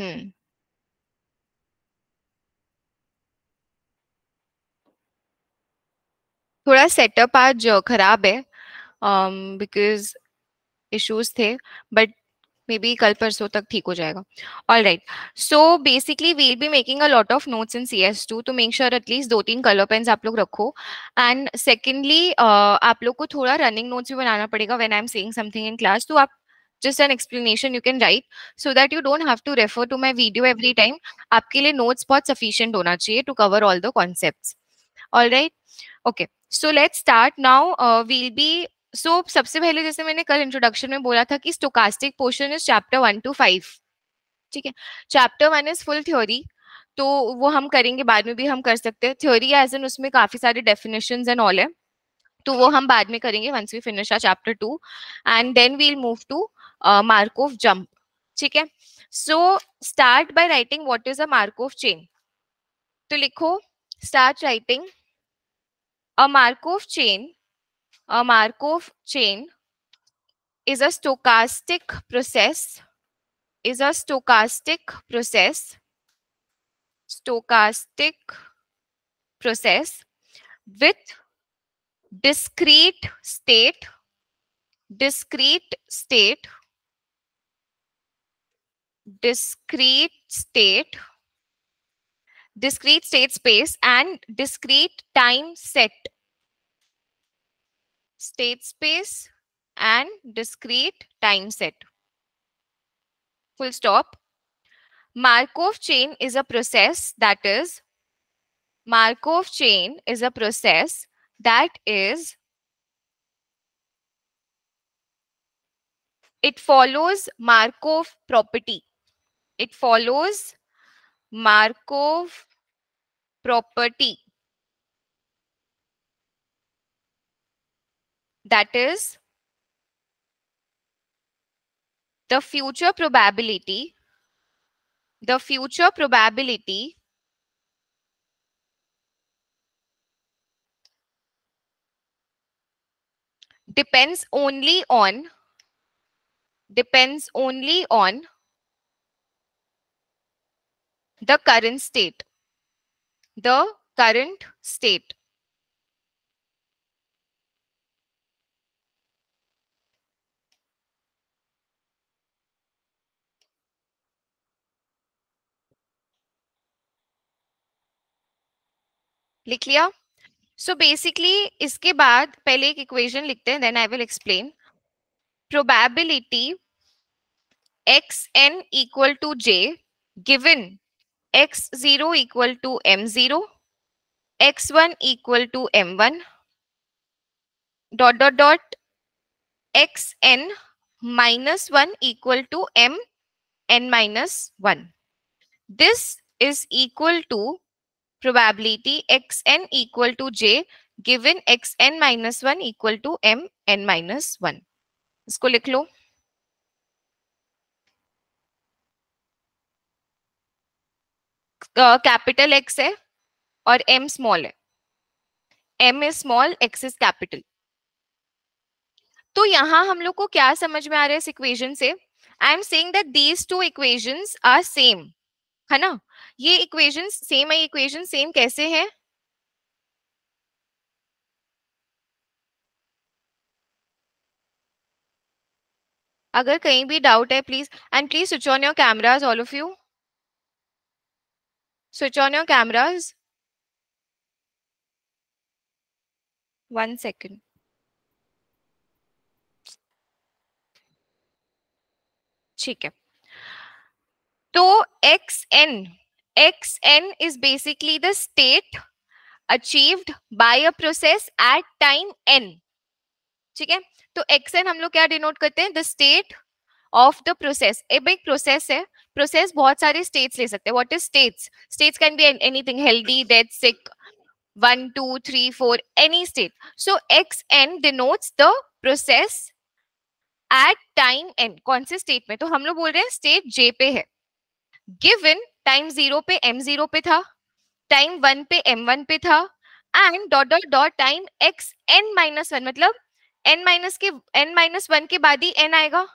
हम्म थोड़ा सेटअप आज खराब है बिकॉज़ इश्यूज़ थे बट मे बी कल परसों तक ठीक हो जाएगा। All right so basically we'll be making a lot of notes in C S two तो मेक श्योर एटलीस्ट दो तीन कलर पेन्स आप लोग रखो। एंड सेकेंडली uh, आप लोग को थोड़ा रनिंग नोट्स भी बनाना पड़ेगा when I am saying something in class तो आप just an explanation you can write so that you don't have to refer to my video every time. आपके लिए notes बहुत sufficient होना चाहिए to cover all the concepts. All right? Okay. So let's start now. Uh, we'll be so so, सबसे पहले जैसे मैंने कल इंट्रोडक्शन में बोला था कि stochastic portion is chapter one two five ठीक है? Chapter one is full theory तो वो हम करेंगे बाद में भी हम कर सकते हैं. थ्योरी एज एन उसमें काफ़ी सारे डेफिनेशन एंड ऑल है. तो वो हम बाद में करेंगे once we finish a chapter two and then we'll move to Markov jump ठीक है? So start by writing what is a Markov chain तो लिखो start writing a Markov chain a Markov chain is a stochastic process is a stochastic process stochastic process with discrete state discrete state discrete state discrete state space and discrete time set state space and discrete time set. Full stop. Markov chain is a process that is Markov chain is a process that is it follows Markov property. It follows Markov property. that is the future probability the future probability depends only on depends only on the current state. The current state. लिख लिया? So basically इसके बाद पहले एक equation लिखते हैं then I will explain probability X N equal to J given X zero equal to M zero X one equal to M one dot dot dot X N minus one equal to M N minus one this is equal to probability xn equal to j given xn minus 1 equal to m n minus 1 इसको लिख लो capital X है और M small है। M is small X is capital तो यहाँ हम लोग को क्या समझ में आ रहा है इस इक्वेशन से? I am saying that these two equations are same है ना? ये इक्वेशन सेम है इक्वेशन सेम कैसे है? अगर कहीं भी डाउट है please and please switch on your cameras all of you switch on your cameras one second ठीक है। तो X N X N is basically the state achieved by a process at time N ठीक है? तो X N हम लोग क्या denote करते हैं? The state of the process एक प्रोसेस है। प्रोसेस बहुत सारे स्टेट्स ले सकते हैं। What is states states can be anything healthy death sick one two three four any state so X N denotes the process at time N कौन से state में? तो हम लोग बोल रहे हैं स्टेट जे पे है। गिवन टाइम ज़ीरो पे एम ज़ीरो पे था टाइम वन पे एम वन पे था and dot dot dot time X N minus one मतलब एन माइनस के एन माइनस वन के बाद ही एन आएगा।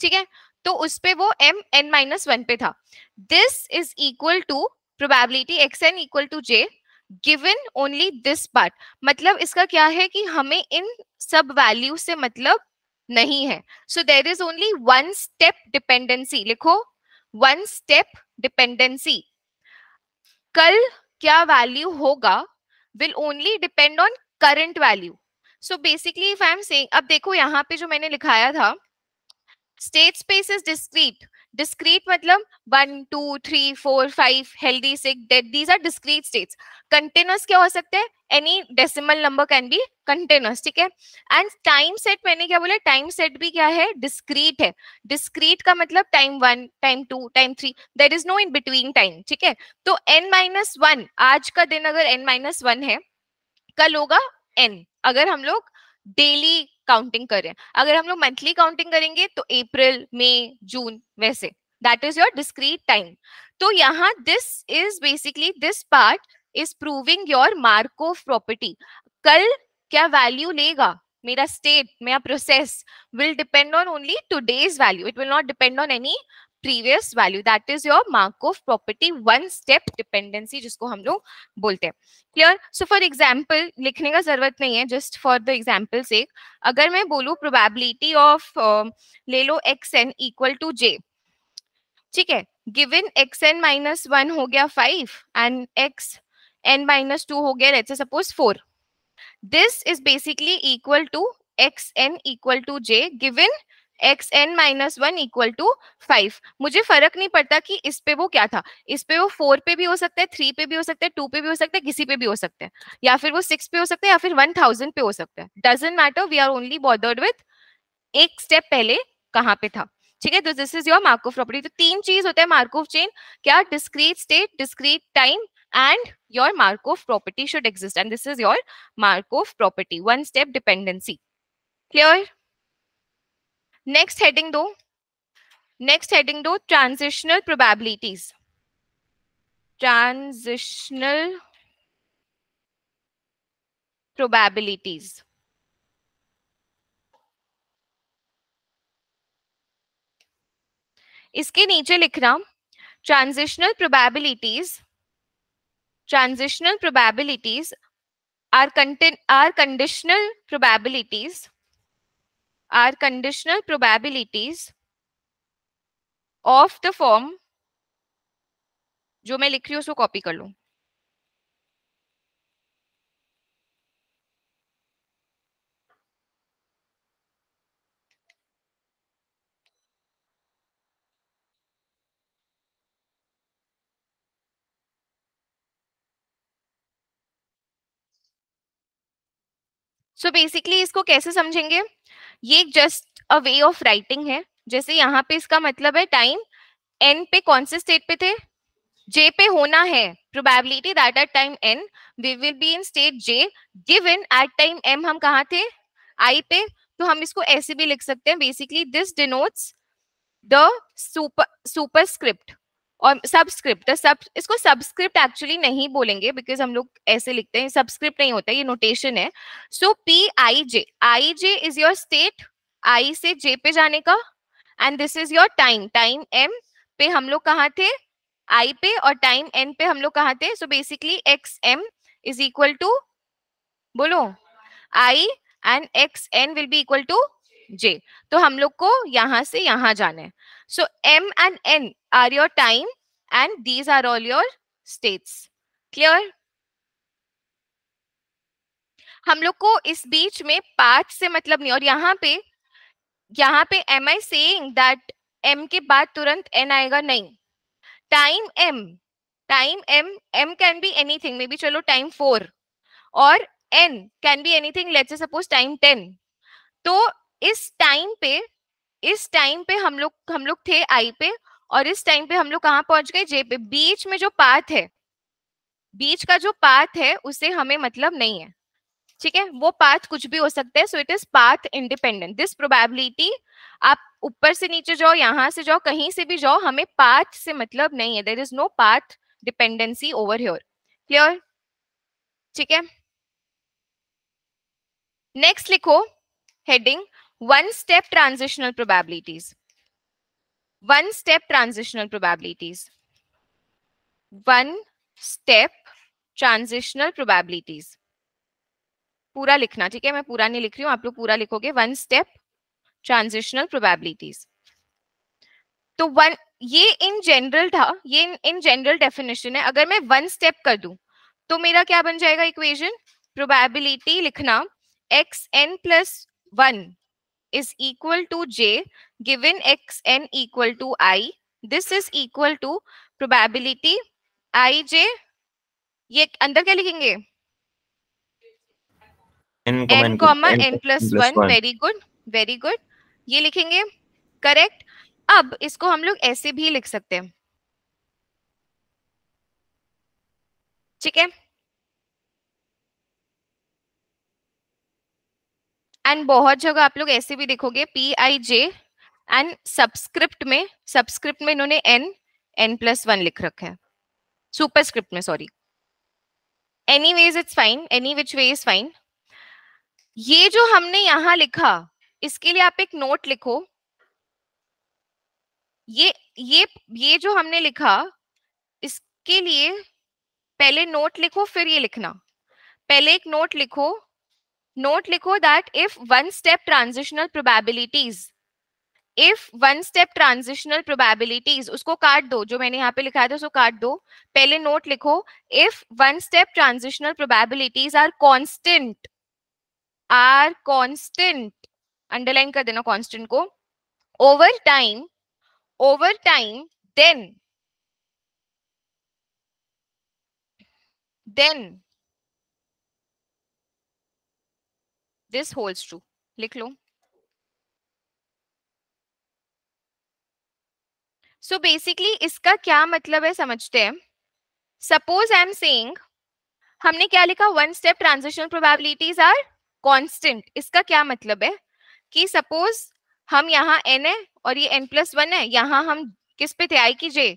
ठीक है? तो उस पे वो m n माइनस वन पे था। This is equal to probability X N equal to J given only this part मतलब इसका क्या है कि हमें इन सब वैल्यू से मतलब नहीं है। So there is only one step dependency लिखो। वन स्टेप डिपेंडेंसी कल क्या वैल्यू होगा will only depend on current value so basically if I am saying अब देखो यहाँ पे जो मैंने लिखाया था state space is discrete discrete मतलब one two three four five healthy sick dead these are discrete states continuous क्या हो सकते हैं any decimal number can be continuous ठीक है एंड टाइम सेट मैंने क्या बोला टाइम सेट भी क्या है डिस्क्रीट है डिस्क्रीट का मतलब time one time two time three there is no in between time ठीक है तो एन माइनस वन आज का दिन अगर एन माइनस वन है कल होगा एन अगर हम लोग डेली काउंटिंग करें अगर हम लोग मंथली काउंटिंग करेंगे तो अप्रैल, मई, जून, वैसे। That is your discrete time तो यहाँ this is basically this part is proving your Markov property कल क्या वैल्यू लेगा? मेरा स्टेट मेरा process will depend on only today's value it will not depend on any previous value that is your Markov property one step dependency जिसको हम लोग बोलते हैं। क्लियर सो फॉर एग्ज़ाम्पल लिखने का ज़रूरत नहीं है जस्ट फॉर द एग्ज़ाम्पल से अगर मैं बोलू प्रोबेबिलिटी ऑफ़ ले लो X N equal to J ठीक है? Given X N minus one हो गया five and X N minus two हो गया let's suppose four this is basically equal to X N equal to J given X N minus one equal to five मुझे फ़र्क नहीं पड़ता कि इस पे वो क्या था। इस पे वो फोर पे भी हो सकता है थ्री पे भी हो सकता है टू पे भी हो सकता है, किसी पे भी हो सकता है। या फिर वो सिक्स पे हो सकता है या फिर वन थाउज़ेंड पे हो सकता है। Doesn't matter we are only bothered with एक स्टेप पहले कहाँ पे था। ठीक है तो this is your Markov property तो तीन चीज़ होता है मार्कोव चेन क्या discrete state discrete time and your Markov property should exist and this is your Markov property one step dependency clear next heading दो। नेक्स्ट हेडिंग दो transitional probabilities transitional probabilities इसके नीचे लिखना transitional probabilities transitional probabilities are contain are conditional probabilities are conditional probabilities of the form जो मैं लिख रही हूँ उसको कॉपी कर लू सो so बेसिकली इसको कैसे समझेंगे ये just a way of writing है। जैसे यहाँ पे इसका मतलब है टाइम एन पे कौन से स्टेट पे थे? जे पे होना है। Probability that at time N we will be in state J given at time M हम कहा थे? आई पे। तो हम इसको ऐसे भी लिख सकते हैं। Basically this denotes the super superscript और सबस्क्रिप्ट सब इसको सबस्क्रिप्ट एक्चुअली नहीं बोलेंगे बिकॉज़ हम लोग ऐसे लिखते हैं सबस्क्रिप्ट नहीं होता, ये नोटेशन है। So P I J I J is your state I से जे पे जाने का and this is your time time M पे हम लोग कहाँ थे? आई पे और टाइम एन पे हम लोग कहाँ थे? So basically X M is equal to बोलो I and X N will be equal to J तो हम लोग को यहाँ से यहाँ जाना है। So M and N are your time and these are all your states clear हम लोग को इस बीच में पार्ट से मतलब नहीं, और यहाँ पे यहाँ पे M I saying that M के बाद तुरंत एन आएगा? नहीं। Time M time M M can be anything maybe चलो टाइम फोर और N can be anything let's suppose time ten तो इस टाइम पे, इस टाइम पे हम लोग हम लोग थे आई पे और इस टाइम पे हम लोग कहाँ पहुँच गए? जे पे। बीच में जो पाथ है, बीच का जो पाथ है, उसे हमें मतलब नहीं है। ठीक है? वो पाथ कुछ भी हो सकता है। So it is path independent this probability आप ऊपर से नीचे जाओ, यहाँ से जाओ, कहीं से भी जाओ, हमें पाथ से मतलब नहीं है। There is no path dependency over here clear ठीक है? नेक्स्ट लिखो। Heading one step transitional probabilities. One step transitional probabilities one step transitional probabilities पूरा लिखना, ठीक है? मैं पूरा नहीं लिख रही हूँ, आप लोग पूरा लिखोगे. वन स्टेप ट्रांजिशनल प्रोबेबिलिटीज तो वन ये इन जनरल था, ये इन जनरल डेफिनेशन है. अगर मैं वन स्टेप कर दूँ तो मेरा क्या बन जाएगा इक्वेशन प्रोबेबिलिटी लिखना X N plus one is equal to j given x n equal to i. This is equal to probability i j. ये अंदर क्या लिखेंगे? N comma n plus one very good very good ये लिखेंगे correct अब इसको हम लोग ऐसे भी लिख सकते हैं। ठीक है? एंड बहुत जगह आप लोग ऐसे भी देखोगे P I J and subscript में सबस्क्रिप्ट में इन्होंने एन एन प्लस वन लिख रखा है। सुपरस्क्रिप्ट में sorry any ways it's fine any which way is fine ये जो हमने यहाँ लिखा, इसके लिए आप एक नोट लिखो। ये ये ये जो हमने लिखा, इसके लिए पहले नोट लिखो, फिर ये लिखना। पहले एक नोट लिखो नोट लिखो that if one step transitional probabilities if one step transitional probabilities उसको काट दो जो मैंने यहाँ पे लिखा था उसको काट दो पहले नोट लिखो if one step transitional probabilities are constant are constant underline कर देना कॉन्स्टेंट को over time over time then then this holds true लिख लो। सो so बेसिकली इसका क्या मतलब है समझते हैं। सपोज़ आई एम सेइंग हमने क्या लिखा? One step transitional probabilities are constant इसका क्या मतलब है? कि सपोज़ हम यहाँ एन है और ये एन प्लस वन है, यहाँ हम किस पे थे? आई की जे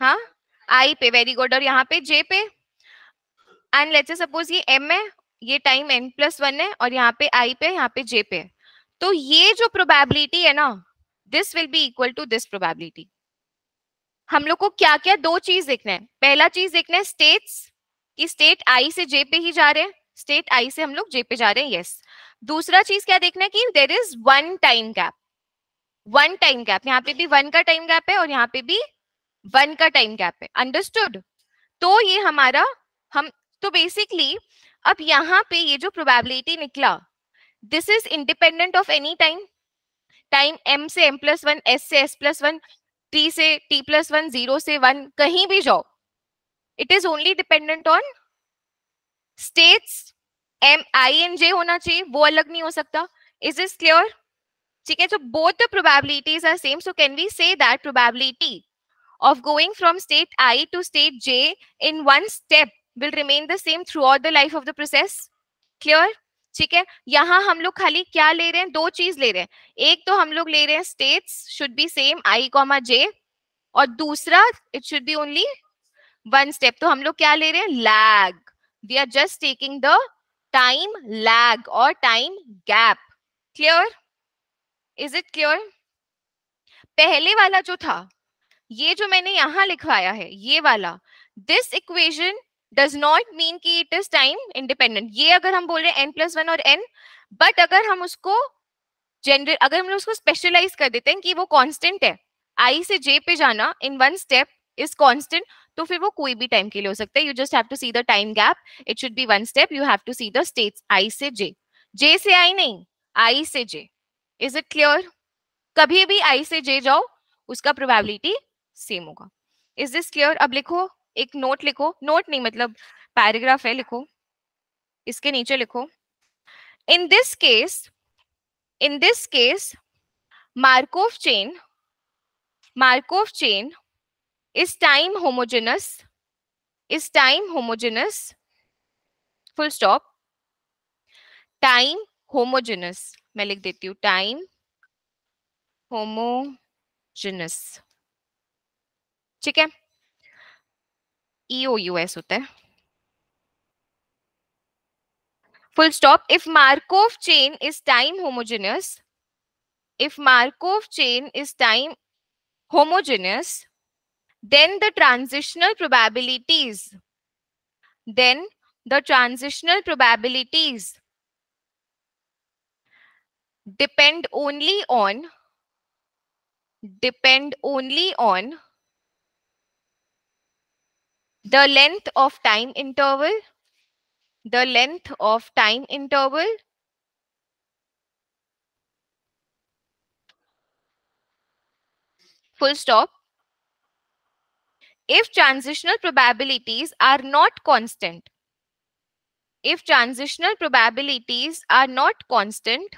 हाँ? आई पे वेरी गुड और यहाँ पे जे पे। एंड लेट्स सपोज़ ये एम है ये टाइम एन प्लस वन है और यहाँ पे आई पे यहाँ पे जे पे तो ये जो प्रोबेबिलिटी है ना this will be equal to this probability हम लोग को क्या क्या दो चीज़ देखना है। पहला चीज़ देखना है स्टेट्स कि स्टेट आई से जे पे ही जा रहे हैं। स्टेट आई से हम लोग जे पे जा रहे हैं यस दूसरा चीज़ क्या देखना है कि there is one time gap one time gap यहाँ पे भी वन का टाइम गैप है और यहाँ पे भी वन का टाइम गैप है। अंडरस्टूड तो ये हमारा, हम तो बेसिकली अब यहाँ पे ये जो प्रोबेबिलिटी निकला this is independent of any time time M से एम प्लस वन एस से एस प्लस वन टी से टी प्लस वन ज़ीरो से वन कहीं भी जाओ it is only dependent on states M I and J होना चाहिए, वो अलग नहीं हो सकता। इज़ इज़ क्लियर ठीक है, so both the probabilities are same so can we say that probability of going from state i to state j in one step will remain the same throughout the life of the process. Clear? ठीक है? यहाँ हम लोग खाली क्या ले रहे हैं? दो चीज़ ले रहे हैं। एक तो हम लोग ले रहे हैं states should be same I comma J और दूसरा it should be only one step तो हम लोग क्या ले रहे हैं? Lag we are just taking the time lag और time gap clear is it clear पहले वाला जो था, ये जो मैंने यहाँ लिखवाया है, ये वाला this equation does not mean कि इट इज़ टाइम इंडिपेंडेंट ये अगर हम बोल रहे हैं एन प्लस वन और एन बट अगर हम उसको जनरल अगर हम उसको स्पेशलाइज कर देते हैं कि वो कांस्टेंट है आई से जे पे जाना in one step is constant तो फिर वो कोई भी टाइम के लिए हो सकता है। You just have to see the time gap it should be one step you have to see the states I से जे जे से आई नहीं आई से जे इज़ इट क्लियर कभी भी आई से जे जाओ, उसका प्रोबेबिलिटी सेम होगा। इज़ दिस क्लियर अब लिखो। एक नोट लिखो। नोट नहीं मतलब पैराग्राफ है, लिखो। इसके नीचे लिखो। In this case in this case Markov chain Markov chain is time homogeneous is time homogeneous full stop time homogeneous मैं लिख देती हूँ टाइम होमोजेनस ठीक है? EOUS होता है। Full stop if Markov chain is time homogeneous if Markov chain is time homogeneous then the transitional probabilities then the transitional probabilities depend only on depend only on the length of time interval? The length of time interval? Full stop. If transitional probabilities are not constant if transitional probabilities are not constant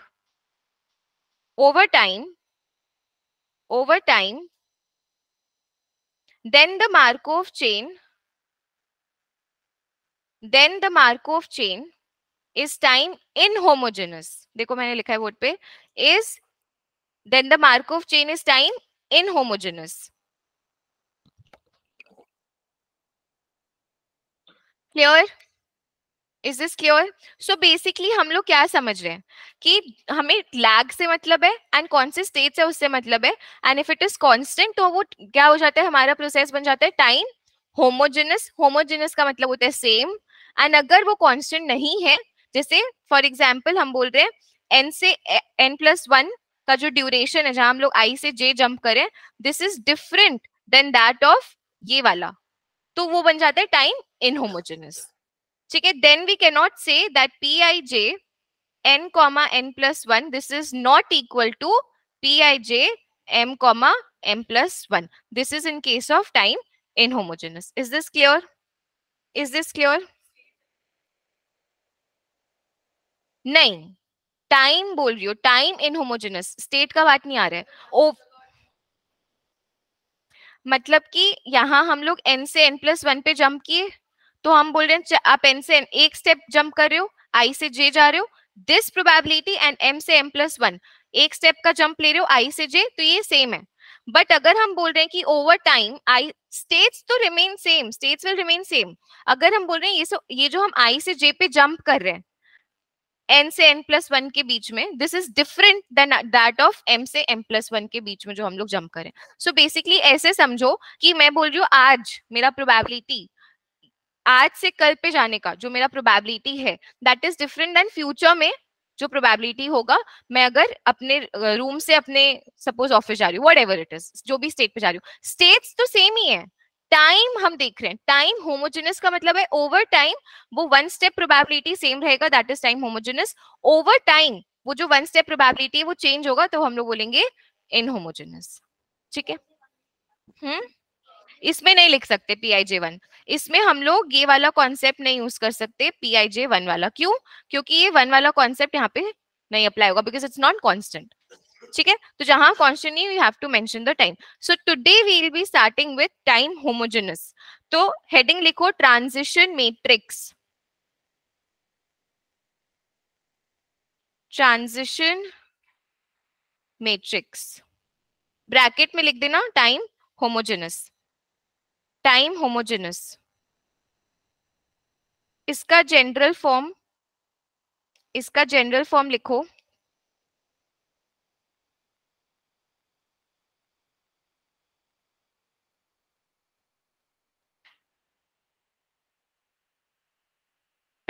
over time over time then the markov chain then the markov chain is time inhomogeneous. देखो मैंने लिखा है board पे. Is, then the markov chain is time inhomogeneous. Clear? Is this clear so basically हम लोग क्या समझ रहे हैं? कि हमें लैग से मतलब है एंड कौन से स्टेट से उससे मतलब है? And if it is constant तो वो क्या हो जाता है? हमारा प्रोसेस बन जाता है टाइम होमोजेनस होमोजेनस का मतलब होता है सेम एंड अगर वो कांस्टेंट नहीं है, जैसे फॉर एग्ज़ाम्पल हम बोल रहे हैं एन से एन प्लस वन का जो ड्यूरेशन है, जहाँ हम लोग आई से जे जंप करें this is different than that of ये वाला। तो वो बन जाता है टाइम इन होमोजेनस ठीक है? Then we can not say that P I J N comma N plus one this is not equal to P I J M comma M plus one this is in case of time inhomogeneous is this clear is this clear नहीं time बोल रही हो time in homogeneous state का बात नहीं आ रहा है। ओ मतलब कि यहाँ हम लोग एन से एन प्लस वन पे जंप किए तो हम बोल रहे हैं आप एन से एन एक स्टेप जंप कर रहे हो आई से जे जा रहे हो दिस प्रोबेबिलिटी एंड एम से एम प्लस वन एक स्टेप का जंप ले रहे हो आई से जे तो ये सेम है। बट अगर हम बोल रहे हैं कि ओवर टाइम आई स्टेट्स तो remain same states will remain same अगर हम बोल रहे हैं, ये सो, ये जो हम आई से जे पे जंप कर रहे हैं एन से एन प्लस वन के बीच में this is different than that of M से एम प्लस वन के बीच में जो हम लोग जंप करें। सो so बेसिकली ऐसे समझो कि मैं बोल रही हूँ, आज मेरा प्रोबेबिलिटी आज से कल पे जाने का जो मेरा प्रोबेबिलिटी है that is different than future में जो प्रोबेबिलिटी होगा, मैं अगर अपने रूम से अपने सपोज़ ऑफ़िस जा रही हूँ वट एवर इट इज़ जो भी स्टेट पे जा रही हूँ। स्टेट्स तो सेम ही है। टाइम हम देख रहे हैं। टाइम होमोजेनस का मतलब है ओवर टाइम वो वन स्टेप प्रोबेबिलिटी सेम रहेगा that is time homogeneous over time वो जो वन स्टेप प्रोबेबिलिटी वो चेंज होगा तो हम लोग बोलेंगे इन होमोजेनस ठीक है? हम्म? इसमें नहीं लिख सकते पी आई जे वन इसमें हम लोग ये वाला कॉन्सेप्ट नहीं यूज़ कर सकते पी आई जे वन वाला। क्यों? क्योंकि ये वन वाला कॉन्सेप्ट यहाँ पे नहीं अप्लाई होगा बिकॉज़ इट्स नॉट कॉन्स्टेंट ठीक है? तो जहाँ कॉन्स्टेंट नहीं you have to mention the time so today we will be starting with time homogeneous तो हेडिंग लिखो transition matrix transition matrix bracket में लिख देना टाइम होमोजेनस टाइम होमोजेनस इसका जनरल फॉर्म इसका जनरल फॉर्म लिखो.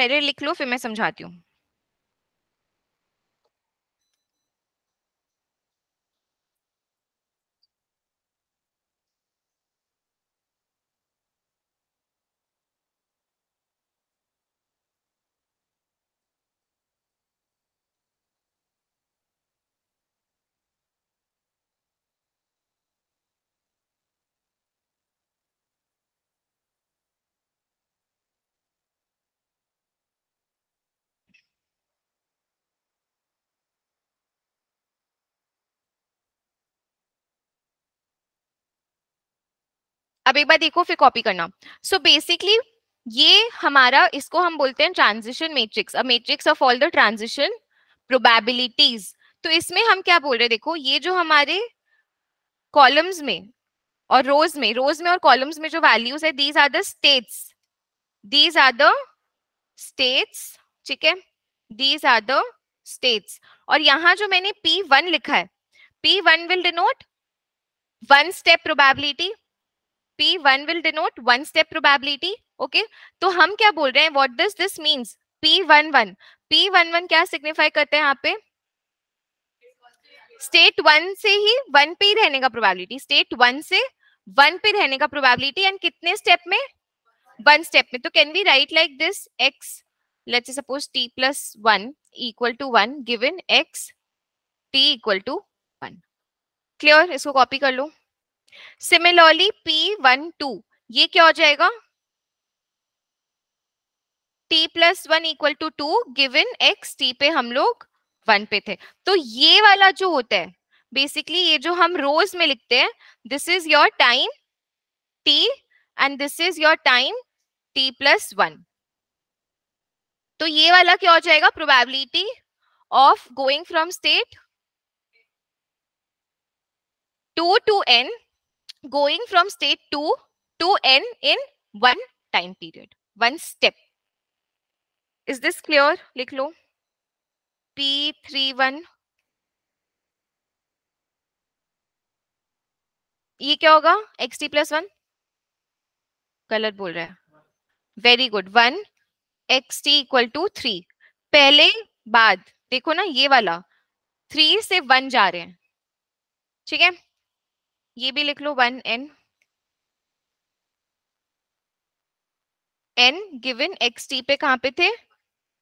पहले लिख लो फिर मैं समझाती हूँ। अब एक बार देखो, फिर कॉपी करना। सो so बेसिकली ये हमारा, इसको हम बोलते हैं transition matrix a matrix of all the transition probabilities तो इसमें हम क्या बोल रहे हैं? देखो, ये जो हमारे कॉलम्स में और रोज में रोज में और कॉलम्स में जो वैल्यूज़ है these are the states these are the states ठीक है? दीज आर द स्टेट्स और यहाँ जो मैंने पी वन लिखा है P1 denote one step step probability. P1 will denote one step probability. Okay. तो हम क्या बोल रहे हैं What does this means? P11. P11 क्या signify करते हैं यहाँ पे स्टेट वन से ही वन पे ही रहने का प्रोबेबिलिटी स्टेट वन से वन पे रहने का प्रोबेबिलिटी एंड कितने स्टेप में वन स्टेप में तो can we write like this X let's suppose T plus one equal to one given X T equal to one clear इसको कॉपी कर लो सिमिलरली पी वन टू ये क्या हो जाएगा? T plus one equal to two given X T पे हम लोग वन पे थे। तो ये वाला जो होता है बेसिकली ये जो हम रोज में लिखते हैं this is your time T and this is your time T plus one तो ये वाला क्या हो जाएगा? Probability of going from state two to N state two to N in one time period one step is this clear लिख लो P three one ये क्या होगा एक्स टी प्लस वन गलत बोल रहा है very good one X T equal to three पहले बाद देखो ना ये वाला थ्री से वन जा रहे हैं ठीक है ये भी लिख लो one N N given X T पे कहाँ पे थे?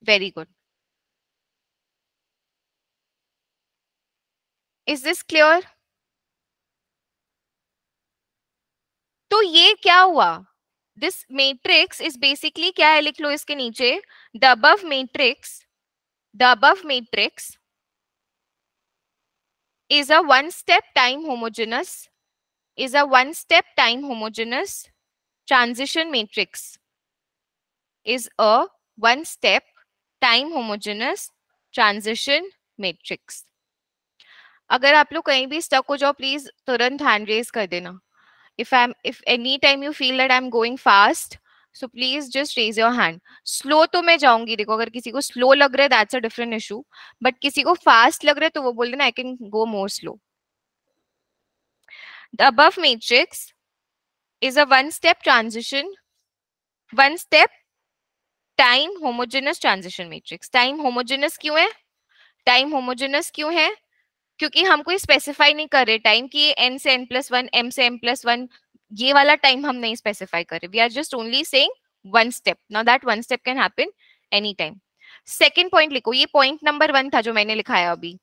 Very good is this clear तो ये क्या हुआ? दिस मैट्रिक्स इज़ बेसिकली क्या है? लिख लो इसके नीचे. The above matrix the above matrix is a one step time homogeneous is a one step time homogeneous transition matrix is a one step time homogeneous transition matrix अगर आप लोग कहीं भी स्टक हो जाओ प्लीज़ तुरंत हैंड रेज कर देना if i'm if any time you feel that i'm going fast so please just raise your hand slow तो मैं जाऊँगी देखो अगर किसी को slow लग रहा है that's a different issue but किसी को fast लग रहा है तो वो बोल देना I can go more slow the above matrix is a one step transition. One step time homogeneous transition matrix. Time homogeneous क्यों है? Time homogeneous क्यों है? क्योंकि हम कोई स्पेसिफाई नहीं कर रहे. टाइम कि ये एन से एन प्लस वन एम से एम प्लस वन ये वाला टाइम हम नहीं स्पेसिफाई कर रहे. We are just only saying one step now that one step can happen any time second point लिखो. ये पॉइंट नंबर वन था जो मैंने लिखाया अभी.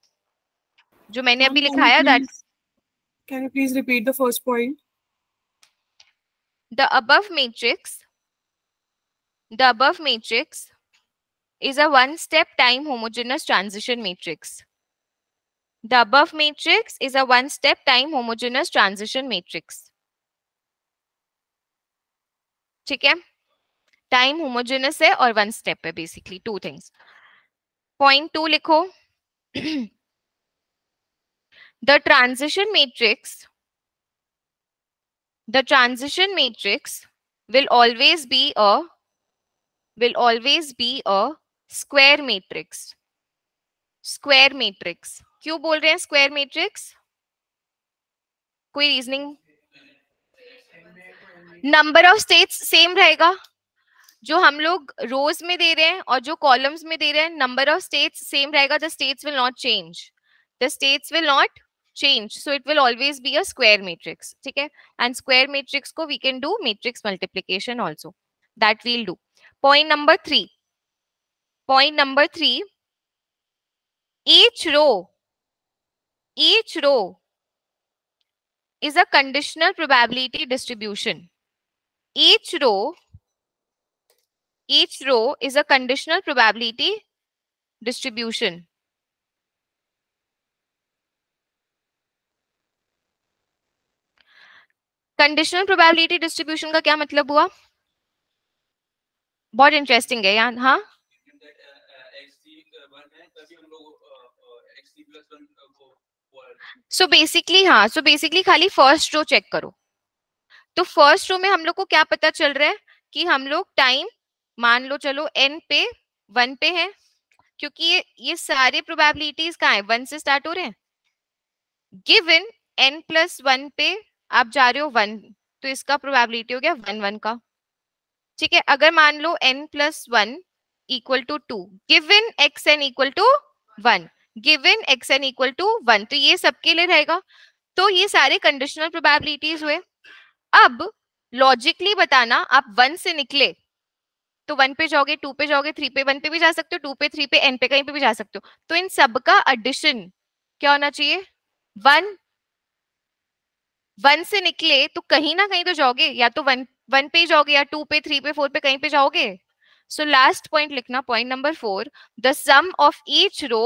जो मैंने अभी लिखाया that Can you please repeat the first point? The above matrix, the above matrix is a one-step time homogeneous transition matrix. The above matrix is a one-step time homogeneous transition matrix. ठीक है time homogeneous है और one step है basically two things point two लिखो the transition matrix the transition matrix will always be a, will always be a square matrix. Square matrix. क्यों बोल रहे हैं स्क्वायर मैट्रिक्स कोई reasoning number of states same रहेगा। जो हम लोग रोज में दे रहे हैं और जो कॉलम्स में दे रहे हैं नंबर ऑफ़ स्टेट्स सेम रहेगा। The states will not change the states will not change. So it will always be a square matrix. Okay? And square matrix ko we can do matrix multiplication also. That we'll do. Point number three. Point number three. Each row, each row is a conditional probability distribution. Each row, each row is a conditional probability distribution. Conditional probability distribution का क्या मतलब हुआ? बहुत interesting है यार हाँ? So basically हाँ so basically खाली फ़र्स्ट रो चेक करो। तो फ़र्स्ट रो में हम लोग को क्या पता चल रहा है कि हम लोग टाइम मान लो चलो एन पे वन पे है, क्योंकि ये ये सारे प्रोबेबिलिटीज कहाँ है? वन से स्टार्ट हो रहे हैं। गिवन एन प्लस वन पे आप जा रहे हो वन तो इसका प्रोबेबिलिटी हो गया वन वन का। ठीक है, अगर मान लो N plus one equal to two given X N equal to one given X N equal to one तो ये सबके लिए रहेगा। तो ये सारे कंडीशनल प्रोबेबिलिटीज हुए। अब लॉजिकली बताना, आप वन से निकले तो वन पे जाओगे टू पे जाओगे थ्री पे, वन पे भी जा सकते हो टू पे थ्री पे एन पे, कहीं पे भी जा सकते हो। तो इन सब का एडिशन क्या होना चाहिए? वन वन से निकले तो कहीं ना कहीं तो जाओगे, या तो वन वन पे जाओगे, या टू पे, थ्री पे, फोर पे कहीं पे जाओगे। सो लास्ट पॉइंट लिखना point number four the sum of each row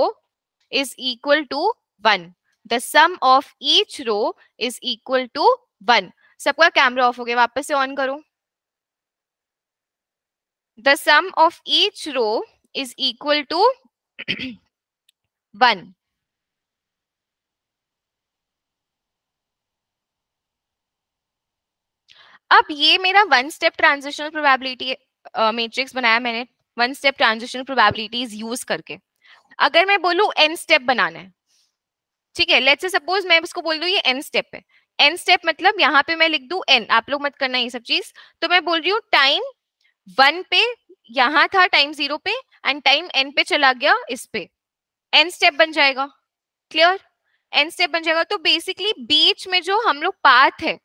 is equal to one the sum of each row is equal to one सबका कैमरा ऑफ़ हो गया, वापस से ऑन करो। The sum of each row is equal to one अब ये मेरा one step transitional probability matrix बनाया मैंने one step transitional probabilities use करके। अगर मैं बोलूँ एन स्टेप बनाना है, ठीक है लेट्स सपोज़ मैं उसको बोल दूँ ये एन स्टेप है। एन स्टेप मतलब यहाँ पे मैं लिख दू एन आप लोग मत करना ये सब चीज़। तो मैं बोल रही हूँ टाइम वन पे, यहाँ था टाइम ज़ीरो पे एंड टाइम एन पे चला गया इस पे। एन स्टेप बन जाएगा क्लियर एन स्टेप बन जाएगा तो बेसिकली बीच में जो हम लोग पाथ है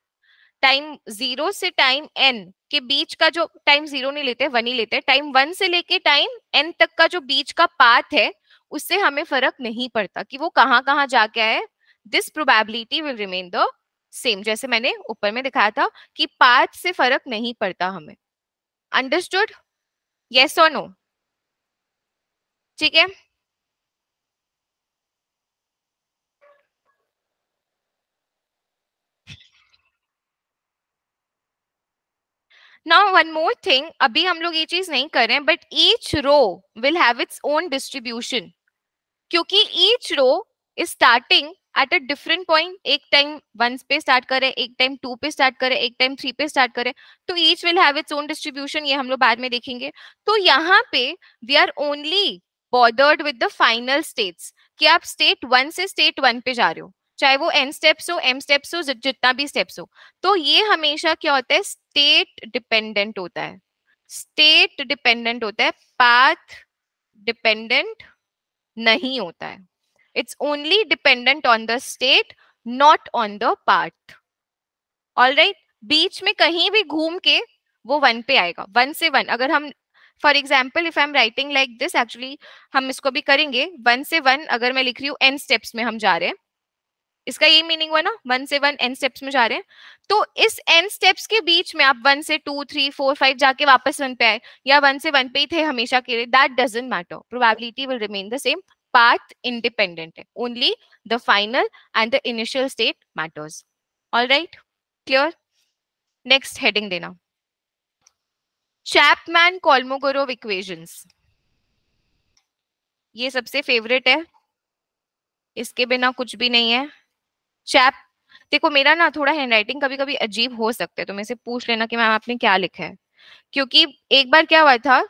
टाइम ज़ीरो से टाइम एन के बीच का जो, टाइम ज़ीरो नहीं लेते, वन ही लेते, टाइम वन से लेके टाइम एन तक का जो बीच का पाथ है, उससे हमें फ़र्क नहीं पड़ता कि वो कहाँ कहाँ जाके आए this probability will remain the same जैसे मैंने ऊपर में दिखाया था कि पाथ से फ़र्क नहीं पड़ता हमें। अंडरस्टूड यस और नो ठीक है? नाउ वन मोर थिंग अभी हम लोग ये चीज़ नहीं कर रहे हैं but each row will have its own distribution क्योंकि each row is starting at a different point एक टाइम वन पे स्टार्ट करे, एक टाइम टू पे स्टार्ट करे, एक टाइम थ्री पे स्टार्ट करे तो each will have its own distribution ये हम लोग बाद में देखेंगे. तो यहाँ पे we are only bothered with the final states कि आप स्टेट वन से स्टेट वन पे जा रहे हो. चाहे वो एन स्टेप्स हो एम स्टेप्स हो जितना भी स्टेप्स हो। तो ये हमेशा क्या होता है? स्टेट डिपेंडेंट होता है। स्टेट डिपेंडेंट होता है पाथ डिपेंडेंट नहीं होता है। It's only dependent on the state not on the part all right बीच में कहीं भी घूम के वो वन पे आएगा। वन से वन। अगर हम for example if I am writing like this actually हम इसको भी करेंगे। वन से वन अगर मैं लिख रही हूँ एन स्टेप्स में हम जा रहे हैं इसका ये मीनिंग हुआ ना? वन से वन एन स्टेप्स में जा रहे हैं। तो इस एन स्टेप्स के बीच में आप वन से टू थ्री फोर फाइव जाके वापस वन पे आए या वन से वन पे ही थे हमेशा के लिए that doesn't matter probability will remain the same path independent only the final and the initial state matters all right? Clear? Next heading dena chapman kolmogorov equations ये सबसे फेवरेट है। इसके बिना कुछ भी नहीं है। चैप, देखो मेरा ना थोड़ा हैंडराइटिंग कभी कभी अजीब हो सकता है तो मेरे से पूछ लेना कि मैम आपने क्या लिखा है? क्योंकि एक बार क्या हुआ था,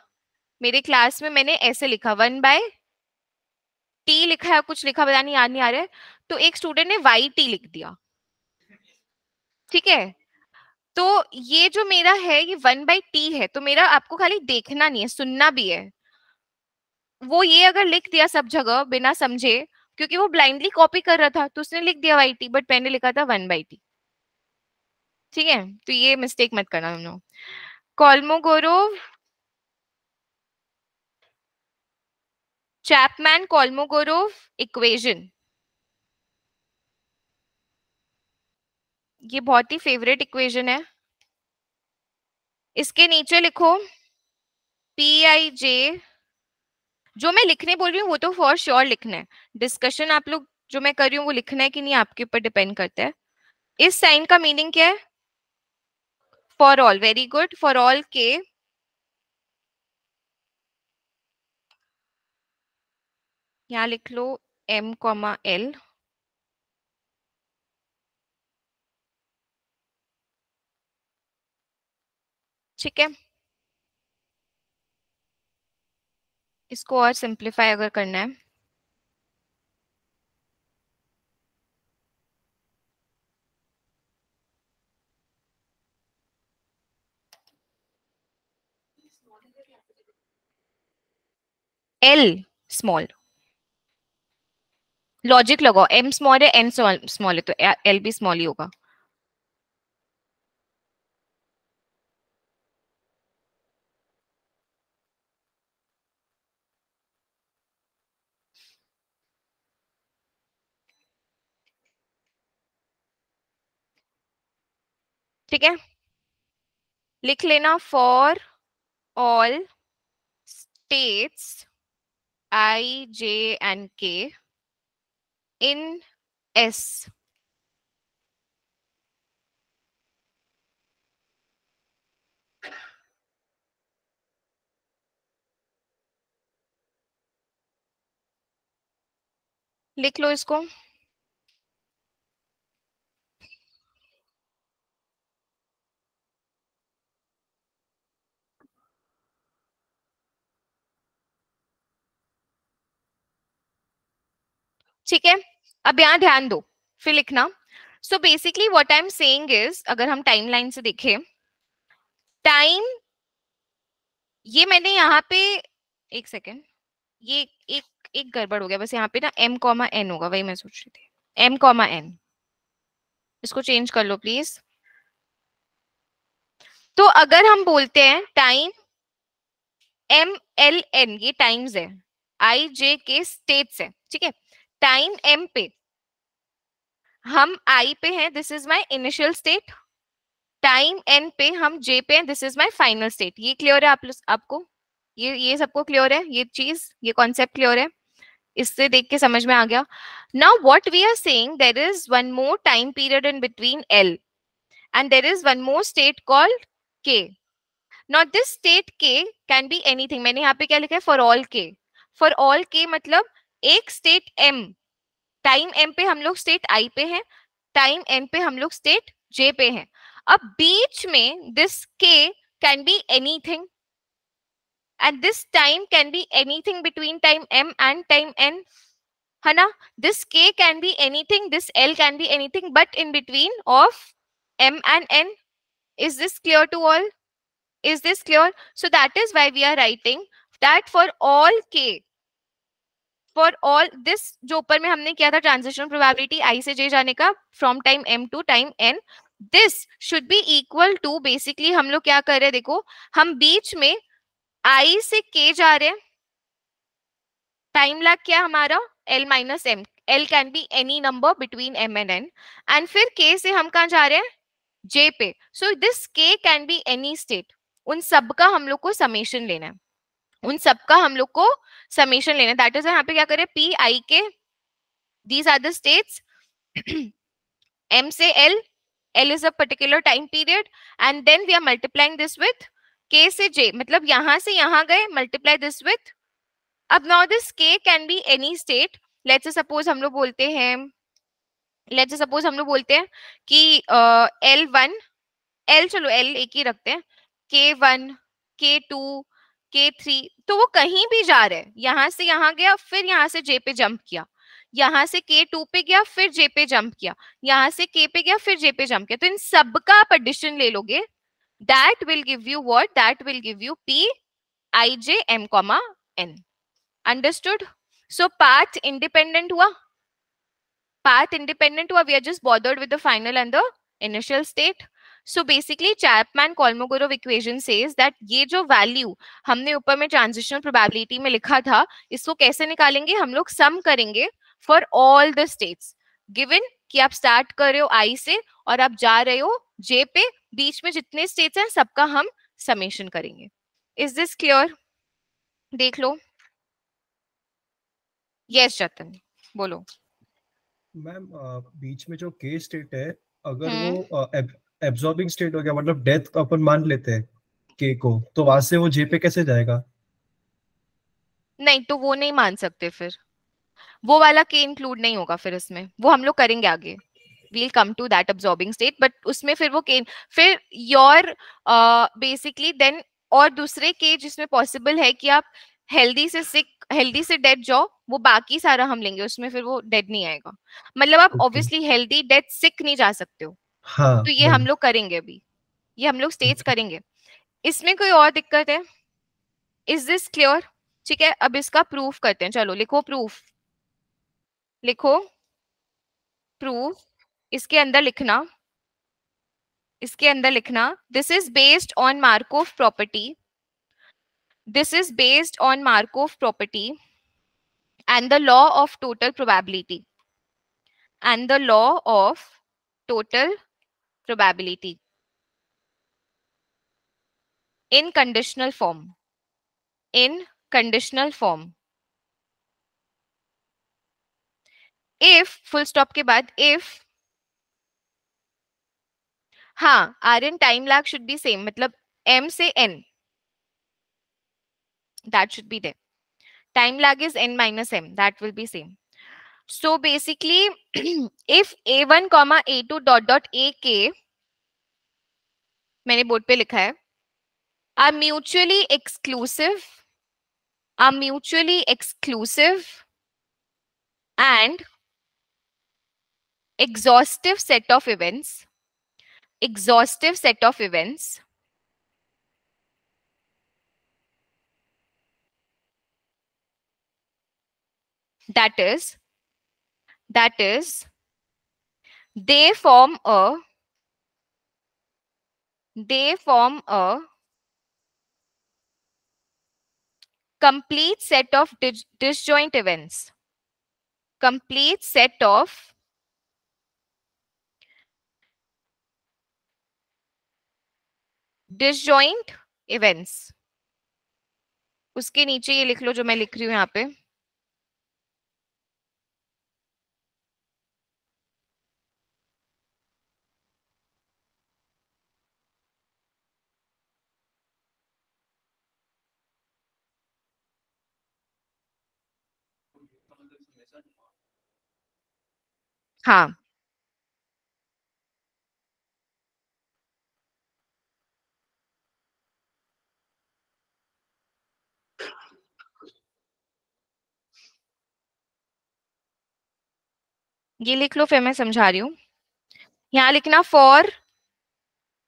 मेरे क्लास में मैंने ऐसे लिखा वन बाय टी लिखा है, कुछ लिखा, पता नहीं, याद नहीं आ रहा है तो एक स्टूडेंट ने वाई टी लिख दिया। ठीक है? तो ये जो मेरा है, ये वन बाई टी है तो मेरा आपको खाली देखना नहीं है, सुनना भी है। वो ये अगर लिख दिया सब जगह, बिना समझे क्योंकि वो ब्लाइंडली कॉपी कर रहा था तो उसने लिख दिया वाई टी बट मैंने लिखा था वन बाई टी ठीक है? तो ये मिस्टेक मत करना हम लोग कॉल्मोगोरोव चैपमैन कॉल्मोगोरोव इक्वेशन ये बहुत ही फेवरेट इक्वेशन है। इसके नीचे लिखो पी आई जे जो मैं लिखने बोल रही हूँ, वो तो फॉर श्योर लिखना है। डिस्कशन आप लोग, जो मैं कर रही हूँ, वो लिखना है कि नहीं, आपके ऊपर डिपेंड करता है। इस साइन का मीनिंग क्या है? For all very good for all k यहाँ लिख लो एम कॉमा एल ठीक है? इसको और सिंप्लीफाई अगर करना है। एल स्मॉल लॉजिक लगाओ। एम स्मॉल है एन स्मॉल है तो एल भी स्मॉल ही होगा। ठीक है? लिख लेना for all states i j and k in S लिख लो इसको। ठीक है? अब यहाँ ध्यान दो, फिर लिखना। So basically what I am saying is अगर हम टाइमलाइन से देखें टाइम ये मैंने यहाँ पे, एक सेकेंड ये एक एक गड़बड़ हो गया, बस यहाँ पे ना एम कॉमा एन होगा, वही मैं सोच रही थी। एम कॉमा एन इसको चेंज कर लो प्लीज़ तो अगर हम बोलते हैं टाइम एम एल एन ये टाइम्स है आई जे के स्टेट्स है, ठीक है? टाइम एम पे। हम आई पे हैं this is my initial state time n पे हम जे पे हैं this is my final state ये क्लियर है आप आपको? ये ये सबको क्लियर है? ये चीज़, ये कॉन्सेप्ट क्लियर है? इससे देख के समझ में आ गया। Now what we are saying there is one more time period in between l and there is one more state called k not this state k can be anything मैंने यहाँ पे क्या लिखा है? For all k for all k मतलब एक state m time M पे हम लोग स्टेट आई पे हैं टाइम एन पे हम लोग स्टेट जे पे हैं। अब बीच में this k can be anything and this time can be anything between time m and time n है ना? This k can be anything this l can be anything but in between of m and n is this clear to all is this clear so that is why we are writing that for all k for all this जो ऊपर में हमने किया था transition probability i से जे जाने का from time m to time n this should be equal to basically हम लोग क्या कर रहे हैं, देखो, हम बीच में आई से के जा रहे हैं। टाइम लैग क्या हमारा? L minus m l can be any number between m and n and फिर के से हम कहा जा रहे हैं? जे पे। So this k can be any state उन सब का हम लोग को समेशन लेना है। उन सबका हम लोग को समेशन लेना दैट इज़ यहाँ पे क्या करें? P i k these are the states m से l l is a particular time period and then we are multiplying this with k से जे मतलब यहाँ से यहाँ गए मल्टीप्लाई दिस विथ अब now this k can be any state let's suppose हम लोग बोलते हैं लेट्स सपोज़ हम लोग बोलते हैं कि एल वन एल चलो एल एक ही रखते हैं। K one k two k three तो वो कहीं भी जा रहे हैं, यहाँ से यहाँ गया, फिर यहाँ से जे पे जंप किया, यहाँ से के टू पे गया, फिर जे पे जंप किया, यहाँ से के पे गया, फिर जे पे जंप किया तो इन सब का आप एडिशन ले लोगे that will give you what that will give you p i j m comma n understood so path independent हुआ? पाथ इंडिपेंडेंट हुआ? We are just bothered with the final and the initial state so basically Chapman Kolmogorov equation says that ये जो value हमने ऊपर में transitional probability में लिखा था इसको कैसे निकालेंगे? हम लोग सम करेंगे for all the states given कि आप स्टार्ट कर रहे हो आई से और आप जा रहे हो जे पे बीच में जितने स्टेट्स हैं सबका हम समेशन करेंगे. इज़ दिस क्लियर देख लो. यस जतन बोलो. मैम बीच में जो के स्टेट है अगर वो एब्जॉर्बिंग स्टेट हो गया मतलब डेथ अपन मान लेते हैं के को तो वहाँ से वो जे पे कैसे जाएगा? नहीं तो वो नहीं मान सकते फिर। वो वाला के इंक्लूड नहीं होगा फिर इसमें। वो हम लोग करेंगे आगे। We'll come to that absorbing state but उसमें फिर वो के फिर योर बेसिकली देन और दूसरे के जिसमें पॉसिबल है कि आप हेल्दी से सिक हेल्दी से डेड जाओ वो बाकी सारा हम लेंगे उसमें फिर वो डेड नहीं आएगा। मतलब आप ऑब्वियसली हेल्दी डेड सिक नहीं जा सकते हो। हाँ तो ये हम लोग करेंगे अभी। ये हम लोग स्टेज करेंगे। इसमें कोई और दिक्कत है? इज़ दिस क्लियर ठीक है अब इसका प्रूफ करते हैं। चलो लिखो प्रूफ लिखो प्रूफ इसके अंदर लिखना। इसके अंदर लिखना। This is based on Markov property this is based on Markov property and the law of total probability and the law of total probability in conditional form in conditional form if full stop के बाद if हाँ r n time lag should be same मतलब m से n that should be there time lag is n minus m that will be same so basically if A one comma A two dot dot A k मैंने board पे लिखा है are mutually exclusive are mutually exclusive and exhaustive set of events exhaustive set of events that is that is they form a they form a complete set of dis- disjoint events complete set of disjoint events उसके नीचे ये लिख लो जो मैं लिख रही हूँ यहाँ पे हाँ। ये लिख लो फिर मैं समझा रही हूँ। यहाँ लिखना for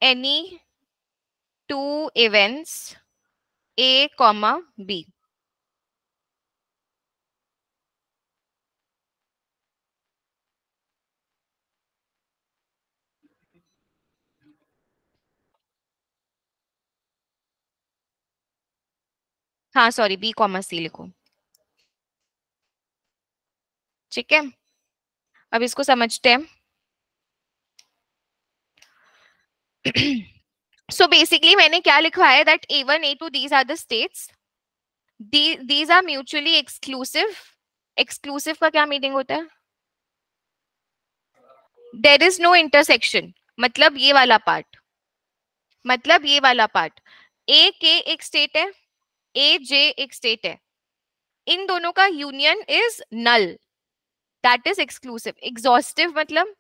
any two events A comma B हाँ सॉरी बी कॉमर्स सी लिखो। ठीक है? अब इसको समझते हैं। सो बेसिकली मैंने क्या लिखा है that A A two these are the states these are mutually exclusive exclusive का क्या मीनिंग होता है? देर इज़ नो इंटरसेक्शन मतलब ये वाला पार्ट मतलब ये वाला पार्ट ए के एक स्टेट है। ए जे एक स्टेट है। इन दोनों का union is null that is exclusive exhaustive मतलब?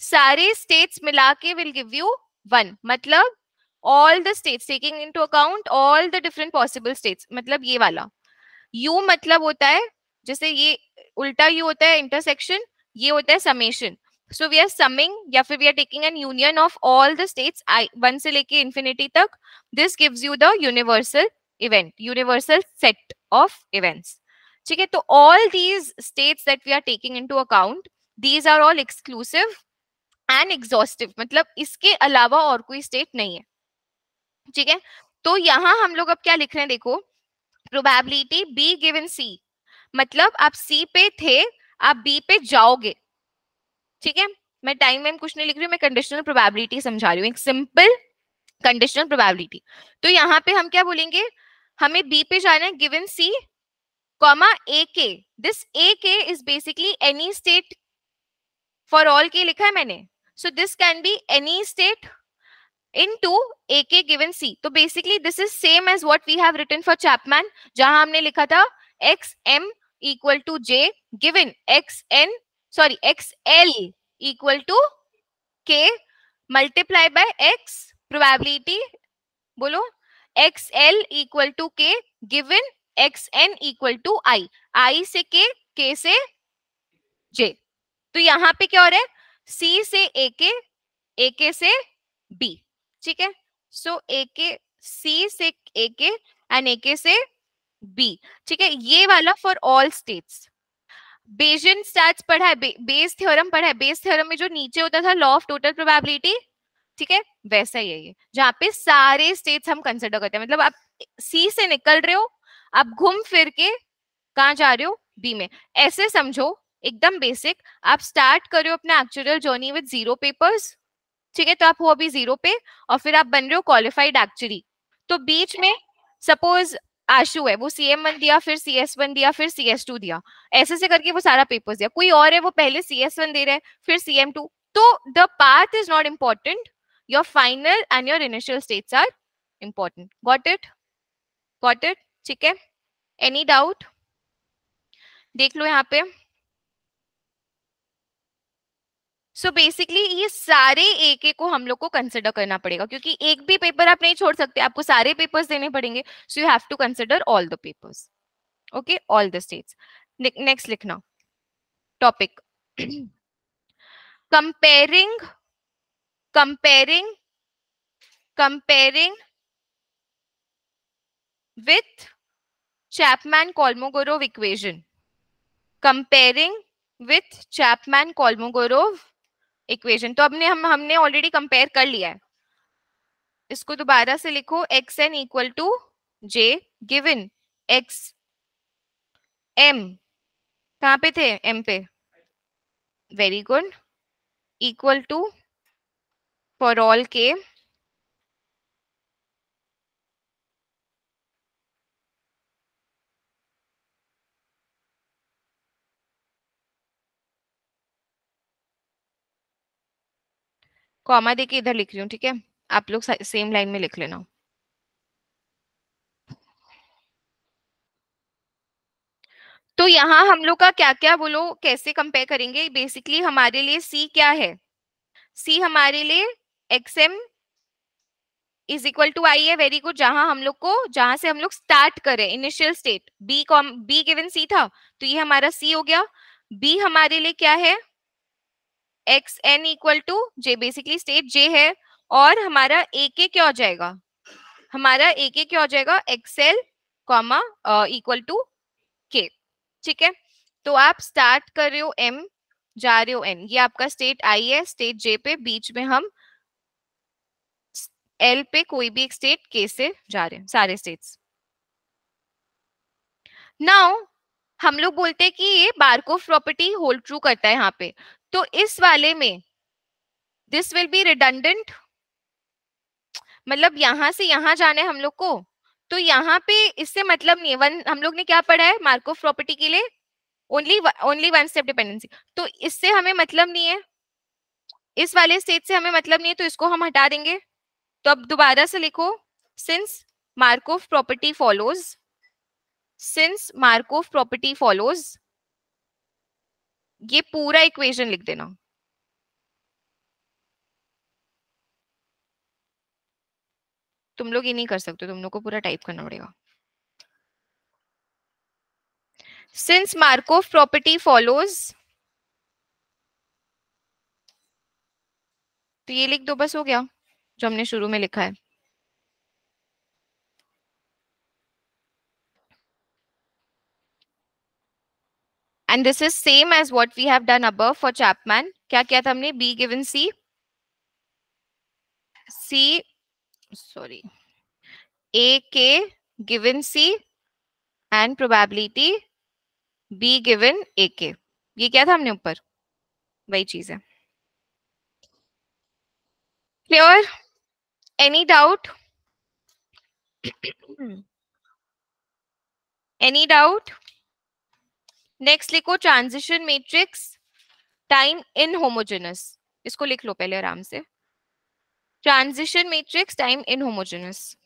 सारे स्टेट्स मिला के विल गिव यू वन मतलब all the states taking into account all the different possible states मतलब ये वाला। यू मतलब होता है, जैसे ये उल्टा यू होता है इंटरसेक्शन ये होता है summation so we are summing या फिर we are taking an union of all the states i one से लेके इन्फिनिटी तक this gives you the universal event universal set of events ठीक है तो all these states that we are taking into account these are all exclusive and exhaustive मतलब इसके अलावा और कोई स्टेट नहीं है। ठीक है तो यहाँ हम लोग अब क्या लिख रहे हैं देखो? प्रोबेबिलिटी बी गिवन सी मतलब आप सी पे थे, आप बी पे जाओगे। ठीक है, मैं टाइम वाइम कुछ नहीं लिख रही हूँ, मैं कंडीशनल प्रोबेबिलिटी समझा रही हूँ, एक सिंपल कंडीशनल प्रोबेबिलिटी तो यहाँ पे हम क्या बोलेंगे? हमें बी पे जाना है गिवन सी कॉमा ए के this A k is basically any state for all k लिखा है मैंने. So this can be any state into A k given C तो basically this is same as what we have written for Chapman जहाँ हमने लिखा था x m equal to j given x n sorry x l equal to k multiply by x probability बोलो x l equal to k given x n equal to i i से k k से j. तो यहाँ पे क्या हो रहा है? C से ak ak से b. ठीक है? सो ए के सी से A K and A K से बी ठीक है? ये वाला for all states Bayesian stats पढ़ा है? बेस थ्योरम पढ़ा है? बेस थ्योरम में जो नीचे होता था लॉ ऑफ़ टोटल प्रोबेबिलिटी ठीक है? वैसा ही है ये। जहाँ पे सारे स्टेट्स हम कंसिडर करते हैं मतलब आप सी से निकल रहे हो, आप घूम फिर के कहा जा रहे हो? बी में। ऐसे समझो, एकदम बेसिक आप स्टार्ट करो अपना actual journey with zero papers ठीक है? तो आप हो अभी ज़ीरो पे और फिर आप बन रहे हो क्वालिफाइड एक्चुअली तो बीच में सपोज़ आशु है, वो सी एम वन दिया, फिर सी एस वन दिया, फिर सी एस टू दिया। ऐसे से करके वो सारा पेपर्स दिया। कोई और है, वो पहले सी एस वन दे रहे हैं, फिर सी एम टू तो the path is not important your final and your initial states are important got it got it ठीक है? एनी डाउट देख लो यहाँ पे। सो so बेसिकली ये सारे एक एक को हम लोग को कंसिडर करना पड़ेगा, क्योंकि एक भी पेपर आप नहीं छोड़ सकते, आपको सारे पेपर्स देने पड़ेंगे so you have to consider all the papers okay all the states next लिखना. Topic comparing comparing comparing with Chapman Kolmogorov equation comparing with Chapman Kolmogorov equation तो अपने हम, हमने ऑलरेडी कंपेयर कर लिया है। इसको दोबारा से लिखो x n equal to j given x m कहाँ पे थे? एम पे। Very good equal to for all k comma देके इधर लिख रही ठीक है? आप लोग सेम लाइन में लिख लेना। तो यहाँ हम लोग का क्या क्या बोलो, कैसे कंपेयर करेंगे? बेसिकली हमारे लिए सी क्या है? सी हमारे लिए x m is equal to i है वेरी गुड जहाँ हम लोग को, जहाँ से हम लोग स्टार्ट करें initial state B comma B given C था तो ये हमारा सी हो गया. बी हमारे लिए क्या है? X n equal to j basically state j है, और हमारा ए के क्या हो जाएगा? हमारा ए के क्या हो जाएगा? X L comma equal to K ठीक है? तो आप स्टार्ट कर रहे हो एम जा रहे हो एन ये आपका स्टेट आई है स्टेट जे पे, बीच में हम एल पे कोई भी एक स्टेट के से जा रहे हैं, सारे स्टेट्स नाउ हम लोग बोलते हैं कि ये बारकोव प्रॉपर्टी होल्ड ट्रू करता है यहाँ पे। तो इस वाले में दिस विल बी रिडंडेंट मतलब यहाँ से यहाँ जाने हम लोग को तो यहाँ पे इससे मतलब नहीं है। वन हम लोग ने क्या पढ़ा है? मार्को प्रॉपर्टी के लिए only only one step dependency तो इससे हमें मतलब नहीं है। इस वाले स्टेट से हमें मतलब नहीं है तो इसको हम हटा देंगे। तो अब दोबारा से लिखो। Since Markov property follows since Markov property follows ये पूरा इक्वेशन लिख देना। तुम लोग ये नहीं कर सकते, तुम लोग को पूरा टाइप करना पड़ेगा। सिंस मार्कोव प्रॉपर्टी फॉलोज तो ये लिख दो, बस हो गया। जो हमने शुरू में लिखा है। And this is same as what we have done अब फॉर चैपमैन क्या किया था हमने? B given C C sorry A k given C and probability B given A k ये क्या था हमने ऊपर? वही चीज़ है। Any doubt any doubt next लिखो ट्रांजिशन मैट्रिक्स टाइम इन होमोजेनस इसको लिख लो पहले आराम से। Transition matrix time inhomogeneous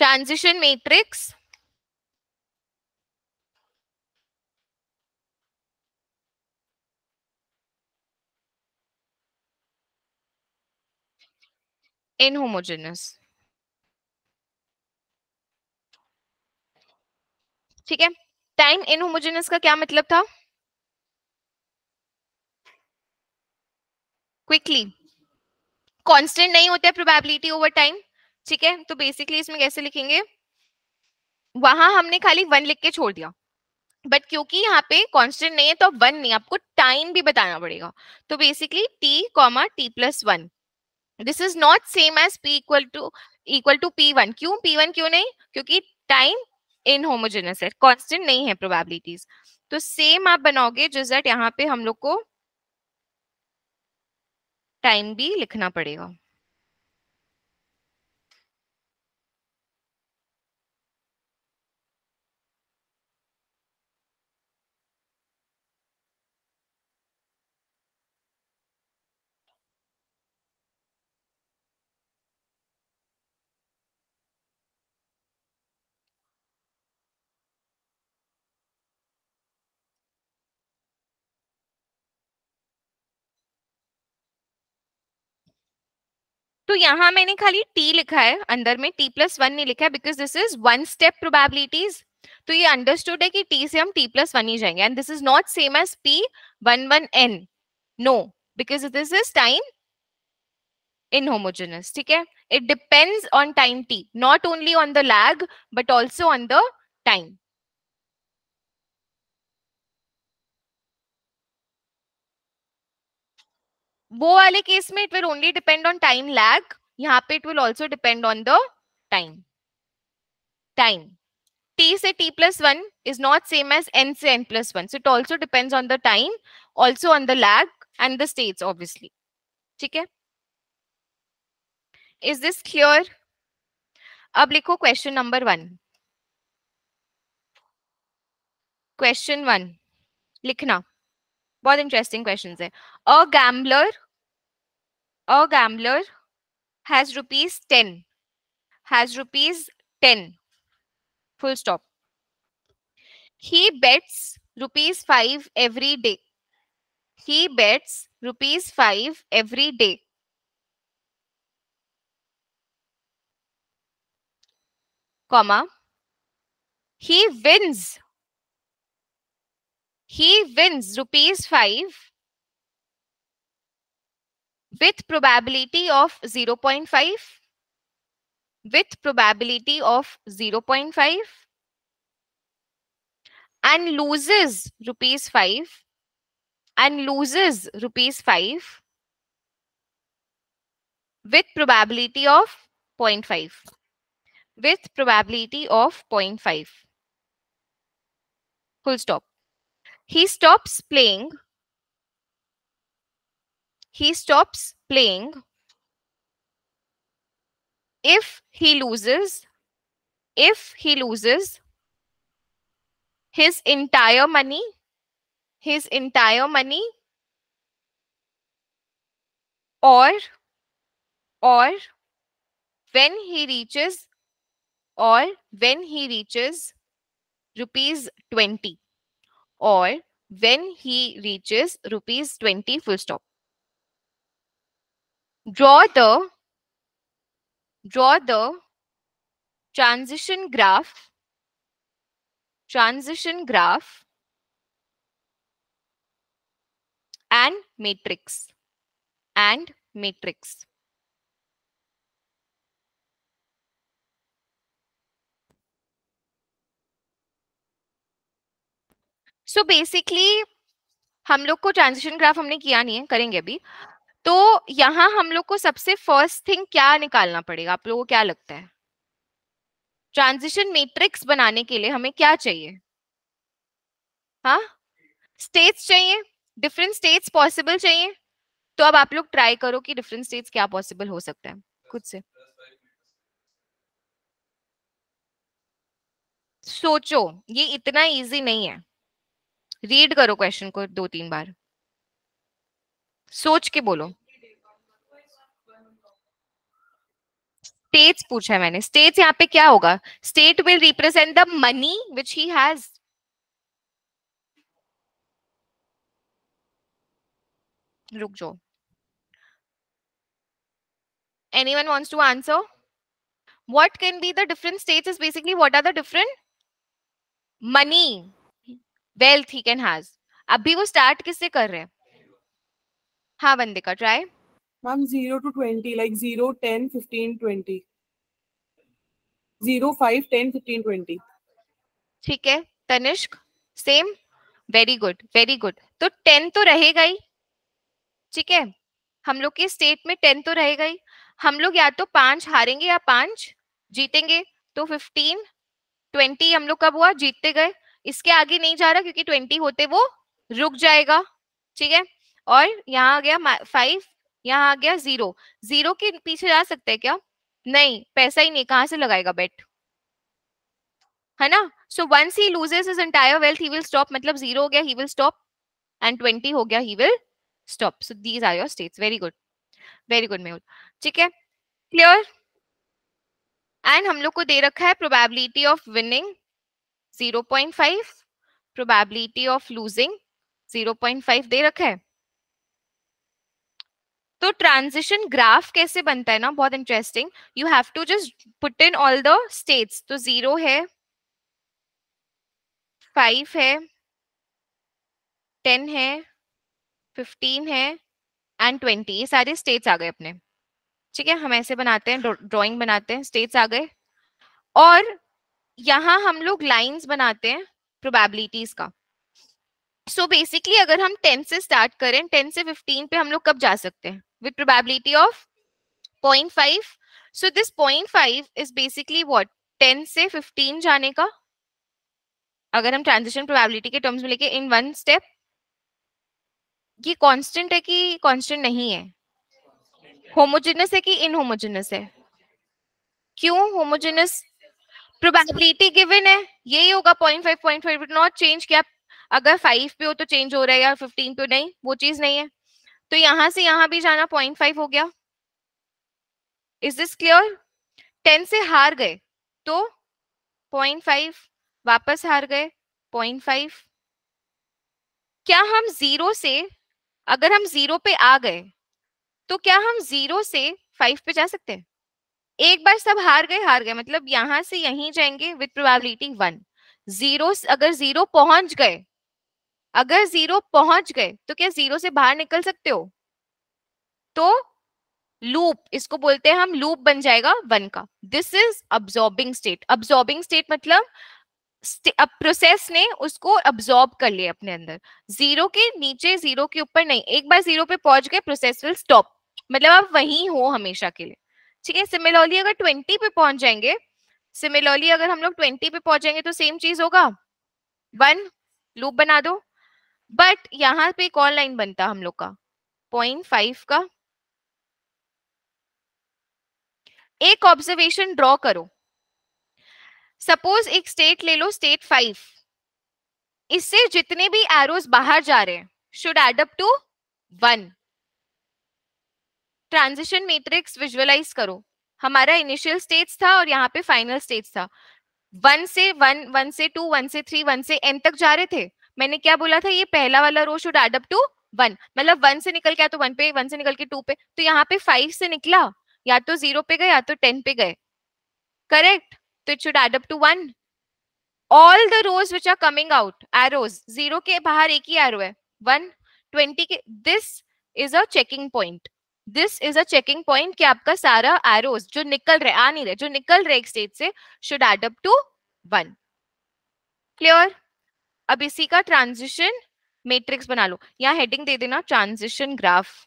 transition matrix. Inhomogeneous ठीक है? टाइम इनहोमोजेनस का क्या मतलब था? क्विकली कांस्टेंट नहीं होता है प्रोबेबिलिटी ओवर टाइम ठीक है? तो बेसिकली इसमें कैसे लिखेंगे? वहाँ हमने खाली वन लिख के छोड़ दिया। बट क्योंकि यहाँ पे कांस्टेंट नहीं है तो वन नहीं आपको टाइम भी बताना पड़ेगा। तो basically T comma T plus one this is not same as P equal to equal to P one क्यों? पी वन क्यों नहीं? क्योंकि टाइम इन होमोजेनस है। कांस्टेंट नहीं है प्रोबेबिलिटीज तो सेम आप बनाओगे जिस यहाँ पे हम लोग को टाइम भी लिखना पड़ेगा। तो यहाँ मैंने खाली टी लिखा है, अंदर में टी प्लस वन नहीं लिखा है because this is one step probabilities तो ये अंडरस्टूड है कि टी से हम टी प्लस वन ही जाएँगे and this is not same as p one one n no because this is time inhomogeneous ठीक है? It depends on time t not only on the lag but also on the time वो वाले case में it will only depend on time lag यहाँ पे it will also depend on the time time t से t plus one is not same as n से n plus one so it also depend on the time also on the lag and the state obviously ठीक है? Is this clear अब लिखो question number one question one लिखना। बहुत interesting question है a gambler a gambler has rupees ten has rupees ten full stop he bets rupees 5 every day he bets rupees 5 every day comma he wins he wins rupees 5 with probability of 0.5 with probability of 0.5 and loses rupees 5 and loses rupees 5 with probability of 0.5 with probability of 0.5 full stop he stops playing. He stops playing. If he loses if he loses his entire money his entire money or or when he reaches or when he reaches rupees 20 or when he reaches rupees 20 full stop. Draw the draw the transition graph transition graph and matrix and matrix so basically हम लोग को transition graph हमने किया नहीं है, करेंगे अभी। तो यहाँ हम लोग को सबसे फ़र्स्ट थिंग क्या निकालना पड़ेगा? आप लोगों को क्या लगता है? ट्रांजिशन मैट्रिक्स बनाने के लिए हमें क्या चाहिए? हाँ? स्टेट्स चाहिए? डिफरेंट स्टेट्स पॉसिबल चाहिए? तो अब आप लोग ट्राई करो कि डिफरेंट स्टेट्स क्या पॉसिबल हो सकता है, खुद से। सोचो, ये इतना इजी नहीं है। रीड करो क्वेश्चन को दो तीन बार। सोच के बोलो। स्टेट्स पूछा है मैंने। स्टेट्स यहाँ पे क्या होगा? State will represent the money which he has रुक जाओ। Anyone wants to answer what can be the different state is basically what are the different money wealth he can has अभी वो स्टार्ट किससे कर रहे हैं? हाँ Vandika try ma'am zero to twenty like zero ten fifteen twenty zero five ten fifteen twenty ठीक है Tanishq same very good very good तो टेन तो रहेगा ही। ठीक है हम लोग के स्टेट में टेन तो रहेगा ही। हम लोग या तो पाँच हारेंगे या पाँच जीतेंगे। तो फिफ्टीन ट्वेंटी हम लोग कब हुआ? जीतते गए। इसके आगे नहीं जा रहा क्योंकि ट्वेंटी होते वो रुक जाएगा, ठीक है? और यहाँ आ गया फाइव यहाँ आ गया ज़ीरो ज़ीरो के पीछे जा सकते हैं क्या? नहीं, पैसा ही नहीं, कहाँ से लगाएगा बेट है ना? So once he loses his entire wealth he will stop मतलब ज़ीरो हो गया he will stop and twenty हो गया he will stop so these are your states very good very good Mehul ठीक है? क्लियर एंड हम लोग को दे रखा है probability of winning 0.5 probability of losing 0.5 दे रखा है। तो ट्रांजिशन ग्राफ कैसे बनता है ना, बहुत interesting you have to just put in all the states तो ज़ीरो है फाइव है टेन है फिफ्टीन है एंड ट्वेंटी ये सारे स्टेट्स आ गए अपने। ठीक है, हम ऐसे बनाते हैं ड्राइंग बनाते हैं स्टेट्स आ गए। और यहाँ हम लोग लाइंस बनाते हैं प्रोबेबिलिटीज का। सो so बेसिकली अगर हम टेन से स्टार्ट करें टेन से फिफ्टीन पे हम लोग कब जा सकते हैं? With probability of point five so this point five is basically what ten से फिफ्टीन जाने का। अगर हम ट्रांजिशन प्रोबेबिलिटी के टर्म्स में लेके इन वन स्टेप ये कांस्टेंट है कि कांस्टेंट नहीं है? होमोजेनस है कि इनहोमोजेनस है? क्यों होमोजेनस प्रोबेबिलिटी गिवन है, यही होगा point five point five not change क्या अगर फाइव पे हो तो चेंज हो रहा है या फिफ्टीन पे नहीं, वो चीज़ नहीं है। तो यहाँ से यहाँ भी जाना पॉइंट फाइव हो गया। इज़ दिस क्लियर टेन से हार गए तो पॉइंट फाइव वापस हार गए पॉइंट फाइव क्या हम ज़ीरो से, अगर हम ज़ीरो पे आ गए तो क्या हम ज़ीरो से फाइव पे जा सकते हैं? एक बार सब हार गए हार गए मतलब यहाँ से यहीं जाएँगे विथ प्रोबेबिलिटी वन ज़ीरो अगर ज़ीरो पहुँच गए, अगर ज़ीरो पहुँच गए तो क्या ज़ीरो से बाहर निकल सकते हो? तो लूप इसको बोलते हैं हम लूप बन जाएगा वन का. This is absorbing state absorbing state मतलब अब प्रोसेस ने उसको अब्जॉर्ब कर लिया अपने अंदर. ज़ीरो के नीचे ज़ीरो के ऊपर नहीं. एक बार ज़ीरो पे पहुँच गए प्रोसेस विल स्टॉप मतलब आप वहीं हो हमेशा के लिए. ठीक है सिमिलरली अगर ट्वेंटी पे पहुँच जाएँगे सिमिलरली अगर हम लोग ट्वेंटी पे पहुँच जाएँगे तो सेम चीज़ होगा। वन लूप बना दो। बट यहाँ पे एक और लाइन बनता हम लोग का पॉइंट फाइव का। एक ऑब्जर्वेशन ड्रॉ करो। सपोज़ एक स्टेट ले लो स्टेट फाइव इससे जितने भी एरोज बाहर जा रहे हैं should add up to one transition matrix visualise करो। हमारा इनिशियल स्टेट्स था और यहाँ पे फाइनल स्टेट्स था। वन से वन वन से टू, वन से थ्री, वन से एन तक जा रहे थे। मैंने क्या बोला था? ये पहला वाला row should add up to one. मतलब वन से निकल के तो वन पे, वन से निकल के टू पे। तो यहाँ पे फाइव से निकला। या तो ज़ीरो पे गए या तो टेन पे गए। करेक्ट? तो it should add up to one. All the rows which are coming out, arrows, zero के बाहर एक ही एरो है। वन, ट्वेंटी के, this is a checking point. This is a checking point कि आपका सारा एरोज जो निकल रहे, आ नहीं रहे, जो निकल रहे एक स्टेट से should add up to one clear अब इसी का ट्रांजिशन मैट्रिक्स बना लो। यहाँ हेडिंग दे देना ट्रांजिशन ग्राफ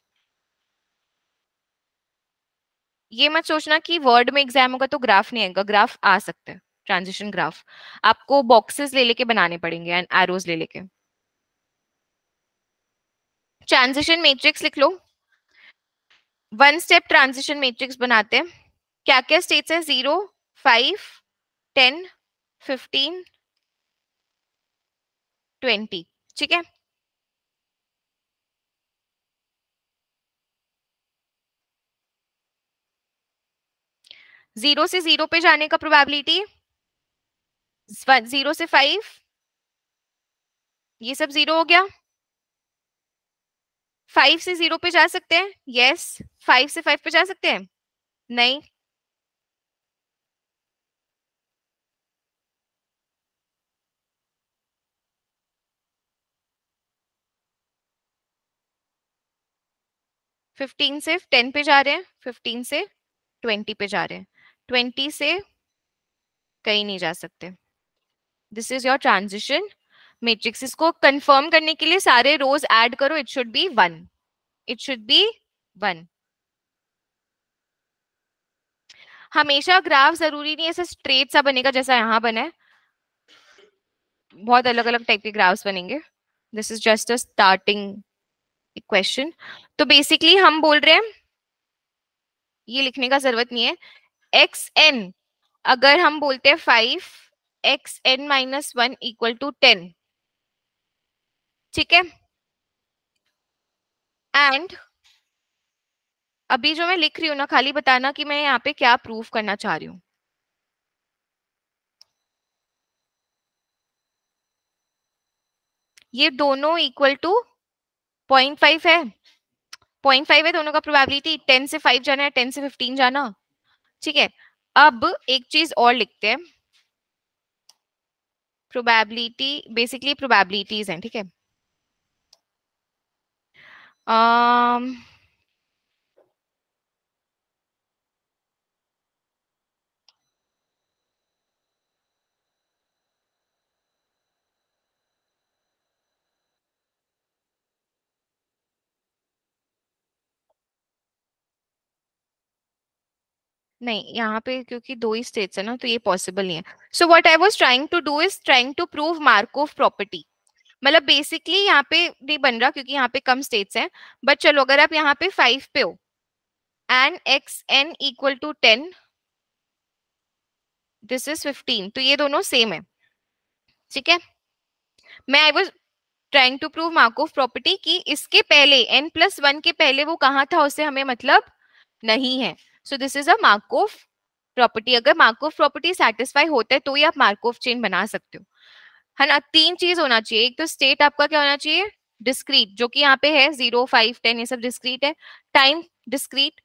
ये मत सोचना कि वर्ड में एग्ज़ाम होगा तो ग्राफ नहीं आएगा ग्राफ आ सकता है ट्रांजिशन ग्राफ आपको बॉक्सेस ले लेके बनाने पड़ेंगे एंड एरोज ले लेके। ट्रांजिशन मैट्रिक्स लिख लो। वन स्टेप ट्रांजिशन मैट्रिक्स बनाते हैं। क्या क्या स्टेट्स है? Zero, five, ten, fifteen, twenty. ठीक है? ज़ीरो से ज़ीरो पे जाने का प्रोबेबिलिटी ज़ीरो से फाइव, ये सब ज़ीरो हो गया। फाइव से ज़ीरो पे जा सकते हैं? यस फाइव से फाइव पे जा सकते हैं? नहीं? फिफ्टीन से टेन पे जा रहे हैं? फिफ्टीन से ट्वेंटी पे जा रहे हैं। ट्वेंटी से कहीं नहीं जा सकते। This is your transition matrix इसको कंफर्म करने के लिए सारे रोज ऐड करो it should be one it should be one हमेशा ग्राफ ज़रूरी नहीं ऐसा स्ट्रेट सा बनेगा जैसा यहाँ बना है। बहुत अलग अलग टाइप के ग्राफ्स बनेंगे। This is just a starting equation तो बेसिकली हम बोल रहे हैं, ये लिखने का ज़रूरत नहीं है। एक्स एन अगर हम बोलते हैं five X N minus one equal to ten ठीक है? एंड अभी जो मैं लिख रही हूँ ना, खाली बताना कि मैं यहाँ पे क्या प्रूफ करना चाह रही हूँ। ये दोनों इक्वल टू पॉइंट फाइव है। पॉइंट फाइव है दोनों का प्रोबेबिलिटी टेन से फाइव जाना है टेन से फिफ्टीन जाना। ठीक है? अब एक चीज़ और लिखते हैं। प्रोबेबिलिटी बेसिकली प्रोबेबिलिटीज हैं, ठीक है? Um, नहीं यहाँ पे क्योंकि दो ही स्टेट्स है ना तो ये पॉसिबल नहीं है। So what I was trying to do is trying to prove Markov property मतलब बेसिकली यहाँ पे नहीं बन रहा क्योंकि यहाँ पे कम स्टेट्स हैं बट चलो अगर आप यहाँ पे फाइव पे हो and X N equal to ten this is fifteen तो ये दोनों सेम है, ठीक है? मैं I was trying to prove Markov property कि इसके पहले एन प्लस वन के पहले वो कहाँ था उससे हमें मतलब नहीं है so this is a Markov property अगर मार्कोव प्रॉपर्टी सेटिस्फाई होता है तो ही आप मार्कोव चेन बना सकते हो। है ना? तीन चीज़ होना चाहिए। एक तो स्टेट आपका क्या होना चाहिए? डिस्क्रीट जो कि यहाँ पे है ज़ीरो फाइव टेन ये सब डिस्क्रीट है। टाइम डिस्क्रीट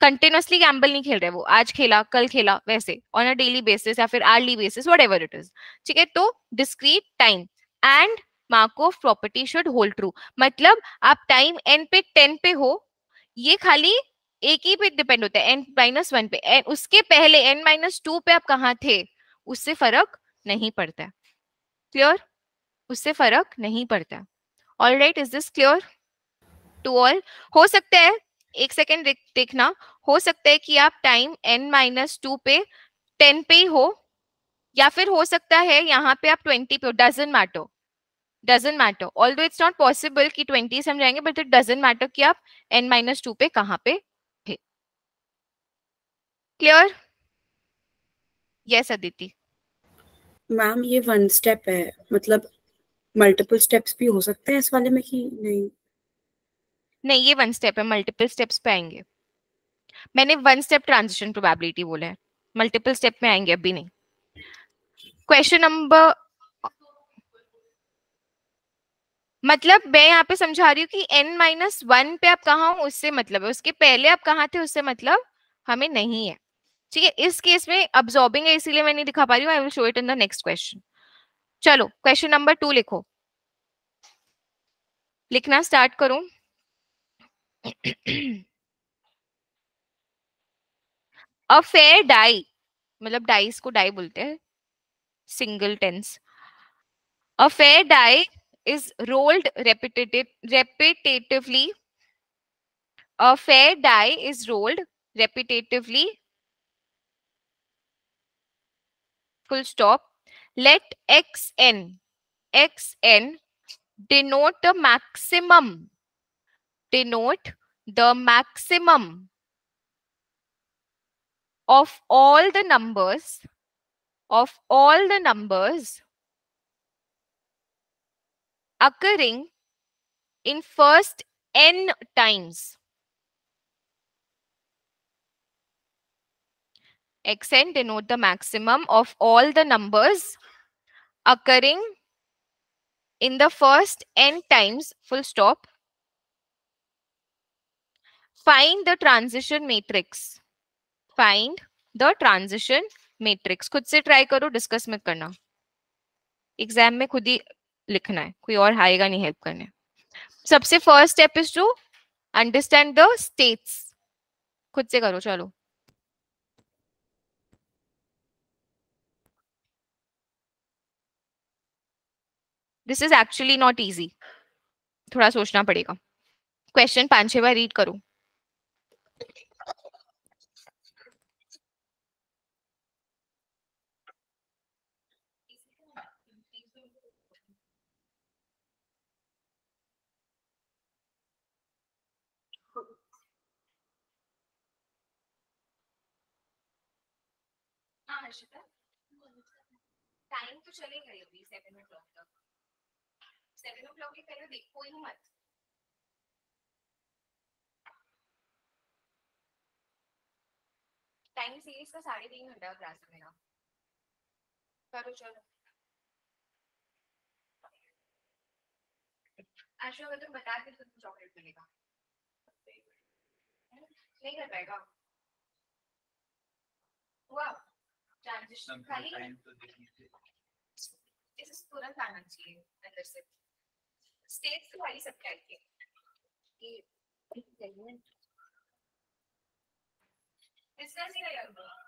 कंटिन्यूसली गैम्बल नहीं खेल रहे वो। आज खेला, कल खेला, वैसे ऑन अ डेली बेसिस या फिर yearly basis whatever it is ठीक है? तो discrete time and Markov property should hold true मतलब आप टाइम एन पे टेन पे हो, ये खाली एक ही पे डिपेंड होता है एन माइनस वन पे। एन उसके पहले एन माइनस टू पे आप कहाँ थे? उससे फ़र्क नहीं पड़ता। है क्लियर उससे फ़र्क नहीं पड़ता। All right is this clear to all हो सकता है, एक सेकेंड देखना। हो सकता है कि आप टाइम एन माइनस टू पे टेन पे ही या फिर हो सकता है यहाँ पे आप ट्वेंटी पे हो। Doesn't matter doesn't matter although it's not possible कि ट्वेंटी से हम जाएँगे बट इट डजेंट मैटर कि आप एन माइनस टू पे कहाँ पे थे। क्लियर यस अदिति मैम, ये वन स्टेप है। मतलब मल्टीपल स्टेप्स भी हो सकते हैं इस वाले में कि नहीं? नहीं, ये वन स्टेप है। मल्टीपल स्टेप्स पे आएँगे। मैंने वन स्टेप ट्रांजिशन प्रोबेबिलिटी बोला है। मल्टीपल स्टेप में आएँगे, अभी नहीं। क्वेश्चन नंबर मतलब मैं यहाँ पे समझा रही हूँ कि n माइनस वन पे आप कहा हो, उससे मतलब है। उसके पहले आप कहा थे, उससे मतलब हमें नहीं है। ठीक है, इस केस में अब्सॉर्बिंग है, इसीलिए मैं नहीं दिखा पा रही हूँ I will show it in the next question चलो क्वेश्चन नंबर टू लिखो लिखना स्टार्ट करो अ फेयर डाई मतलब डाइस को डाई बोलते हैं single tense a fair die is rolled repetitive repetitively. A fair die is rolled repetitively. Full stop. Let xn, xn denote the maximum. Denote the maximum of all the numbers of all the numbers occurring in first n times. Xn denote the maximum of all the numbers occurring in the first n times, full stop. Find the transition matrix. Find the transition matrix खुद से try करो discuss मत करना। Exam में खुद ही लिखना है। कोई और आएगा नहीं हेल्प करने। सबसे first step is to understand the states खुद से करो, चलो। This is actually not easy थोड़ा सोचना पड़ेगा। क्वेश्चन पाँच छह बार रीड करो। टाइम तो चलेगा अभी सेवन ओ क्लॉक तक। सेवन ओ क्लॉक के पहले देखो ही मत। टाइम सीरीज़ का साढ़े तीन घंटा क्लास मेरा करो चलो। आशु अगर तुम बता दे तो तुम चॉकलेट मिलेगा। नहीं कर पाएगा। हुआ। ट्रांजिशन खाली इस तुरंत आना चाहिए अंदर से। स्टेज तो वाली सब टाइप के। ये बिज़नेस ही। नहीं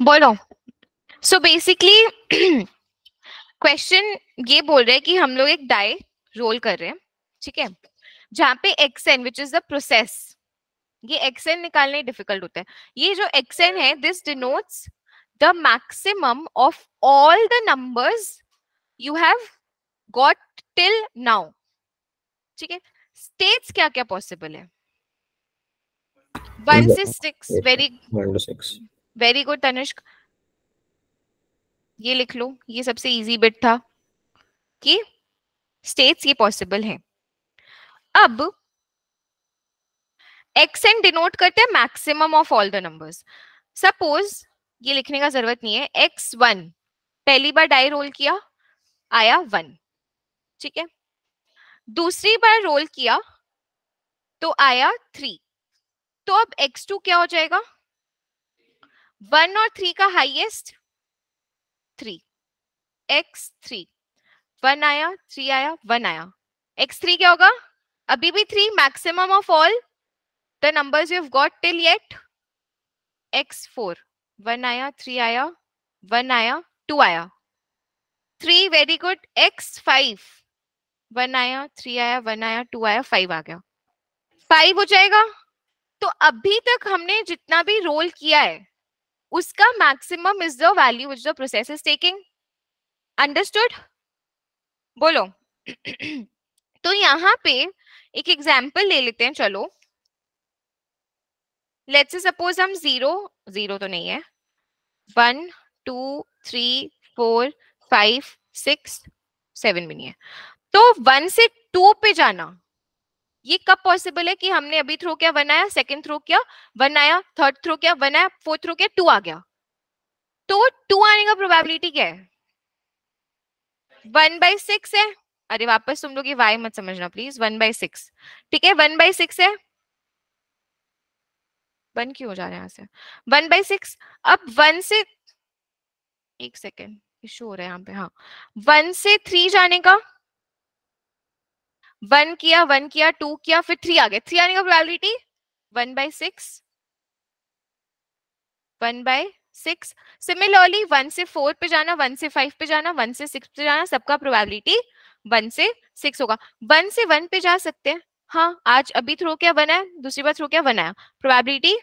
बोलो सो बेसिकली क्वेश्चन ये बोल रहे हैं कि हम लोग एक डाई रोल कर रहे हैं ठीक है? जहाँ पे X N which is the process ये एक्सएन निकालने डिफ़िकल्ट होता है। ये जो एक्सएन है this denotes the maximum of all the numbers you have got till now ठीक है? स्टेट्स क्या क्या पॉसिबल है वन से six very very good Tanishk ये लिख लो, ये सबसे इजी बिट था कि स्टेट्स ये पॉसिबल है। अब एक्स एन डिनोट करते हैं maximum of all the numbers suppose ये लिखने का ज़रूरत नहीं है एक्स वन पहली बार डाई रोल किया, आया वन ठीक है? दूसरी बार रोल किया तो आया थ्री तो अब एक्स टू क्या हो जाएगा? वन और थ्री का highest? Three. X three. One आया, थ्री आया, वन आया। एक्स थ्री क्या होगा? अभी भी three, maximum of all. The numbers you have got till yet. X four. One आया, थ्री आया, वन आया, टू आया। Three, very good. X five. One आया, थ्री आया, वन आया, टू आया, फाइव आ गया। फाइव हो जाएगा। तो अभी तक हमने जितना भी रोल किया है उसका maximum is the value which the process is taking understood बोलो। तो यहाँ पे एक एग्ज़ाम्पल ले लेते हैं, चलो। लेट्स सपोज़ हम ज़ीरो ज़ीरो तो नहीं है। One two three four five six seven भी नहीं है। तो वन से टू पे जाना। ये कब पॉसिबल है कि हमने अभी थ्रो क्या वन आया सेकंड थ्रो किया वन आया थर्ड थ्रो क्या वन आया फोर्थ थ्रो किया टू आ गया। तो टू आने का प्रोबेबिलिटी क्या है? वन बाई सिक्स है। अरे वापस तुम लोग ये वाई मत समझना प्लीज़ वन बाई सिक्स ठीक है वन बाई सिक्स है। वन क्यों हो जा रहा है यहाँ से? वन बाई सिक्स अब वन से एक सेकेंड इशू हो रहा है यहाँ पे हाँ। वन से थ्री जाने का। वन किया वन किया, टू किया, फिर थ्री आ गया थ्री आने का probability one by six one by six similarly one से फोर पे जाना वन से फाइव पे जाना वन से सिक्स पे जाना, सबका प्रोबेबिलिटी वन से सिक्स होगा। वन से वन पे जा सकते हैं। हाँ आज अभी थ्रो क्या है दूसरी बार थ्रो क्या वन आया। प्रोबेबिलिटी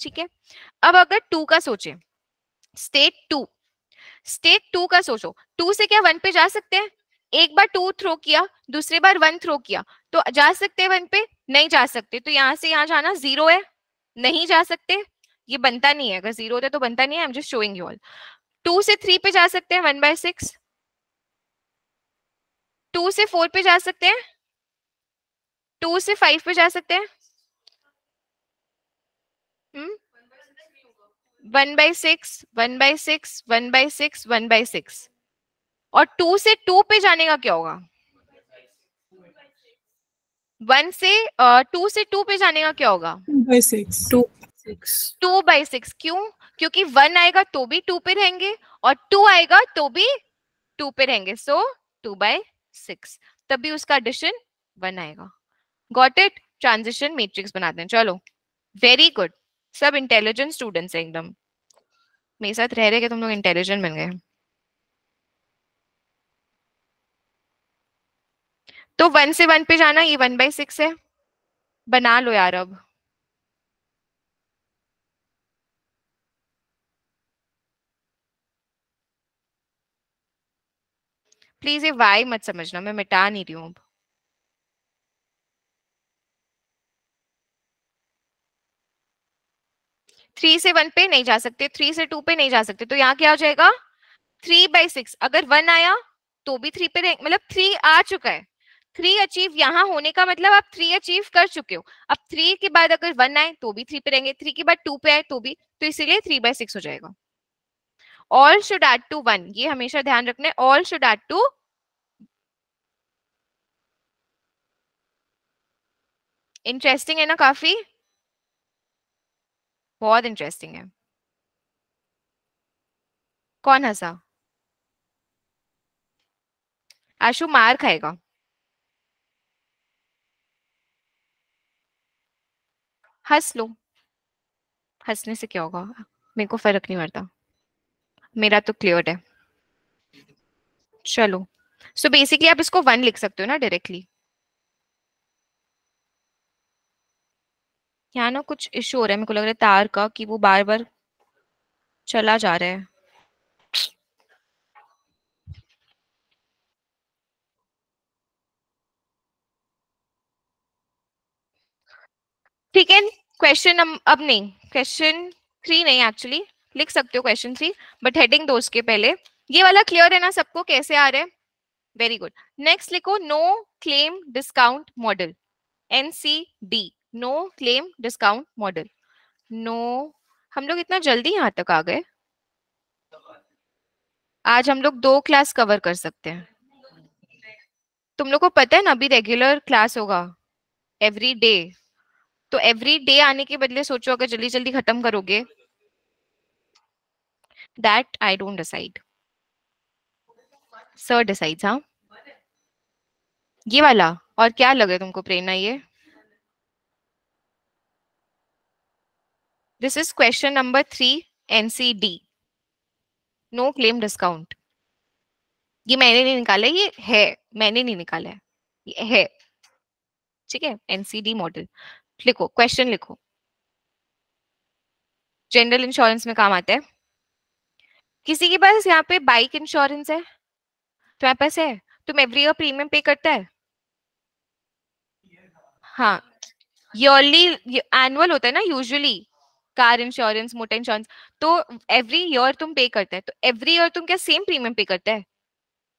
ठीक है। अब अगर टू का सोचे। स्टेट टू स्टेट टू का सोचो। टू से क्या वन पे जा सकते हैं? एक बार टू थ्रो किया, दूसरी बार वन थ्रो किया तो जा सकते हैं वन पे? नहीं जा सकते। तो यहाँ से यहाँ जाना ज़ीरो है। नहीं जा सकते? ये बनता नहीं है। अगर ज़ीरो होता तो बनता नहीं है। I am just showing you all two से थ्री पे जा सकते हैं वन बाय सिक्स टू से फोर पे जा सकते हैं। टू से फाइव पे जा सकते हैं। One by six one by six one by six one by six और टू से टू पे जाने का क्या होगा? वन से टू uh, से टू पे जाने का क्या होगा? Two six two by six. क्यों? क्योंकि वन आएगा तो भी टू पे रहेंगे और टू आएगा तो भी टू पे रहेंगे। सो टू बाई सिक्स तभी उसका एडिशन वन आएगा। गॉट इट ट्रांजिशन मैट्रिक्स बनाते हैं चलो। वेरी गुड सब इंटेलिजेंट स्टूडेंट्स हैं एकदम। मेरे साथ रह रहे के तुम लोग इंटेलिजेंट बन गए। तो वन से वन पे जाना, ये वन बाई सिक्स है। बना लो यार अब। प्लीज़ ये वाई मत समझना, मैं मिटा नहीं रही हूँ अब। थ्री से वन पे नहीं जा सकते थ्री से टू पे नहीं जा सकते तो यहाँ क्या हो जाएगा? थ्री बाई सिक्स अगर वन आया तो भी थ्री पे मतलब थ्री आ चुका है। थ्री अचीव यहाँ होने का मतलब आप थ्री अचीव कर चुके हो। अब थ्री के बाद अगर वन आए तो भी थ्री पे रहेंगे थ्री के बाद टू पे आए तो भी तो इसीलिए थ्री बाय सिक्स हो जाएगा। All should add to one ये हमेशा ध्यान रखना है all should add to interesting है ना काफ़ी? बहुत इंटरेस्टिंग है। कौन हंसा? आशु मार खाएगा। हंस लो। हंसने से क्या होगा? मेरे को फ़र्क नहीं पड़ता। मेरा तो क्लियर है। चलो। सो so बेसिकली आप इसको वन लिख सकते हो ना डायरेक्टली यहाँ ना कुछ इशू हो रहा है। मेरे को लग रहा है तार का कि वो बार बार चला जा रहा है। ठीक है क्वेश्चन अब नहीं क्वेश्चन थ्री नहीं एक्चुअली लिख सकते हो क्वेश्चन थ्री बट हेडिंग दो उसके पहले। ये वाला क्लियर है ना सबको, कैसे आ रहे हैं? वेरी गुड नेक्स्ट लिखो no claim discount model NCD no claim discount model no हम लोग इतना जल्दी यहाँ तक आ गए। आज हम लोग दो क्लास कवर कर सकते हैं। तुम लोग को पता है ना, अभी रेगुलर क्लास होगा। एवरी डे तो एवरी डे आने के बदले सोचो, अगर जल्दी जल्दी खत्म करोगे that I don't decide sir decide हाँ? ये वाला, और क्या लगे तुमको प्रेरणा ये? This is question number three NCD no claim discount ये मैंने नहीं निकाला, ये है, मैंने नहीं निकाला है, ये है। ठीक है एनसीडी मॉडल लिखो क्वेश्चन लिखो। जनरल इंश्योरेंस में काम आता है। किसी के पास यहाँ पे बाइक इंश्योरेंस है? तुम्हारे पास है? तुम एवरी ईयर प्रीमियम पे करता है? हाँ। ईयरली एनुअल होता है ना usually car insurance motor insurance तो एवरी ईयर तुम पे करता है। तो एवरी ईयर तुम क्या सेम प्रीमियम पे करता है?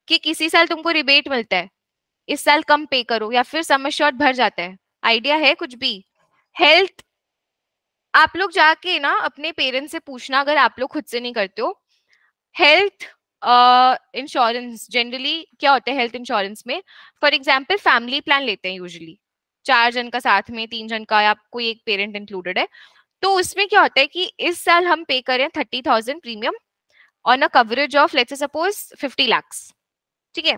कि किसी साल तुमको रिबेट मिलता है। इस साल कम पे करो या फिर समर शॉर्ट भर जाता है। आइडिया है कुछ भी? हेल्थ, आप लोग जाके ना अपने पेरेंट्स से पूछना अगर आप लोग खुद से नहीं करते हो। हेल्थ इंश्योरेंस जनरली क्या होता है हेल्थ इंश्योरेंस में? फॉर एग्ज़ाम्पल फैमिली प्लान लेते हैं यूजली चार जन का साथ में, तीन जन का या कोई एक पेरेंट इंक्लूडेड है। तो उसमें क्या होता है कि इस साल हम पे करें thirty thousand premium on a coverage of let's suppose fifty lakhs ठीक है?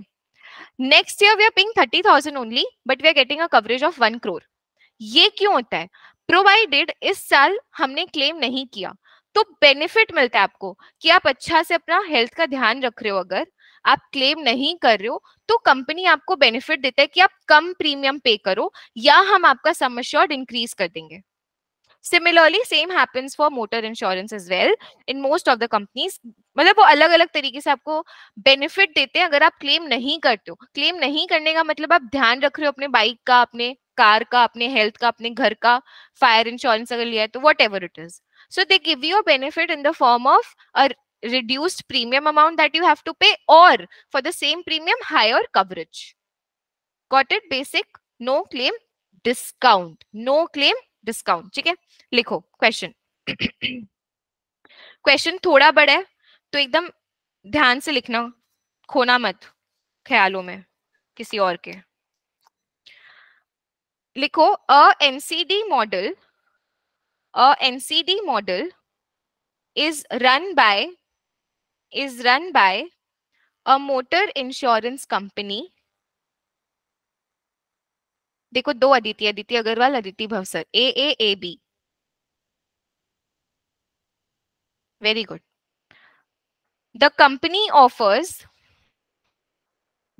Next year we are paying thirty thousand only but we are getting a coverage of one crore ये क्यों होता है? प्रोवाइडेड इस साल हमने क्लेम नहीं किया तो बेनिफिट मिलता है आपको कि आप अच्छा से अपना हेल्थ का ध्यान रख रहे हो अगर, आप क्लेम नहीं कर रहे हो तो कंपनी आपको बेनिफिट देता है कि आप कम प्रीमियम पे करो या हम आपका सम इंक्रीज कर देंगे। Similarly same happens for motor insurance as well in most of the companies मतलब वो अलग अलग तरीके से आपको बेनिफिट देते हैं अगर आप क्लेम नहीं करते हो। क्लेम नहीं करने का मतलब आप ध्यान रख रहे हो अपने बाइक का, अपने कार का, अपने हेल्थ का, अपने घर का फायर इंश्योरेंस अगर लिया है तो whatever it is so they give you benefit in the form of a reduced premium amount that you have to pay or for the same premium, higher coverage. Got it? Basic, no claim discount. No claim discount ठीक है? लिखो question question थोड़ा बड़ा है तो एकदम ध्यान से लिखना, खोना मत ख्यालों में किसी और के। लिखो a NCD model a NCD model is run by, is run by a motor insurance company देखो, दो Aditi Aditi Agarwal, Aditi Bhavsar. A A A, B. Very good the company offers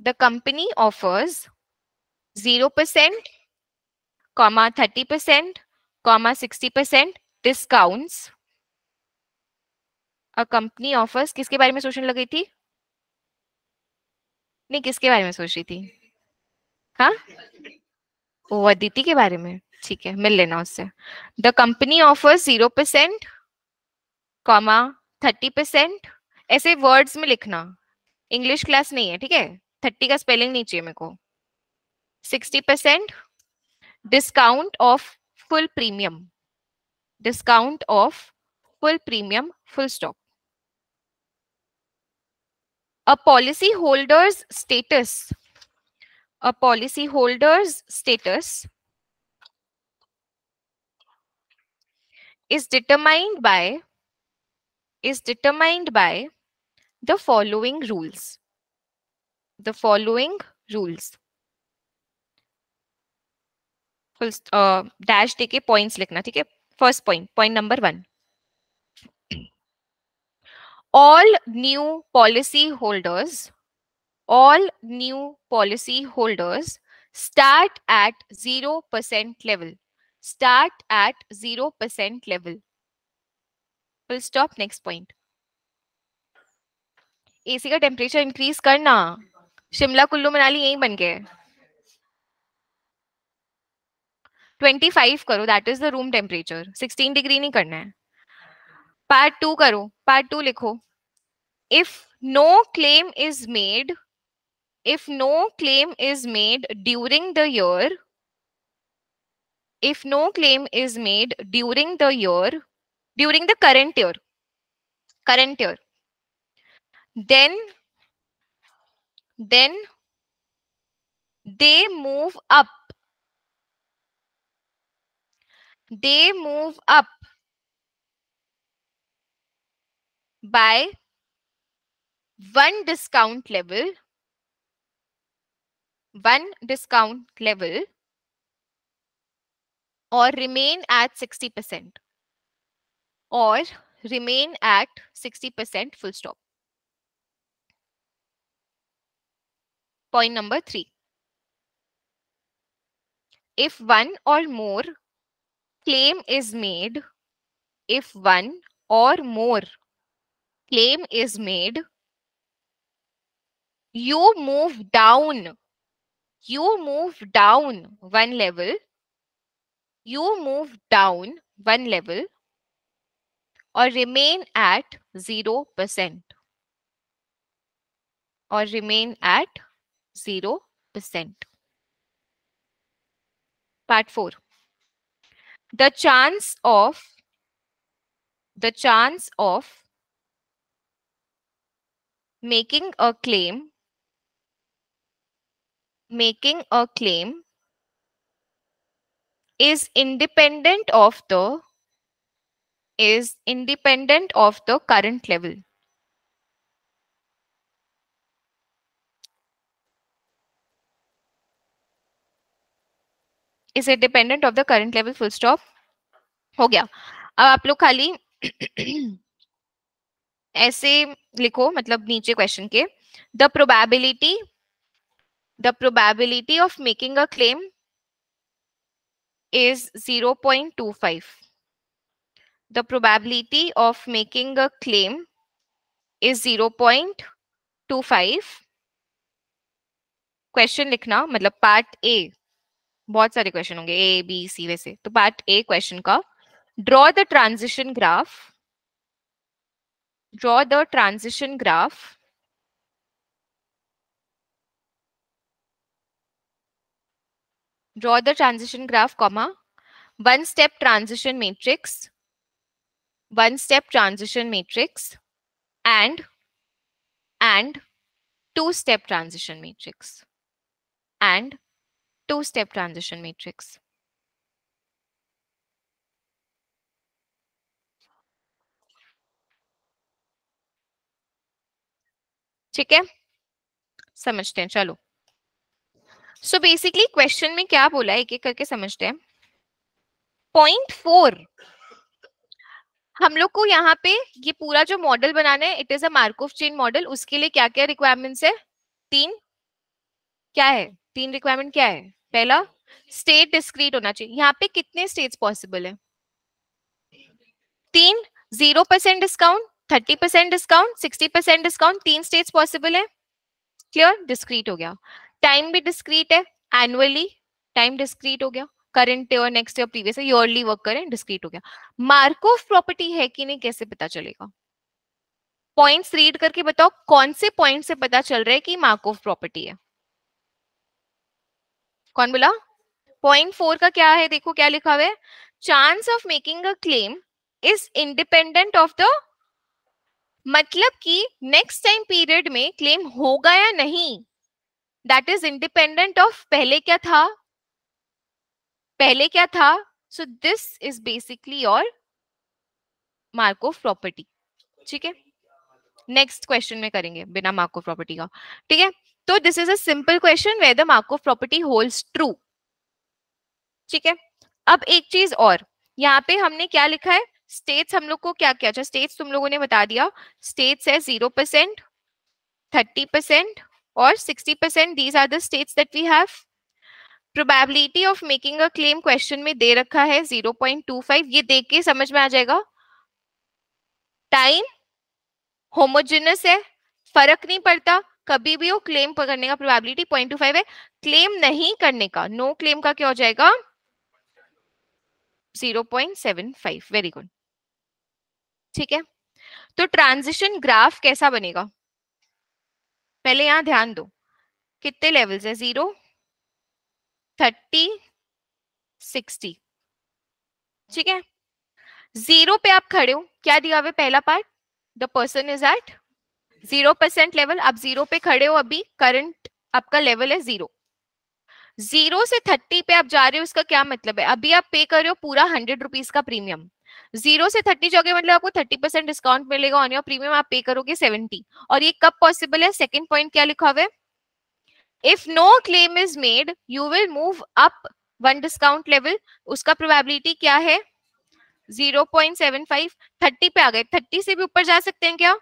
the company offers zero percent comma thirty percent comma 60% discounts. A company offers, किसके बारे में सोचने लगी थी? नहीं, किसके बारे में सोच रही थी? हाँ? वो अदिति के बारे में। ठीक है, मिल लेना उससे। The company offer zero percent comma thirty percent ऐसे वर्ड्स में लिखना। इंग्लिश क्लास नहीं है, ठीक है? थर्टी का स्पेलिंग नहीं चाहिए मेरे को। Sixty percent discount off full premium discount off full premium full stop a policy holders status a policy holder's status is determined by is determined by the following rules the following rules full dash देके points लिखना ठीक है first point point number one all new policy holders all new policy holders start at 0% level. Start at 0% level. Full stop next point. AC का temperature increase करना। शिमला कुल्लू मनाली यही बन गए। 25 करो that is the room temperature 16 degree नहीं करना है। Part two करो। पार्ट टू लिखो। If no claim is made if no claim is made during the year if no claim is made during the year during the current year current year then then they move up. They move up by one discount level one discount level or remain at 60% or remain at 60% full stop. Point number three. If one or more claim is made if one or more claim is made you move down you move down one level. You move down one level or remain at 0% or remain at 0%. Part 4 the chance of the chance of making a claim making a claim is independent of the is independent of the current level is it dependent of the current level full stop हो गया अब आप लोग खाली ऐसे लिखो मतलब नीचे क्वेश्चन के the probability the probability of making a claim is 0.25 the probability of making a claim is 0.25 question लिखना मतलब पार्ट ए बहुत सारे क्वेश्चन होंगे ए बी सी वैसे। तो पार्ट ए क्वेश्चन का draw the transition graph draw the transition graph draw the transition graph comma one step transition matrix one step transition matrix and and two step transition matrix and two step transition matrix ठीक है समझते हैं चलो सो basically क्वेश्चन में क्या बोला? है एक एक करके समझते हैं। पॉइंट फोर हम लोग को यहाँ पे ये पूरा जो मॉडल बनाना है it is a Markov chain model उसके लिए क्या क्या रिक्वायरमेंट्स है? तीन। क्या है? तीन रिक्वायरमेंट क्या है? पहला स्टेट डिस्क्रीट होना चाहिए। यहाँ पे कितने स्टेट्स पॉसिबल है? तीन zero percent discount thirty percent discount sixty percent discount तीन स्टेट्स पॉसिबल है? क्लियर डिस्क्रीट हो गया। टाइम भी डिस्क्रीट है एनुअली टाइम डिस्क्रीट हो गया current year next year previous yearly work करें डिस्क्रीट हो गया। मार्कोव प्रॉपर्टी है कि नहीं, कैसे पता चलेगा? पॉइंट्स रीड करके बताओ, कौन से पॉइंट से पता चल रहा है कि मार्कोव प्रॉपर्टी है? कौन बोला? पॉइंट फोर का क्या है, देखो क्या लिखा हुआ है? Chance of making a claim is independent of the मतलब कि नेक्स्ट टाइम पीरियड में क्लेम होगा या नहीं? दैट इज़ इंडिपेंडेंट ऑफ़ पहले क्या था? पहले क्या था? So this is basically your Markov property ठीक है? नेक्स्ट क्वेश्चन में करेंगे बिना मार्कोव प्रॉपर्टी का। ठीक है? तो this is a simple question where the Markov property holds true ठीक है? अब एक चीज़ और। यहाँ पे हमने क्या लिखा है? स्टेट्स हम लोग को क्या क्या? अच्छा स्टेट्स तुम लोगों ने बता दिया। स्टेट्स है zero percent thirty percent sixty percent these are the states that we have probability of making a claim question में दे रखा है 0.25 ये देख के समझ में आ जाएगा। टाइम होमोजिनस है, फ़र्क नहीं पड़ता, कभी भी वो क्लेम करने का प्रोबेबिलिटी 0.25 है। क्लेम नहीं करने का नो no क्लेम का क्या हो जाएगा? 0.75 वेरी गुड ठीक है? तो ट्रांजिशन ग्राफ कैसा बनेगा? पहले यहाँ ध्यान दो, कितने लेवल्स है? ज़ीरो थर्टी सिक्सटी ठीक है? ज़ीरो पे आप खड़े हो, क्या दिया हुआ पहला part the person is at zero percent level आप ज़ीरो पे खड़े हो अभी करंट आपका लेवल है ज़ीरो ज़ीरो से थर्टी पे आप जा रहे हो उसका क्या मतलब है? अभी आप पे कर रहे हो पूरा हंड्रेड रुपीज़ का प्रीमियम ज़ीरो से थर्टी जाओगे मतलब आपको थर्टी परसेंट डिस्काउंट मिलेगा ऑन योर प्रीमियम आप पे करोगे सेवेंटी और ये कब पॉसिबल है? सेकेंड पॉइंट क्या लिखा हुआ if no claim is made you will move up one discount level उसका प्रोबेबिलिटी क्या है? 0.75 30 पे आ गए. 30 से भी ऊपर जा सकते हैं क्या?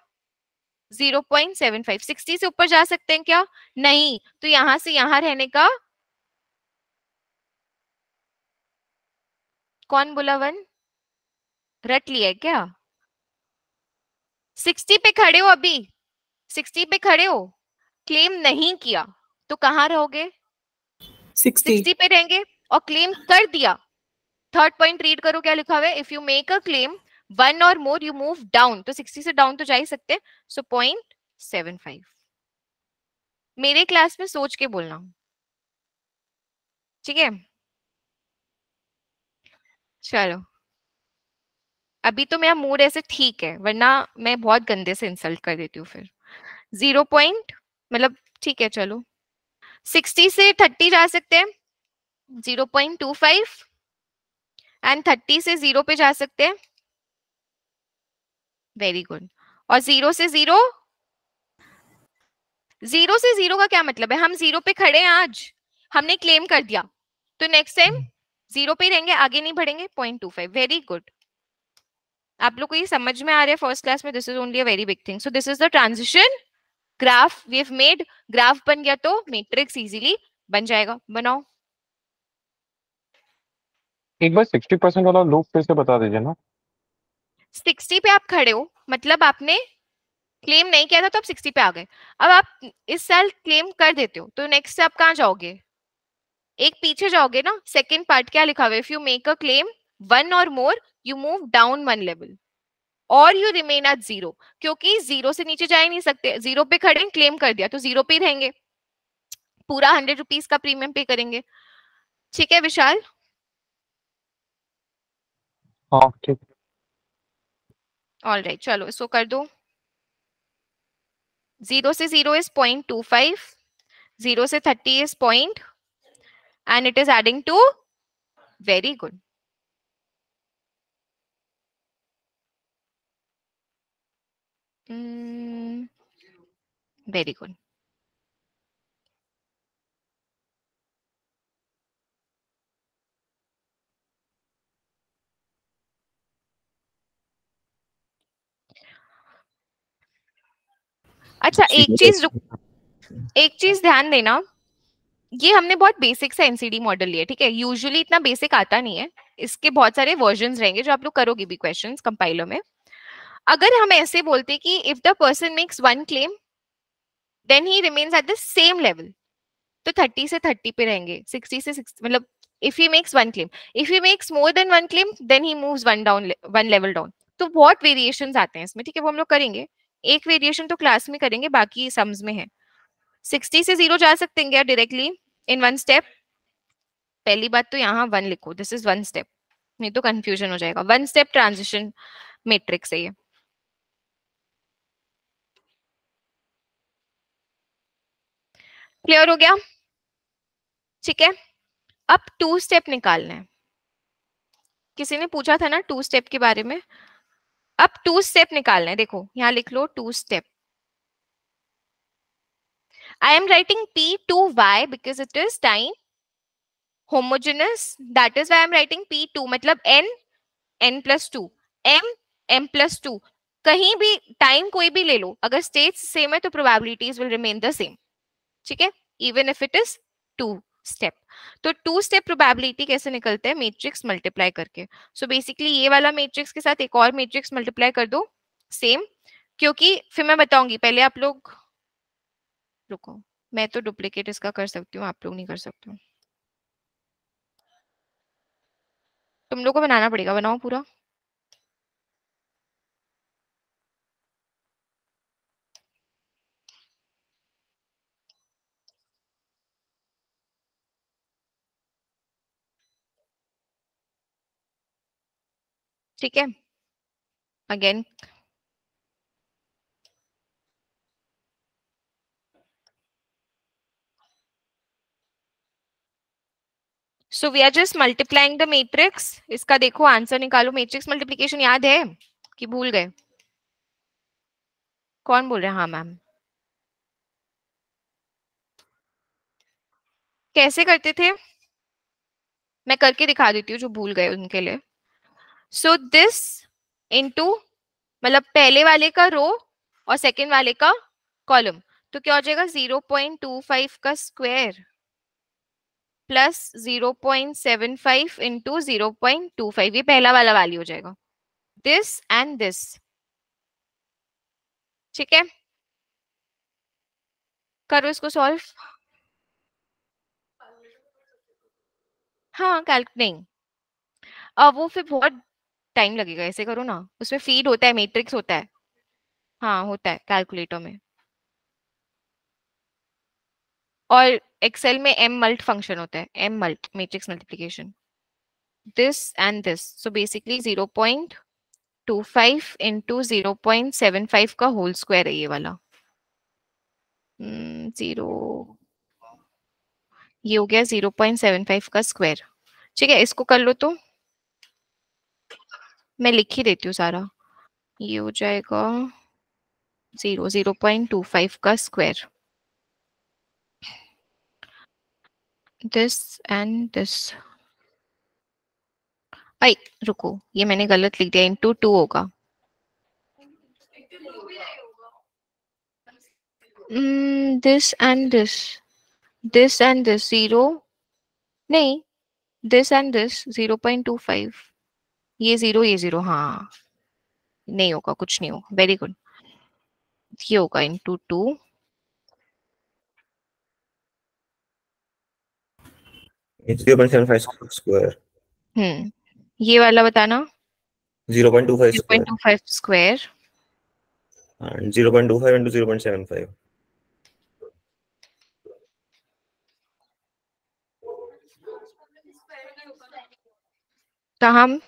0.75 60 से ऊपर जा सकते हैं क्या? नहीं. तो यहाँ से यहाँ रहने का कौन बोला वन? रट लिया क्या? 60 पे खड़े हो अभी। 60 पे खड़े हो। क्लेम नहीं किया तो कहाँ रहोगे? 60 60 पे रहेंगे और क्लेम कर दिया। थर्ड पॉइंट रीड करो क्या लिखा हुआ है? If you make a claim one or more you move down तो 60 से डाउन तो जा ही सकते हैं। सो पॉइंट सेवन फाइव मेरे क्लास में सोच के बोलना। ठीक है? चलो। अभी तो मेरा मूड ऐसे ठीक है वरना मैं बहुत गंदे से इंसल्ट कर देती हूँ फिर। ज़ीरो पॉइंट मतलब ठीक है चलो। सिक्सटी से थर्टी जा सकते हैं। Zero point two five and thirty से ज़ीरो पे जा सकते हैं। वेरी गुड और ज़ीरो से ज़ीरो ज़ीरो से ज़ीरो का क्या मतलब है? हम ज़ीरो पे खड़े हैं आज। हमने क्लेम कर दिया। तो नेक्स्ट टाइम ज़ीरो पे रहेंगे आगे नहीं बढ़ेंगे point two five very good आप लोग को ये समझ में आ रहा है फ़र्स्ट क्लास में this is only a very big thing so this is the transition graph we have made graph बन गया तो मैट्रिक्स इजीली बन जाएगा। बनाओ। एक बार 60 परसेंट वाला लूप फिर से बता दीजिए ना। 60 पे आप खड़े हो मतलब आपने क्लेम नहीं किया था तो आप 60 पे आ गए। अब आप इस साल क्लेम कर देते हो तो नेक्स्ट आप कहाँ जाओगे? एक पीछे जाओगे ना सेकेंड पार्ट क्या लिखा हुआ if you make a claim one or more you move down one level और यू रिमेन एट ज़ीरो क्योंकि ज़ीरो से नीचे जा ही नहीं सकते। ज़ीरो पे खड़े क्लेम कर दिया तो ज़ीरो पे ही रहेंगे। पूरा हंड्रेड रुपीज़ का प्रीमियम पे करेंगे। ठीक है विशाल? हाँ ठीक। ऑल राइट चलो इसको कर दो। ज़ीरो से zero is point two five zero से thirty is point and it is adding to very good very good अच्छा एक चीज़ एक चीज़ ध्यान देना। ये हमने बहुत बेसिक से एनसीडी मॉडल लिया ठीक है? यूजुअली इतना बेसिक आता नहीं है। इसके बहुत सारे वर्जन रहेंगे जो आप लोग करोगे भी क्वेश्चन कंपाइलर में। अगर हम ऐसे बोलते कि if the person makes one claim then he remains at the same level तो थर्टी से थर्टी पे रहेंगे सिक्सटी से सिक्स मतलब if he makes one claim if he makes more than one claim then he moves one down one level down तो बहुत variations आते हैं इसमें, ठीक है, वो हम लोग करेंगे। एक वेरिएशन तो क्लास में करेंगे, बाकी सम्स में है। सिक्सटी से ज़ीरो जा सकते हैं डायरेक्टली इन वन स्टेप पहली बात तो यहाँ वन लिखो दिस इज़ वन स्टेप नहीं तो कंफ्यूजन हो जाएगा। वन स्टेप ट्रांजिशन मैट्रिक्स है ये। क्लियर हो गया? ठीक है। अब टू स्टेप निकालना है। किसी ने पूछा था ना टू स्टेप के बारे में? अब टू स्टेप निकालना है। देखो, यहाँ लिख लो two step I am writing P2Y because it is time homogeneous. That is why I am writing P2 मतलब N N plus two M M plus two कहीं भी टाइम कोई भी ले लो। अगर स्टेट सेम है तो probabilities will remain the same ठीक है? Even if it is two step तो टू स्टेप प्रोबेबिलिटी कैसे निकलते हैं? मैट्रिक्स मल्टीप्लाई करके। सो so बेसिकली ये वाला मैट्रिक्स के साथ एक और मैट्रिक्स मल्टीप्लाई कर दो। सेम क्योंकि फिर मैं बताऊँगी, पहले आप लोग रुको। मैं तो डुप्लीकेट इसका कर सकती हूँ, आप लोग नहीं कर सकते तुम लोग को बनाना पड़ेगा, बनाओ पूरा। ठीक है? Again so we are just multiplying the matrix इसका देखो आंसर निकालो। मैट्रिक्स मल्टीप्लिकेशन याद है? कि भूल गए। कौन बोल रहे हैं? हाँ मैम कैसे करते थे? मैं करके दिखा देती हूँ जो भूल गए उनके लिए। सो दिस इनटू मतलब पहले वाले का रो और सेकेंड वाले का कॉलम तो क्या हो जाएगा? ज़ीरो पॉइंट टू फाइव का square plus zero point seven five into zero point two five ये पहला वाला वैल्यू हो जाएगा। दिस एंड दिस ठीक है? करो इसको सॉल्व हाँ कैल्क नहीं। अब वो फिर बहुत टाइम लगेगा ऐसे करो ना। उसमें फ़ीड होता है मैट्रिक्स होता है। हाँ होता है कैलकुलेटर में। और एक्सेल में एम मल्ट फ़ंक्शन होता है। M mult matrix multiplication this and this so basically zero point two five into zero point seven five का होल स्क्वायर है ये वाला। ज़ीरो hmm, ये हो गया ज़ीरो पॉइंट सेवन फाइव का स्क्वायर ठीक है इसको कर लो तो मैं लिख ही देती हूँ सारा। ये हो जाएगा zero zero point two five का square. This and this. I, रुको, ये मैंने गलत लिख दिया इंटू टू होगा। This and this this and this zero नहीं this and this zero point two five ये ज़ीरो ये ज़ीरो हाँ। नहीं होगा कुछ नहीं होगा। वेरी गुड ये होगा इन टू टू हम्म। ये वाला बताना। Zero point two five square हम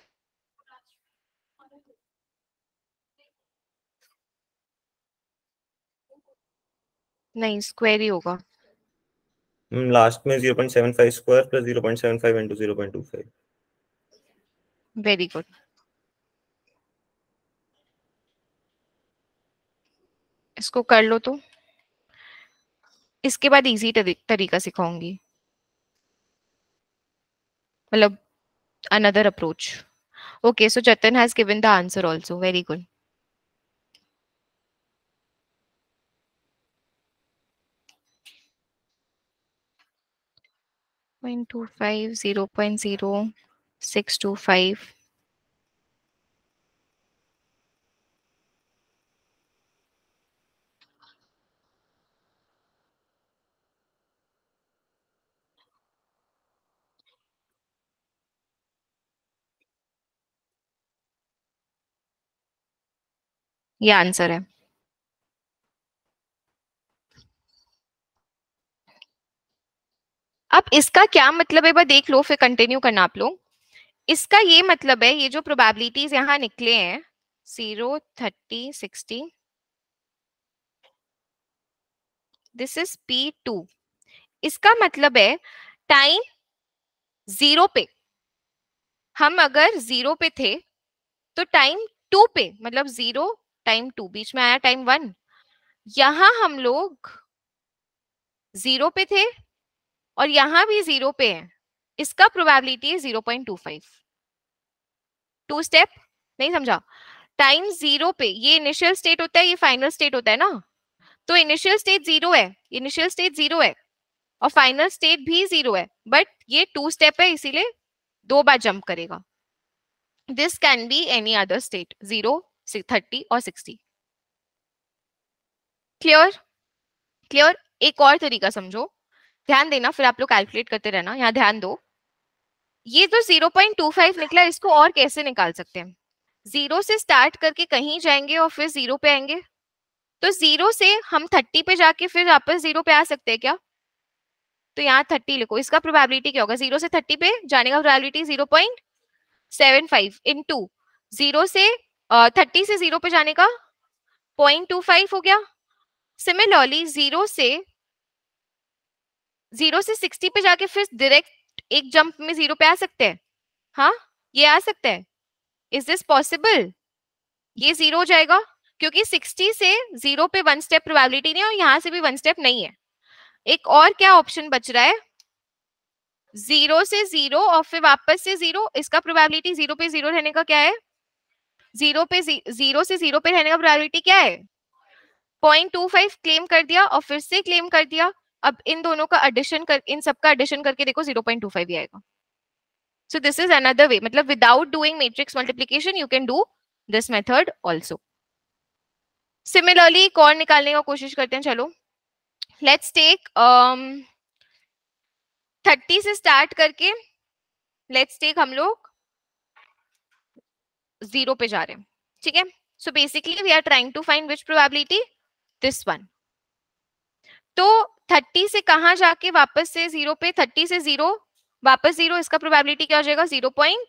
नहीं स्क्वायर ही होगा। हम लास्ट में 0.75 square plus 0.75 into 0.25 very good इसको कर लो तो। इसके बाद इजी तरीका सिखाऊँगी। मतलब another approach okay so Jatan has given the answer also very good 0.25, 0 0.0625. ये आंसर है अब इसका क्या मतलब है? बार देख लो, फिर कंटिन्यू करना आप लोग। इसका ये मतलब है, ये जो प्रोबेबिलिटीज यहाँ निकले हैं zero thirty sixty this is P two इसका मतलब है टाइम ज़ीरो पे। हम अगर ज़ीरो पे थे तो टाइम टू पे मतलब ज़ीरो टाइम टू बीच में आया टाइम वन यहाँ हम लोग ज़ीरो पे थे और यहाँ भी ज़ीरो पे है। इसका प्रोबेबिलिटी है zero point two five. Two step? नहीं समझा? टाइम ज़ीरो पे, ये इनिशियल स्टेट होता है, ये फाइनल स्टेट होता है ना? तो इनिशियल स्टेट ज़ीरो है, इनिशियल स्टेट ज़ीरो है और फाइनल स्टेट भी ज़ीरो है, बट ये टू स्टेप है, इसीलिए दो बार जंप करेगा। This can be any other state zero thirty और सिक्सटी। क्लियर क्लियर एक और तरीका समझो। ध्यान देना, फिर आप लोग कैलकुलेट करते रहना, यहाँ ध्यान दो। ये जो 0.25 निकला इसको और कैसे निकाल सकते हैं? ज़ीरो से स्टार्ट करके कहीं जाएँगे और फिर ज़ीरो पे आएँगे? तो ज़ीरो से हम थर्टी पे जाके फिर वापस ज़ीरो पे आ सकते हैं क्या? तो यहाँ थर्टी लिखो। इसका प्रोबेबिलिटी क्या होगा? ज़ीरो से थर्टी पे जाने का probability zero point seven five into zero से थर्टी से ज़ीरो पे जाने का पॉइंट टू फाइव हो गया। सिमिलरली ज़ीरो से ज़ीरो से सिक्सटी पे जाके फिर डायरेक्ट एक जंप में ज़ीरो पे आ सकते हैं। हाँ ये आ सकते हैं। इज़ दिस पॉसिबल ये ज़ीरो हो जाएगा, क्योंकि सिक्सटी से ज़ीरो पे वन स्टेप प्रोबेबिलिटी नहीं है और यहाँ से भी वन स्टेप नहीं है। एक और क्या ऑप्शन बच रहा है? ज़ीरो से ज़ीरो और फिर वापस से ज़ीरो इसका प्रोबेबिलिटी ज़ीरो पे ज़ीरो रहने का क्या है? ज़ीरो पे ज़ीरो से ज़ीरो पे रहने का प्रोबेबिलिटी क्या है? पॉइंट टू फाइव क्लेम कर दिया और फिर से क्लेम कर दिया। अब इन दोनों का एडिशन कर, इन सबका एडिशन करके देखो ज़ीरो पॉइंट टू फाइव ही आएगा। So this is another way मतलब without doing matrix multiplication you can do this method also similarly कौन निकालने का कोशिश करते हैं, चलो। लेट्स टेक थर्टी से स्टार्ट करके लेट्स टेक हम लोग ज़ीरो पे जा रहे हैं, ठीक है? So basically we are trying to find which probability this one तो थर्टी से कहा जाके वापस से ज़ीरो पे थर्टी से ज़ीरो वापस ज़ीरो इसका प्रोबेबिलिटी क्या हो जाएगा? ज़ीरो पॉइंट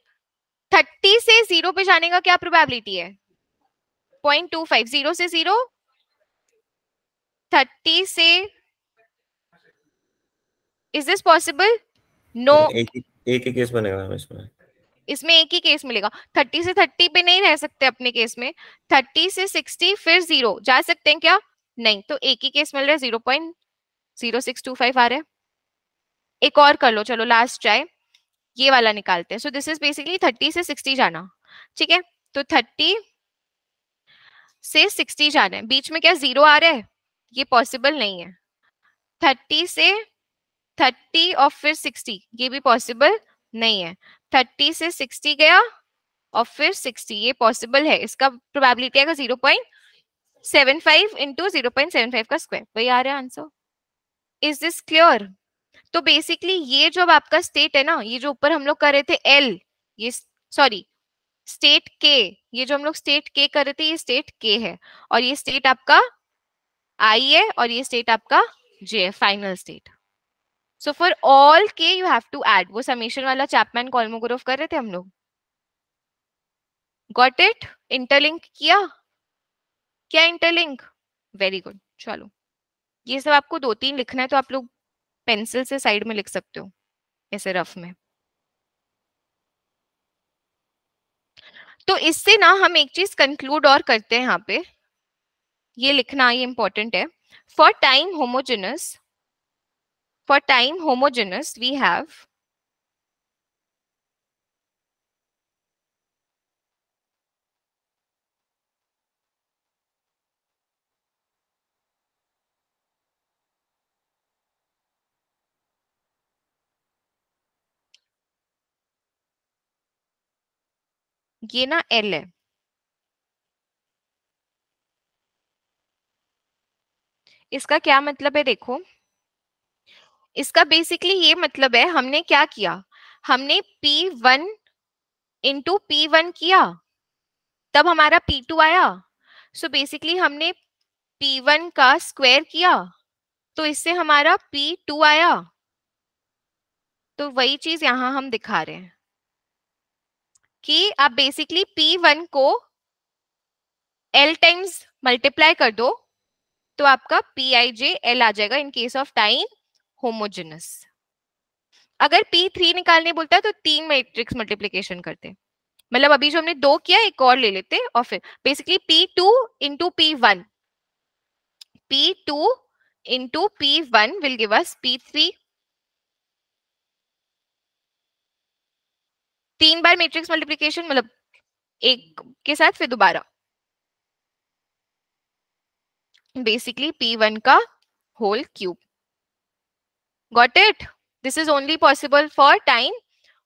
थर्टी से ज़ीरो पे जाने का क्या प्रोबेबिलिटी है? पॉइंट टू फाइव ज़ीरो से ज़ीरो थर्टी से इज़ दिस पॉसिबल नो एक ही केस बनेगा इसमें। इसमें एक ही केस मिलेगा। थर्टी से थर्टी पे नहीं रह सकते अपने केस में। थर्टी से सिक्सटी फिर ज़ीरो। जा सकते हैं क्या? नहीं तो एक ही केस मिल रहा है zero point zero six two five आ रहा है। एक और कर लो, चलो लास्ट ट्राई ये वाला निकालते हैं। So this is basically thirty से सिक्सटी जाना। ठीक है? तो थर्टी से सिक्सटी जाना है। बीच में क्या ज़ीरो आ रहा है? ये पॉसिबल नहीं है। थर्टी से थर्टी और फिर सिक्सटी ये भी पॉसिबल नहीं है। थर्टी से सिक्सटी गया और फिर सिक्सटी ये पॉसिबल है। इसका प्रोबेबिलिटी आएगा zero point seven five into zero point seven five का स्क्वायर वही आ रहा है आंसर इज़ दिस क्लियर तो बेसिकली ये जो अब आपका स्टेट है ना, ये जो ऊपर हम लोग कर रहे थे एल ये सॉरी स्टेट के ये जो हम लोग स्टेट के कर रहे थे, ये स्टेट के है। और ये स्टेट आपका आई है और ये स्टेट आपका जे है final state so for all K you have to add वो समीशन वाला चैपमैन कॉलमोग्राफ कर रहे थे हम लोग। गॉट इट इंटरलिंक किया? क्या इंटरलिंक वेरी गुड चलो। ये सब आपको दो तीन लिखना है तो आप लोग पेंसिल से साइड में लिख सकते हो, ऐसे रफ में। तो इससे ना हम एक चीज़ कंक्लूड और करते हैं यहाँ पे। ये लिखना ये इंपॉर्टेंट है। For time homogeneous for time homogeneous we have ये ना एल है इसका क्या मतलब है देखो? इसका बेसिकली ये मतलब है, हमने क्या किया? हमने P1 वन इंटू पी किया। तब हमारा P2 आया। सो so बेसिकली हमने P1 का स्क्वायर किया। तो इससे हमारा P2 आया। तो वही चीज़ यहाँ हम दिखा रहे हैं। कि आप बेसिकली P1 को L टाइम्स मल्टीप्लाई कर दो तो आपका पी आई जे एल आ जाएगा in case of time homogeneous अगर पी थ्री निकालने बोलता है तो तीन मैट्रिक्स मल्टीप्लीकेशन करते मतलब अभी जो हमने दो किया, एक और ले लेते और फिर basically P two into P one P two into P one will give us P three तीन बार मैट्रिक्स मल्टीप्लिकेशन मतलब एक के साथ, फिर दोबारा। बेसिकली P1 का whole cube got it this is only possible for time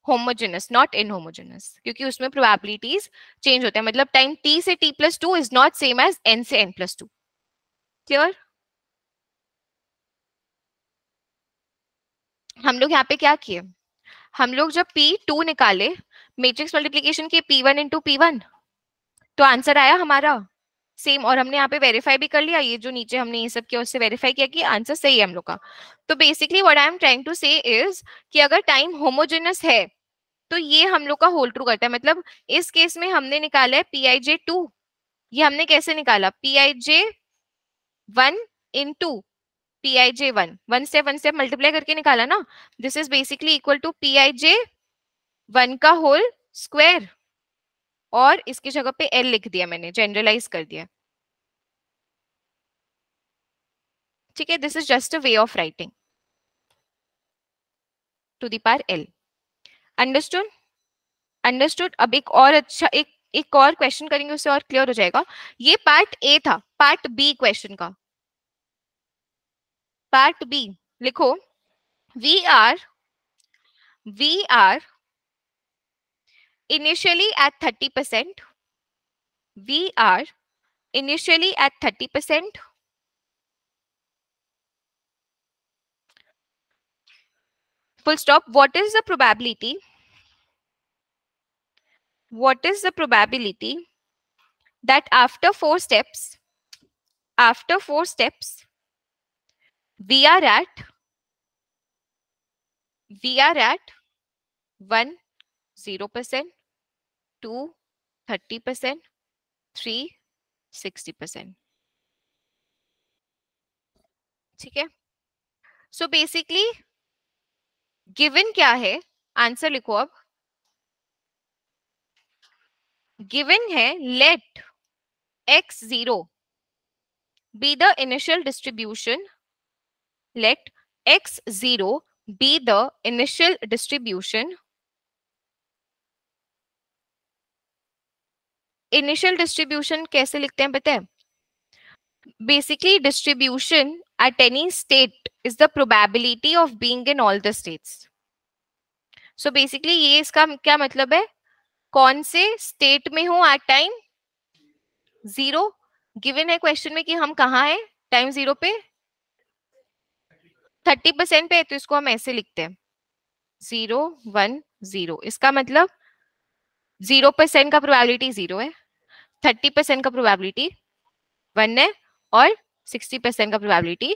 homogeneous not in homogeneous क्योंकि उसमें प्रोबेबिलिटीज चेंज होते हैं। मतलब टाइम टी से T plus two is not same as N से एन प्लस टू क्लियर हम लोग यहाँ पे क्या किए? हम लोग जब पी टू निकाले मैट्रिक्स मल्टीप्लीकेशन के P one into P one तो आंसर आया हमारा। सेम और हमने यहाँ पे वेरीफाई भी कर लिया। ये जो नीचे हमने ये सब किया, उससे वेरीफाई किया कि आंसर सही है हम लोग का। तो basically what I am trying to say is कि अगर टाइम होमोजेनस है तो ये हम लोग का होल्ड ट्रू करता है। मतलब इस केस में हमने निकाला है पी आई जे टू ये हमने कैसे निकाला? P I J one into P I J one one से वन से मल्टीप्लाई करके निकाला ना। This is basically equal to P I J one का होल स्क्वायर, और इसकी जगह पे एल लिख दिया मैंने जनरलाइज कर दिया। ठीक है this is just a way of writing to the power L understood understood अब एक और अच्छा एक एक और क्वेश्चन करेंगे, उससे और क्लियर हो जाएगा। ये पार्ट ए था पार्ट बी क्वेश्चन का। पार्ट बी लिखो we are we are initially at 30%. We are initially at 30%. Full stop. What is the probability? What is the probability that after four steps, after four steps, we are at, we are at 1, 0%, to thirty percent, three sixty percent. ठीक है? So basically given क्या है? Answer लिखो अब। Given है let X zero be the initial distribution let X zero be the initial initial distribution कैसे लिखते हैं है? Basically, distribution at any state is the probability of being in all the states. So, basically, ये इसका क्या मतलब है? कौन से स्टेट में हूँ एट टाइम ज़ीरो गिवन है क्वेश्चन में कि हम कहाँ है? टाइम ज़ीरो पे? थर्टी परसेंट पे है तो इसको हम ऐसे लिखते हैं। ज़ीरो वन ज़ीरो इसका मतलब ज़ीरो परसेंट का प्रोबेबिलिटी ज़ीरो है। थर्टी परसेंट का प्रोबेबिलिटी वन है, और सिक्सटी परसेंट का probability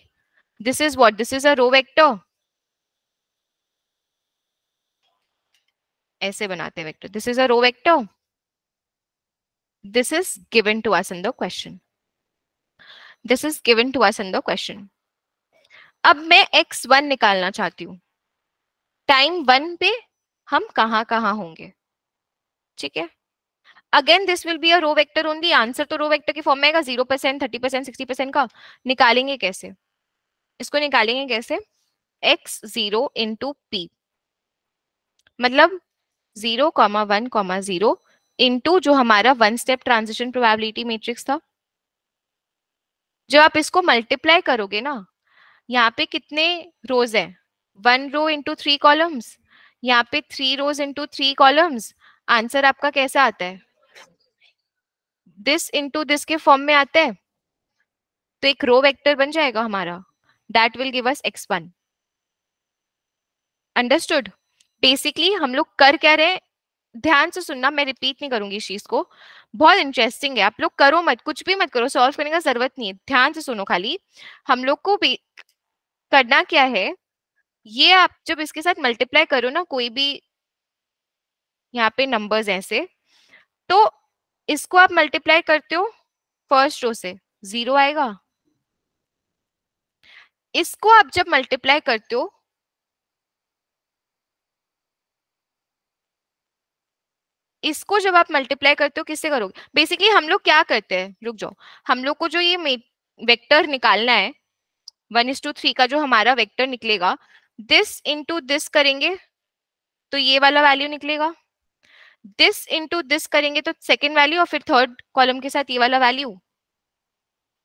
this is what this is a row vector ऐसे बनाते हैं vector this is a row vector this is given to us in the question this is given to us in the question अब मैं X one निकालना चाहती हूँ. Time one पे हम कहाँ कहाँ होंगे? ठीक है? Again this will be a row vector only answer तो रो वेक्टर के फॉर्म में आएगा zero percent thirty percent sixty percent का। निकालेंगे कैसे? इसको निकालेंगे कैसे? एक्स ज़ीरो इंटू पी मतलब zero comma one comma zero into जो हमारा one step transition probability matrix था। जब आप इसको मल्टीप्लाई करोगे ना, यहाँ पे कितने रोज है? One row into three columns यहाँ पे three rows into three columns answer आपका कैसा आता है? दिस इंटू दिस के फॉर्म में आता है तो एक रो वेक्टर बन जाएगा हमारा। That will give us X one understood basically हम लोग कर क्या रहे ध्यान से सुनना, मैं रिपीट नहीं करूँगी इस चीज़ को। बहुत इंटरेस्टिंग है। आप लोग करो मत, कुछ भी मत करो सॉल्व करने का ज़रूरत नहीं है। ध्यान से सुनो खाली। हम लोग को भी करना क्या है? ये आप जब इसके साथ मल्टीप्लाई करो ना, कोई भी यहाँ पे नंबर्स ऐसे तो इसको आप मल्टीप्लाई करते हो फ़र्स्ट रो से ज़ीरो आएगा। इसको आप जब मल्टीप्लाई करते हो, इसको जब आप मल्टीप्लाई करते हो, किससे करोगे? बेसिकली हम लोग क्या करते हैं? रुक जाओ। हम लोग को जो ये वेक्टर निकालना है वन इज़ टू थ्री का जो हमारा वेक्टर निकलेगा दिस इंटू दिस करेंगे तो ये वाला वैल्यू निकलेगा। दिस इंटू दिस करेंगे तो सेकेंड वैल्यू और फिर थर्ड कॉलम के साथ ये वाला वैल्यू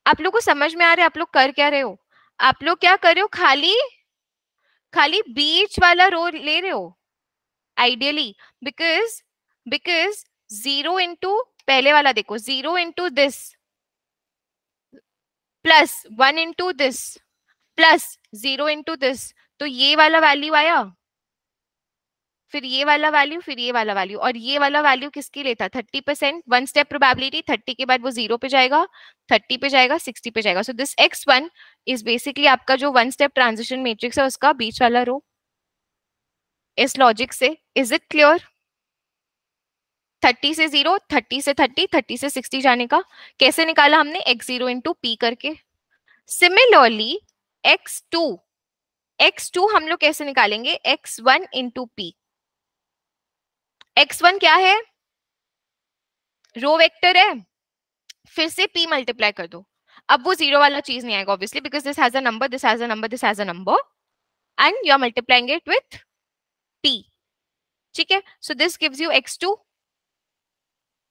आप लोग को समझ में आ रहा है? आप लोग कर क्या रहे हो? आप लोग क्या कर रहे हो? खाली खाली बीच वाला रो ले रहे हो ideally because because zero into पहले वाला देखो zero into this plus one into this plus zero into this तो ये वाला वैल्यू आया। फिर ये वाला वैल्यू फिर ये वाला वैल्यू और ये वाला वैल्यू किसके लिए था? Thirty percent one step probability thirty के बाद वो ज़ीरो पे जाएगा थर्टी पे जाएगा सिक्सटी पे जाएगा। So this X one is basically आपका जो वन स्टेप ट्रांजिशन मैट्रिक्स है उसका बीच वाला रो इस लॉजिक से इज़ इट क्लियर थर्टी से ज़ीरो थर्टी से थर्टी थर्टी से सिक्सटी जाने का। कैसे निकाला हमने? एक्स ज़ीरो इंटू पी करके। Similarly X two X two हम लोग कैसे निकालेंगे? X one into P X one क्या है? रो वेक्टर है। फिर से p मल्टीप्लाई कर दो। अब वो ज़ीरो वाला चीज़ नहीं आएगा obviously because this has a number this has a number this has a number and you are multiplying it with p. ठीक है? So this gives you x2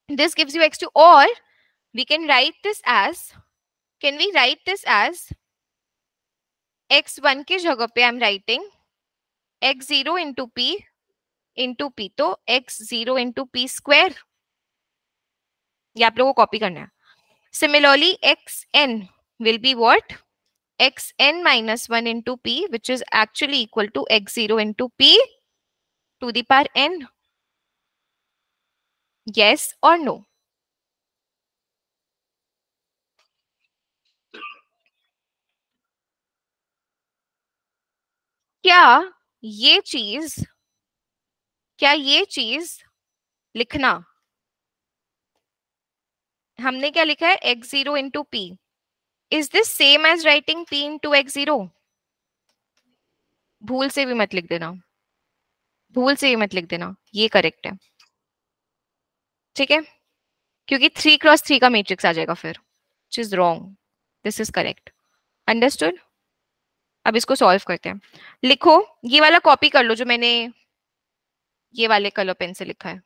this gives you x2 or we can write this as, can we write this as x1 की जगह पे I'm writing x0 into p into P तो X zero into P square ये आप लोगों को copy करना है। Similarly X N will be what X N minus one into P which is actually equal to X zero into P to the power N yes और no क्या ये चीज़ क्या ये चीज़ लिखना? हमने क्या लिखा है? X zero into P is this same as writing P into X zero भूल से भी मत लिख देना। भूल से भी मत लिख देना। ये करेक्ट है। ठीक है? क्योंकि थ्री क्रॉस थ्री का मैट्रिक्स आ जाएगा फिर। Which is wrong this is correct understood अब इसको सॉल्व करते हैं। लिखो, ये वाला कॉपी कर लो जो मैंने ये वाले कलर पेन से लिखा है।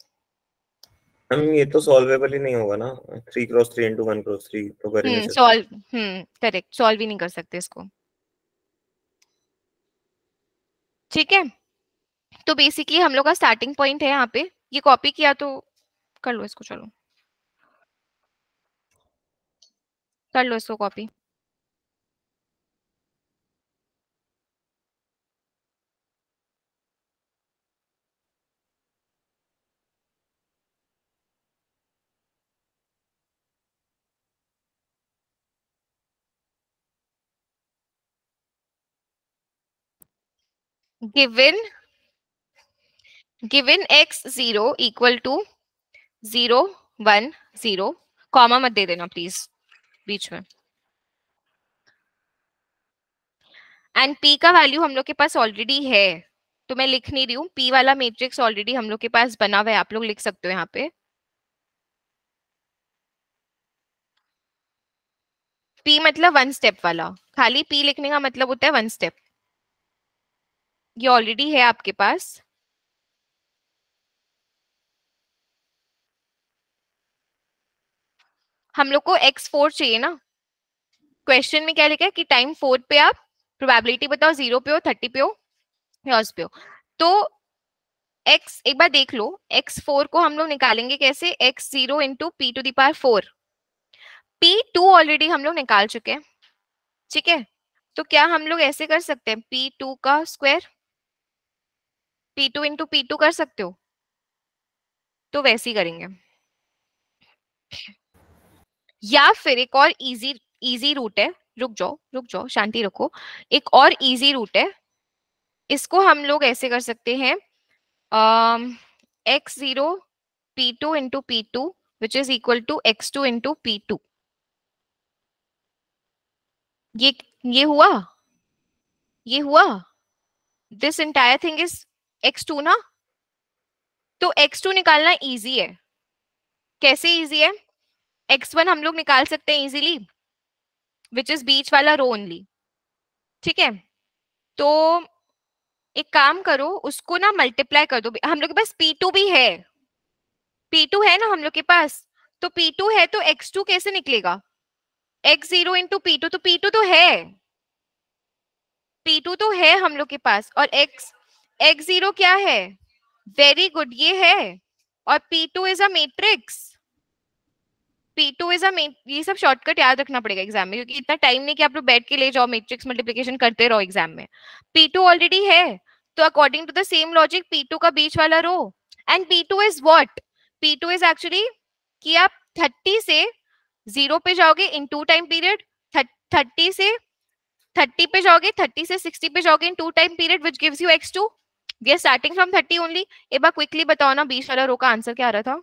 मैम ये तो सॉल्वेबल ही नहीं होगा ना। Three cross three into one cross three तो कर ही नहीं hmm solve hmm correct solve ही नहीं कर सकते इसको। ठीक है? तो बेसिकली हम लोग का स्टार्टिंग पॉइंट है यहाँ पे। ये कॉपी किया तो कर लो इसको चलो। कर लो इसको copy given given x zero equal to zero, one, zero comma मत दे देना प्लीज़ बीच में। एंड p का वैल्यू हम लोग के पास ऑलरेडी है तो मैं लिख नहीं रही हूँ। P वाला मैट्रिक्स ऑलरेडी हम लोग के पास बना हुआ है, आप लोग लिख सकते हो यहाँ पे। P मतलब वन स्टेप वाला, खाली p लिखने का मतलब होता है वन स्टेप ये ऑलरेडी है आपके पास। हम लोग को एक्स फोर चाहिए ना। क्वेश्चन में क्या लिखा है कि टाइम फोर पे आप प्रोबेबिलिटी बताओ ज़ीरो पे हो थर्टी पे हो यस पे हो। तो एक्स एक बार देख लो एक्स फोर को हम लोग निकालेंगे कैसे? X zero into P to the power four P two already हम लोग निकाल चुके हैं, ठीक है? तो क्या हम लोग ऐसे कर सकते हैं? पी टू का square P two into P two कर सकते हो। तो वैसे ही करेंगे। या फिर एक और इजी इजी रूट है। रुक जाओ रुक जाओ, शांति रखो। एक और इजी रूट है। इसको हम लोग ऐसे कर सकते हैं X zero P two into P two which is equal to X two into P two ये ये हुआ? ये हुआ? This entire thing is X two ना तो एक्स टू निकालना इजी है। कैसे इजी है? एक्स वन हम लोग निकाल सकते हैं इजीली विच इज़ बीच वाला रो ओनली ठीक है? तो एक काम करो, उसको ना मल्टीप्लाई कर दो। हम लोग के पास पी टू भी है। पी टू है ना हम लोग के पास तो पी टू है तो एक्स टू कैसे निकलेगा? X zero into P two तो पी टू तो है। पी टू तो है हम लोग के पास, और एक्स एक्स ज़ीरो क्या है? वेरी गुड ये है। और P two is a matrix P two is ये सब शॉर्टकट याद रखना पड़ेगा एग्ज़ाम में, क्योंकि इतना टाइम नहीं कि आप लोग बैठ के ले जाओ मैट्रिक्स मल्टीप्लीकेशन करते रहो एग्ज़ाम में। पी टू ऑलरेडी है। तो according to the same logic P two का बीच वाला row and P two is what P two is actually कि आप थर्टी से ज़ीरो पे जाओगे in two time period thirty से थर्टी पे जाओगे थर्टी से सिक्सटी पे जाओगे in two time period which gives you X two we are starting from thirty only एक बार क्विकली बताओ ना बीच वाला रो का आंसर क्या आ रहा था?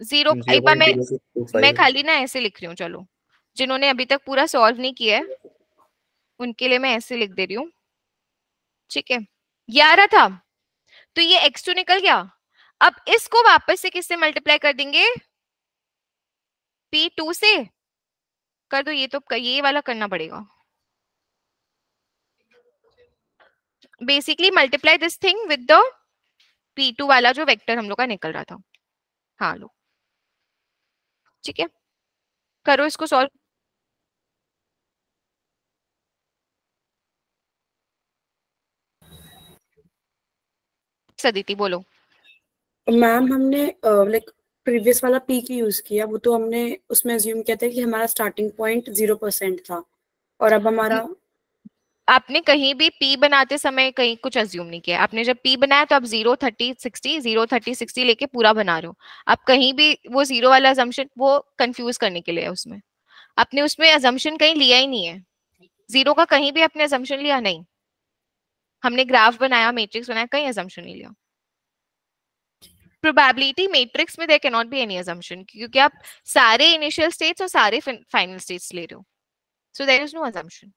ज़ीरो एक बार मैं मैं खाली ना ऐसे लिख रही हूँ चलो। जिन्होंने अभी तक पूरा सॉल्व नहीं किया है उनके लिए मैं ऐसे लिख दे रही हूँ। ठीक है। ये आ रहा था। तो ये एक्स टू निकल गया। अब इसको वापस से किससे मल्टीप्लाई कर देंगे? पी टू से। कर दो ये तो ये वाला करना पड़ेगा। Basically multiply this thing with the P two वाला जो वेक्टर हम लोग का निकल रहा था। हाँ लो। ठीक है। करो इसको सॉल्व सदिति, बोलो। मैम, हमने लाइक प्रीवियस वाला पी की यूज़ किया, वो तो हमने उसमें अज्यूम किया था कि हमारा स्टार्टिंग पॉइंट ज़ीरो परसेंट था। और अब हमारा आपने कहीं भी पी बनाते समय कहीं कुछ अज्यूम नहीं किया। आपने जब पी बनाया तो आप zero thirty sixty zero thirty sixty लेके पूरा बना रहे हो। आप कहीं भी वो ज़ीरो वाला अजम्पन वो कंफ्यूज करने के लिए है उसमें। आपने उसमें अजम्पन कहीं लिया ही नहीं है। ज़ीरो का कहीं भी आपने अजम्पन लिया? नहीं। हमने ग्राफ बनाया मैट्रिक्स बनाया, कहीं अजम्पन नहीं लिया। प्रोबेबिलिटी मैट्रिक्स में there can not be any assumption क्योंकि आप सारे इनिशियल स्टेट्स और सारे फाइनल स्टेट्स ले रहे हो। So there is no assumption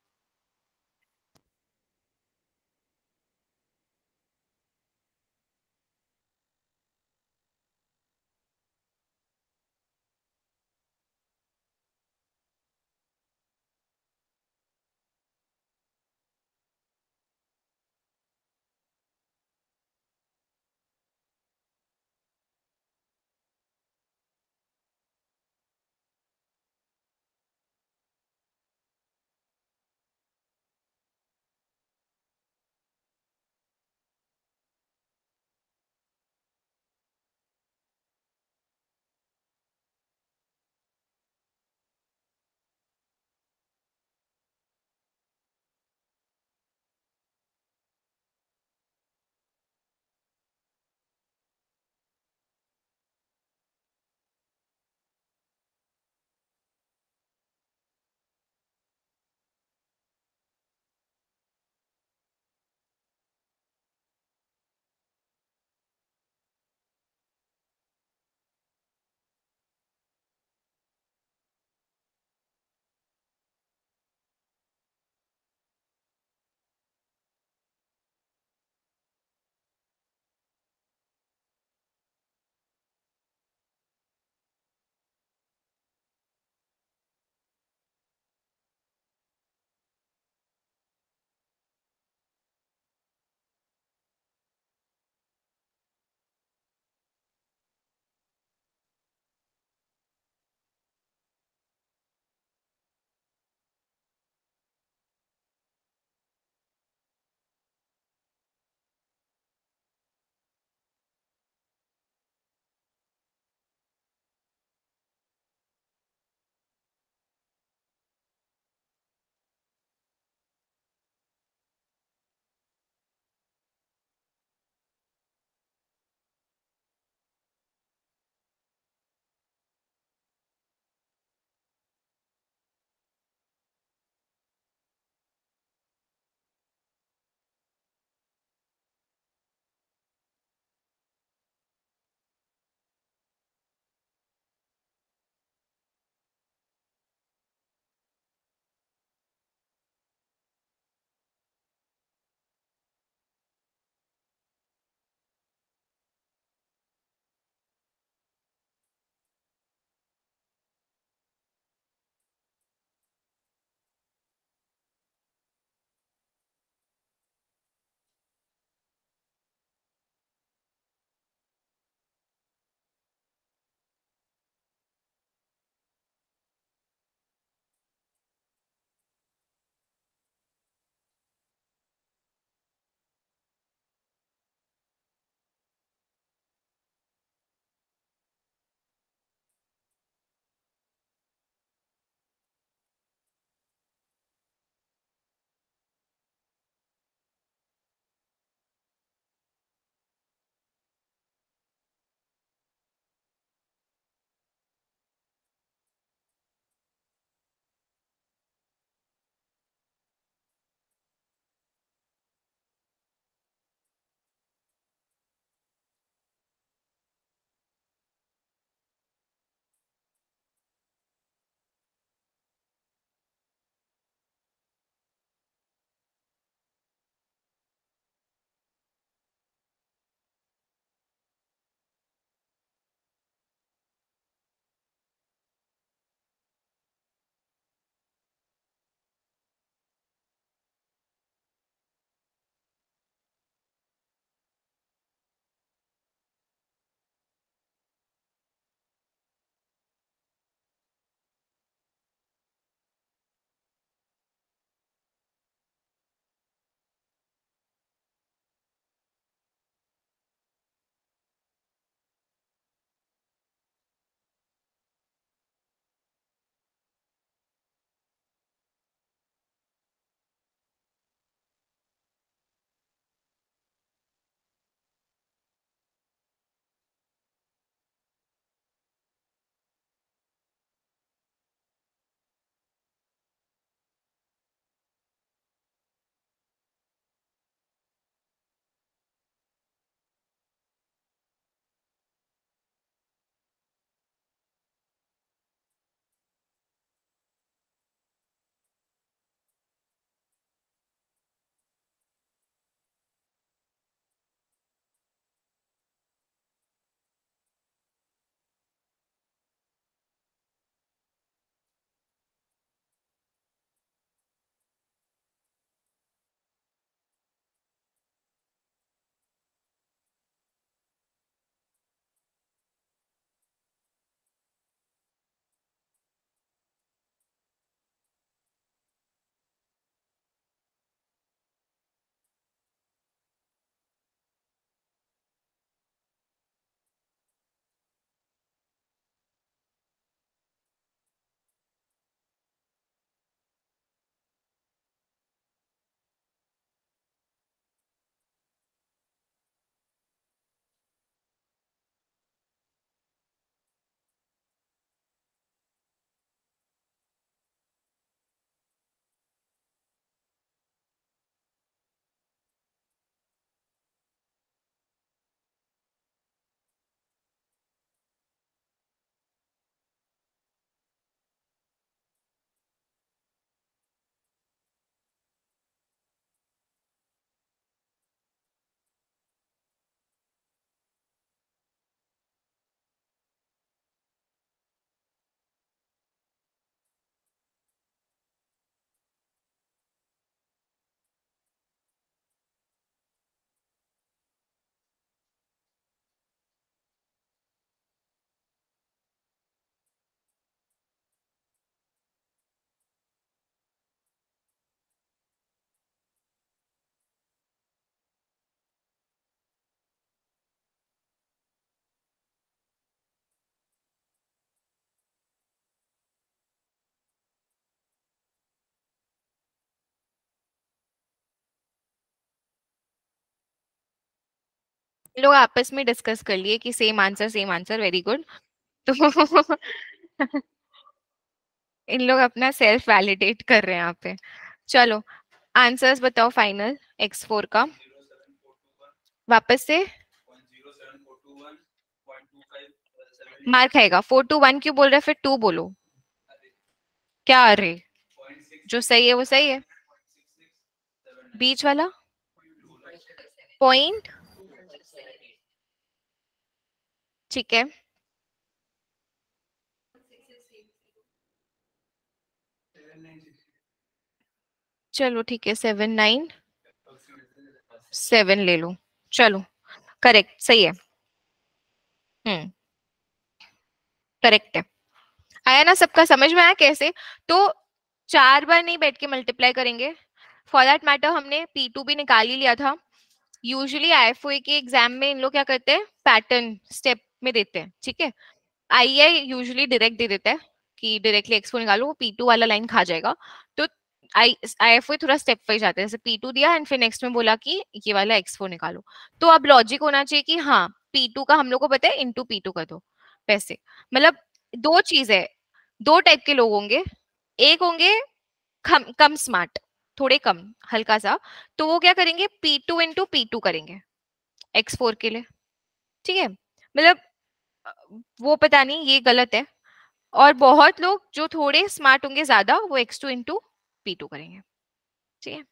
लोग आपस में डिस्कस कर लिए कि same answer same answer very good तो इन लोग अपना सेल्फ वैलिडेट कर रहे हैं यहाँ पे। चलो आंसर्स बताओ फाइनल एक्स फोर का। वापस से। मार खाएगा। फोर टू वन क्यों बोल रहे फिर टू बोलो। क्या आ रहे? जो सही है, वो सही है। बीच वाला। पॉइंट ठीक है। चलो ठीक है सेवन नाइन सेवन ले लो। चलो करेक्ट सही है। हम्म करेक्ट है। आया ना सबका, समझ में आया कैसे? तो चार बार नहीं बैठ के मल्टीप्लाई करेंगे। फॉर दैट मैटर हमने पी टू भी निकाल ही लिया था। यूजुअली आई के एग्ज़ाम में इन लोग क्या करते हैं? पैटर्न स्टेप में देते हैं, ठीक है? आई आई यूजली डायरेक्ट दे देता है कि डायरेक्टली एक्स फोर निकालो पी टू वाला लाइन खा जाएगा। तो आई आई एफ़ थोड़ा स्टेप वाइज जाते हैं, जैसे पी टू दिया एंड फिर नेक्स्ट में बोला कि ये वाला एक्स फोर निकालो। तो अब लॉजिक होना चाहिए कि हाँ पी टू का हम लोग को पता है इंटू पी टू का दो पैसे। मतलब दो चीज़ है, दो टाइप के लोग होंगे। एक होंगे कम कम स्मार्ट थोड़े कम, हल्का सा। तो वो क्या करेंगे? P two into P two करेंगे एक्स फोर के लिए, ठीक है? मतलब वो पता नहीं ये गलत है। और बहुत लोग जो थोड़े स्मार्ट होंगे ज़्यादा वो X two into P two करेंगे। ठीक है?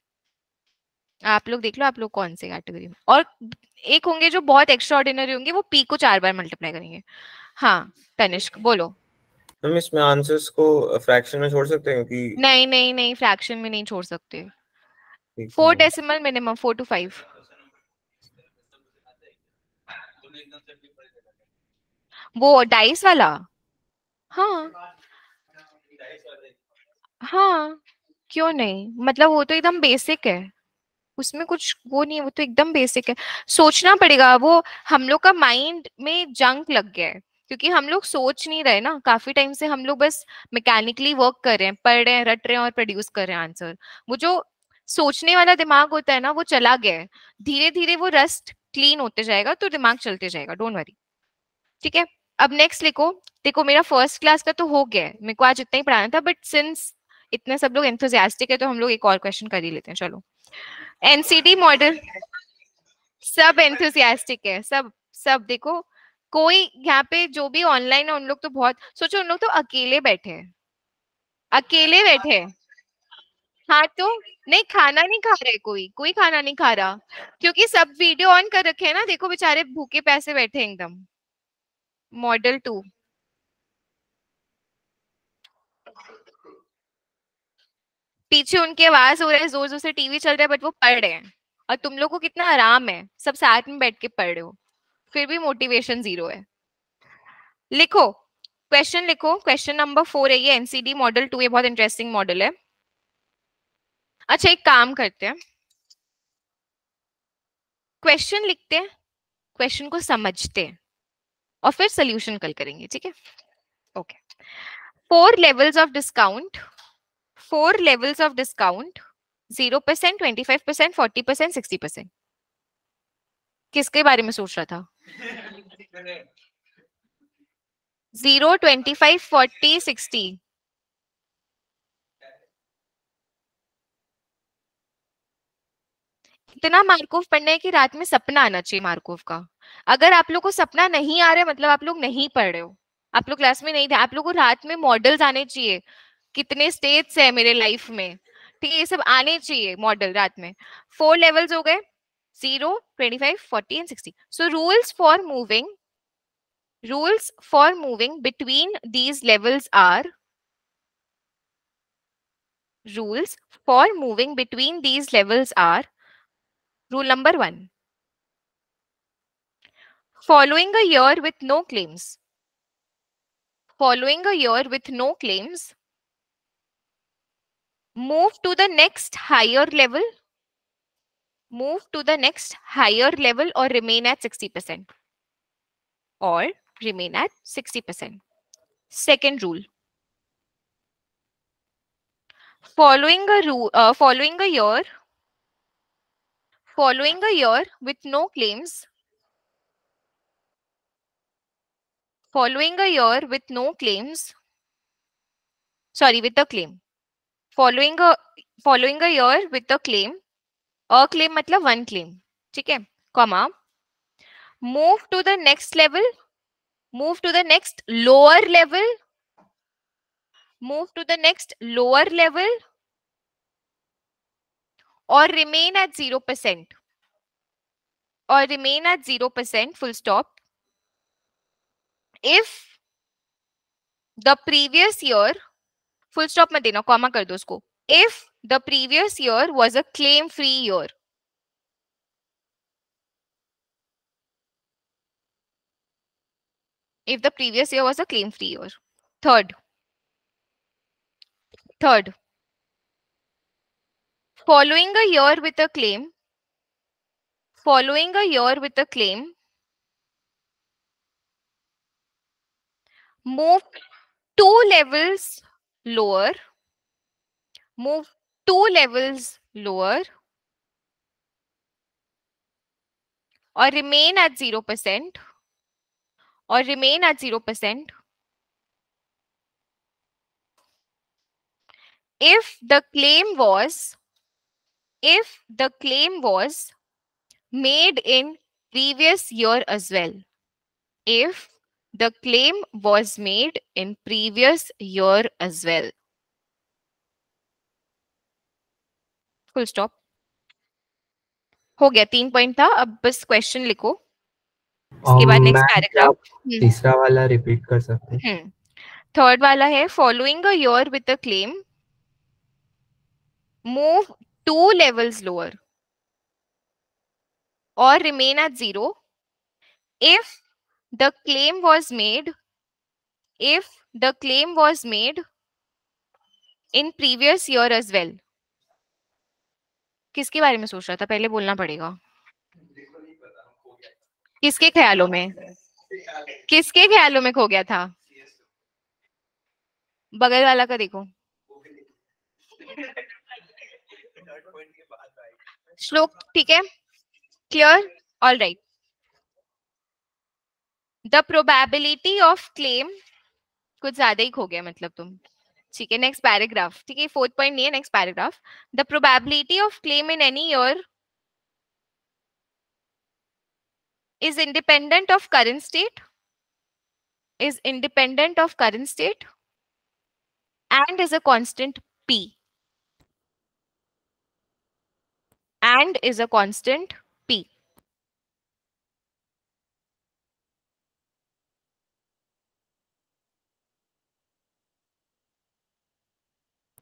आप लोग देख लो आप लोग कौन से कैटेगरी में। और एक होंगे जो बहुत एक्स्ट्रा ऑर्डिनरी होंगे वो पी को चार बार मल्टीप्लाई करेंगे। हाँ तनिष्क बोलो। हम इसमें आंसर्स को फ्रैक्शन में छोड़ सकते हैं क्योंकि नहीं नहीं नहीं फ्रैक्शन में नहीं छोड़ सकते। Four decimal minimum four to five वो डाइस वाला। हाँ। हाँ क्यों नहीं? मतलब वो तो एकदम बेसिक है। उसमें कुछ वो नहीं है वो तो एकदम बेसिक है। सोचना पड़ेगा, वो हम लोग का माइंड में जंक लग गया है। क्योंकि हम लोग सोच नहीं रहे ना। काफ़ी टाइम से हम लोग बस मैकेनिकली वर्क कर रहे हैं, पढ़ रहे हैं, रट रहे हैं और प्रोड्यूस कर रहे हैं आंसर वो जो सोचने वाला दिमाग होता है ना, वो चला गया है। धीरे धीरे वो रस्ट क्लीन होते जाएगा तो दिमाग चलते जाएगा डोंट वरी ठीक है? अब नेक्स्ट लिखो, देखो मेरा फ़र्स्ट क्लास का तो हो गया है, मेरे को आज इतना ही पढ़ाना था बट सिंस इतने सब लोग एंथुजियास्टिक है तो हम लोग एक और क्वेश्चन कर ही लेते हैं, चलो। एनसीडी मॉडल सब एंथुजियास्टिक है, सब सब देखो, कोई यहाँ पे जो भी ऑनलाइन है, उन लोग तो बहुत, सोचो उन लोग तो अकेले बैठे हैं। अकेले बैठे हैं। हाँ तो नहीं, खाना नहीं खा रहे कोई कोई खाना नहीं खा रहा, क्योंकि सब वीडियो ऑन कर रखे हैं ना, देखो बेचारे भूखे पैसे बैठे एकदम। Model two. पीछे उनकी आवाज़ हो रहा है ज़ोर ज़ोर से टीवी चल रहा है बट वो पढ़ रहे हैं। और तुम लोग को कितना आराम है, सब साथ में बैठ के पढ़ रहे हो। फिर भी मोटिवेशन ज़ीरो है। लिखो क्वेश्चन लिखो क्वेश्चन नंबर फोर है ये एनसीडी मॉडल टू ये बहुत इंटरेस्टिंग मॉडल है। अच्छा एक काम करते हैं। क्वेश्चन लिखते हैं क्वेश्चन को समझते हैं। और फिर सोल्यूशन कल करेंगे ठीक है? Okay four levels of discount four levels of discount zero percent twenty five percent forty percent sixty percent किसके बारे में सोच रहा था? Zero twenty five forty sixty इतना मार्कोव पढ़ना है कि रात में सपना आना चाहिए मार्कोव का। अगर आप लोग को सपना नहीं आ रहा है मतलब आप लोग नहीं पढ़ रहे हो। आप लोग क्लास में नहीं थे, आप लोग को रात में मॉडल्स आने चाहिए। कितने स्टेट्स है मेरे लाइफ में। ठीक है, ये सब आने चाहिए मॉडल रात में। फोर लेवल्स हो गए zero twenty five forty and sixty so rules for moving rules for moving between these levels are, rules for moving between these levels are rule number 1 following a year with no claims. Following a year with no claims. Move to the next higher level. Move to the next higher level or remain at 60% or remain at 60%. Second rule. Following a rule, uh, following a year, following a year with no claims, following a year with no claims sorry with a claim following a following a year with a claim a claim मतलब one claim ठीक है comma move to the next level move to the next lower level move to the next lower level or remain at 0% or remain at 0% full stop. If the previous year full stop mat dena comma kar do usko if the previous year was a claim free year. If the previous year was a claim free year. Third. Third following a year with a claim following a year with a claim move two levels lower move two levels lower or remain at 0% or remain at 0% if the claim was if the claim was made in previous year as well if the claim was made in previous year as well full stop हो गया तीन point था अब बस question लिखो इसके बाद next paragraph तीसरा वाला रिपीट कर सकते हैं हम्म थर्ड वाला है following a year with a claim move two levels lower or remain at zero if the claim was made if the claim was made in previous year as well किसके बारे में सोच रहा था पहले बोलना पड़ेगा किसके ख्यालों में किसके ख्यालों में खो गया था बगल वाला का देखो श्लोक ठीक है? Clear all right the probability of claim कुछ ज़्यादा ही खो गया मतलब तुम। ठीक है नेक्स्ट पैराग्राफ ठीक है फोर्थ पॉइंट नहीं है next paragraph the probability of claim in any year is independent of current state, is independent of current state and is a constant p and is a constant p.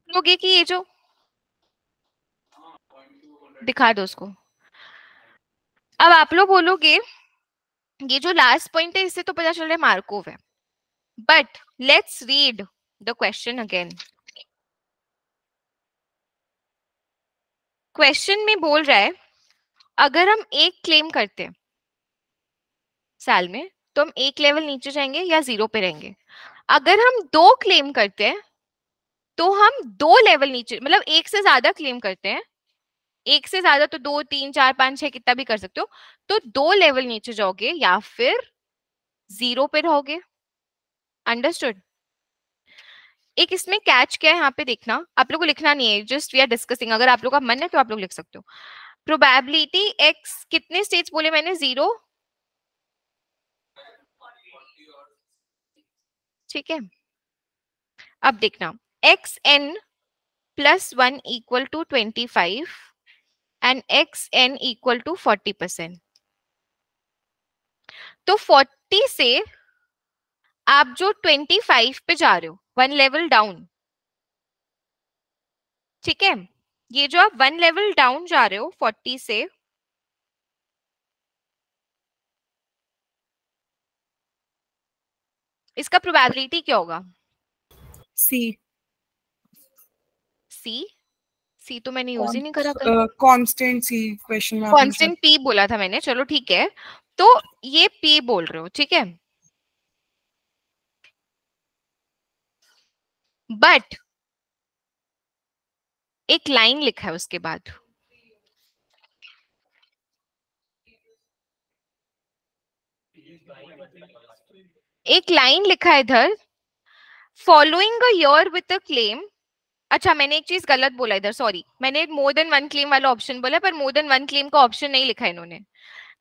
लोगे कि ये जो दिखा दो उसको। अब आप लोग बोलोगे, ये जो लास्ट पॉइंट है, इससे तो पता चल रहा है मार्कोव है। But let's read the question again question में बोल रहा है, अगर हम एक क्लेम करते हैं, साल में तो हम एक लेवल नीचे जाएँगे या ज़ीरो पे रहेंगे? अगर हम दो क्लेम करते हैं तो हम दो लेवल नीचे मतलब एक से ज़्यादा क्लेम करते हैं, एक से ज़्यादा तो दो, तीन, चार, पाँच, छह, कितना भी कर सकते हो तो दो लेवल नीचे जाओगे या फिर ज़ीरो पे रहोगे। अंडरस्टूड एक इसमें कैच क्या है यहाँ पे देखना। आप लोग को लिखना नहीं है जस्ट वी आर डिस्कसिंग अगर आप लोग का मन है तो आप लोग लिख सकते हो। प्रोबेबिलिटी एक्स कितने स्टेज बोले मैंने? ज़ीरो ठीक है। अब देखना। X N plus one equal to twenty five and X N equal to forty percent तो फोर्टी से आप जो ट्वेंटी फाइव पे जा रहे हो वन लेवल डाउन। ठीक है? ये जो आप वन लेवल डाउन जा रहे हो फोर्टी से इसका प्रोबेबिलिटी क्या होगा? सी सी सी तो मैंने यूज़ ही नहीं करा constant C question constant P बोला था मैंने चलो ठीक है। तो ये पी बोल रहे हो ठीक है? बट एक लाइन लिखा है उसके बाद। एक लाइन लिखा है इधर following a with a claim अच्छा मैंने एक चीज़ गलत बोला इधर सॉरी मैंने मोर देन वन क्लेम वाला ऑप्शन बोला, पर मोर देन वन क्लेम का ऑप्शन नहीं लिखा इन्होंने।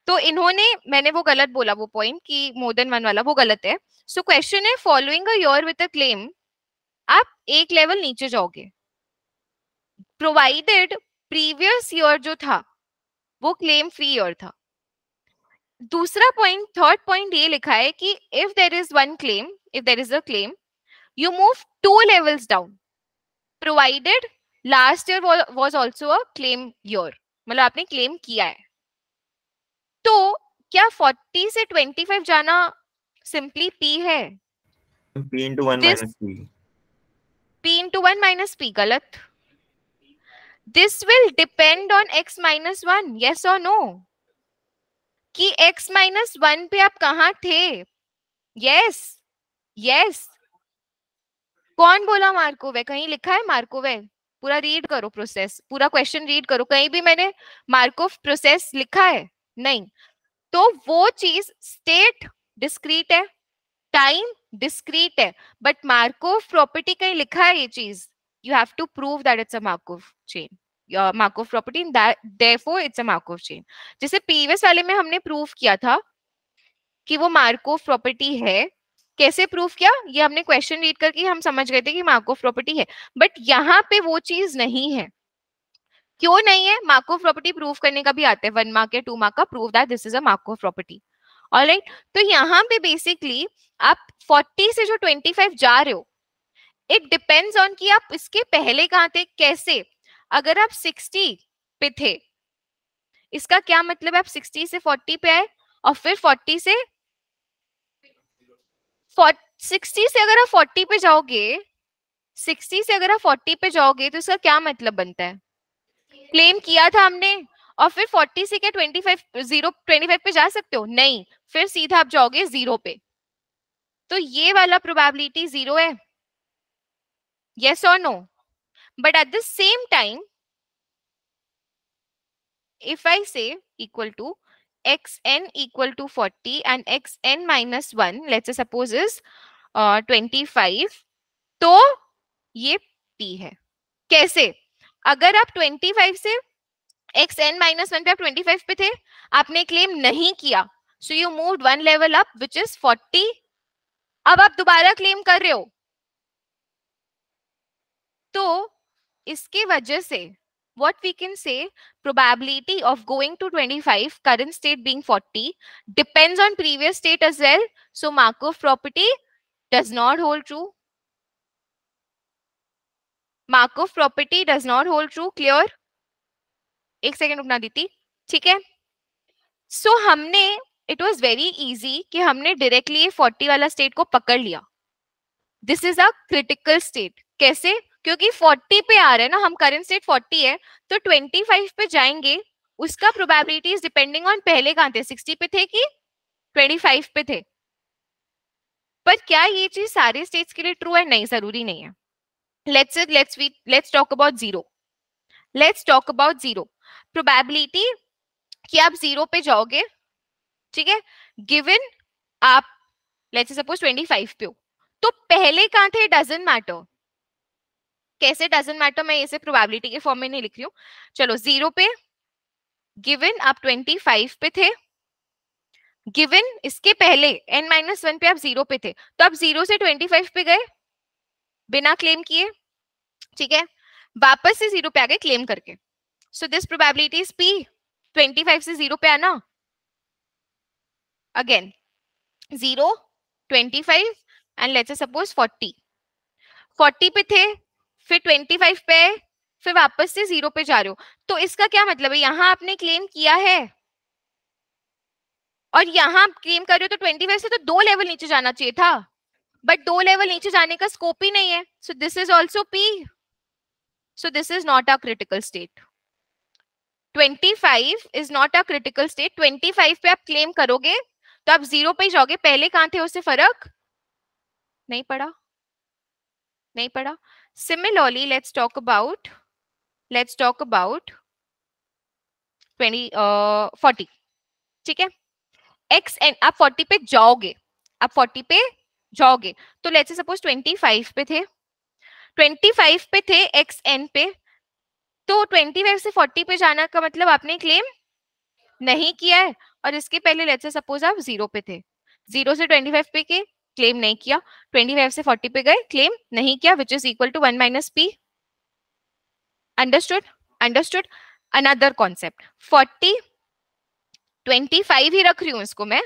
तो इन्होंने, मैंने वो गलत बोला, वो पॉइंट कि मोर देन वन वाला, वो गलत है। सो क्वेश्चन है following a year with a claim आप एक लेवल नीचे जाओगे। प्रोवाइडेड प्रीवियस ईयर जो था वो क्लेम फ्री ईयर था। दूसरा पॉइंट थर्ड पॉइंट ये लिखा है कि if there is one claim if there is a claim you move two levels down provided last year was also a claim year मतलब आपने क्लेम किया है। तो क्या 40 से 25 जाना सिंपली पी है? P into 1 This- minus p p into 1 minus p, गलत। This will depend on x minus 1 yes or no? कि x minus 1 पे आप कहाँ थे? Yes yes कौन बोला मार्कोवे? कहीं लिखा है मार्कोवे? पूरा रीड करो प्रोसेस पूरा क्वेश्चन रीड करो। कहीं भी मैंने मार्कोव प्रोसेस लिखा है? नहीं। तो वो चीज़ स्टेट डिस्क्रीट है। टाइम डिस्क्रीट है बट मार्कोव प्रॉपर्टी कहीं लिखा है ये चीज़? You have to prove that it's a Markov chain Markov property therefore it's a Markov chain जैसे प्रीवियस वाले में हमने प्रूव किया था कि वो मार्कोव प्रॉपर्टी है। कैसे प्रूफ किया? ये हमने क्वेश्चन रीड करके हम समझ गए थे कि मार्कोव प्रॉपर्टी है। बट यहाँ पे वो चीज़ नहीं है। क्यों नहीं है? मार्कोव प्रॉपर्टी प्रूफ करने का भी आता है। वन मार्क या टू मार्क का prove that this is a Markov property alright तो यहाँ पे बेसिकली आप 40 से जो 25 जा रहे हो इट डिपेंड्स ऑन कि आप इसके पहले कहाँ थे, कैसे? अगर आप 60 पे थे, इसका क्या मतलब आप 60 से 40 पे आए और फिर 40 से 60 से अगर आप 40 पे जाओगे 60 से अगर आप 40 पे जाओगे तो इसका क्या मतलब बनता है? क्लेम किया था हमने। और फिर 40 से क्या 25 ज़ीरो 25 पे जा सकते हो? नहीं। फिर सीधा आप जाओगे ज़ीरो पे। तो ये वाला प्रोबेबिलिटी ज़ीरो है। यस और no but at the same time if I say equal to X N equal to forty and X N minus one let's suppose is twenty five तो ये पी है। कैसे? अगर आप ट्वेंटी फाइव से x N minus one पे आप twenty five पे थे, आपने क्लेम नहीं किया। So you move one level up which is forty अब आप दोबारा क्लेम कर रहे हो। तो इसके वजह से what we can say probability of going to twenty five current state being forty depends on previous state as well so Markov property does not hold true Markov property does not hold true clear एक second रुकना दीती ठीक है? So so, हमने it was very easy कि हमने directly ये 40 वाला स्टेट को पकड़ लिया। This is a critical state कैसे? क्योंकि 40 पे आ रहा है ना हम करंट स्टेट 40 है तो 25 पे जाएँगे उसका प्रोबेबिलिटी इज़ डिपेंडिंग ऑन पहले कहाँ थे? 60 पे थे कि 25 पे थे? पर क्या ये चीज़ सारे स्टेट्स के लिए ट्रू है? नहीं ज़रूरी नहीं है। Let's let's let's talk about zero let's talk about zero probability कि आप ज़ीरो पे जाओगे, ठीक है? गिवन आप लेट्स सपोज़ 25 पे हो तो पहले कहाँ थे? डजेंट मैटर कैसे डजेंट मैटर मैं इसे प्रोबेबिलिटी के फॉर्म में नहीं लिख रही हूँ। चलो ज़ीरो पे गिवन आप 25 पे थे गिवन इसके पहले, n माइनस वन पे आप ज़ीरो पे थे तो आप ज़ीरो से 25 पे गए, बिना क्लेम किए, ठीक है? वापस से ज़ीरो पे आ गए क्लेम करके। So this probability is P 25 से ज़ीरो पे आना। Again zero 25 and let's suppose 40 40 पे थे, फिर 25 पे फिर वापस से ज़ीरो पे जा रहे हो। तो इसका क्या मतलब है? यहाँ आपने क्लेम किया है। और यहाँ क्लेम कर रहे हो तो 25 से तो दो लेवल नीचे जाना चाहिए था। बट दो लेवल नीचे जाने का स्कोप ही नहीं है। So this is also P so this is not a critical state 25 is not a critical state 25 पे आप क्लेम करोगे तो आप ज़ीरो पे जाओगे। पहले कहाँ थे उससे फ़र्क? नहीं पड़ा नहीं पड़ा similarly let's talk about let's talk about 20 uh, ठीक है? X एन आप 40 पे जाओगे। आप फोर्टी पे जाओगे। तो लेट्स सपोज़ ट्वेंटी फाइव पे थे। ट्वेंटी फाइव पे थे एक्स एन पे। तो ट्वेंटी फाइव से फोर्टी पे जाना का मतलब आपने क्लेम नहीं किया है और इसके पहले लेट्स सपोज़ आप ज़ीरो पे थे। ज़ीरो से ट्वेंटी फाइव पे के क्लेम नहीं किया। ट्वेंटी फाइव से फोर्टी पे गए क्लेम नहीं किया which is equal to one minus P understood understood another concept forty twenty five ही रख रही हूँ इसको मैं।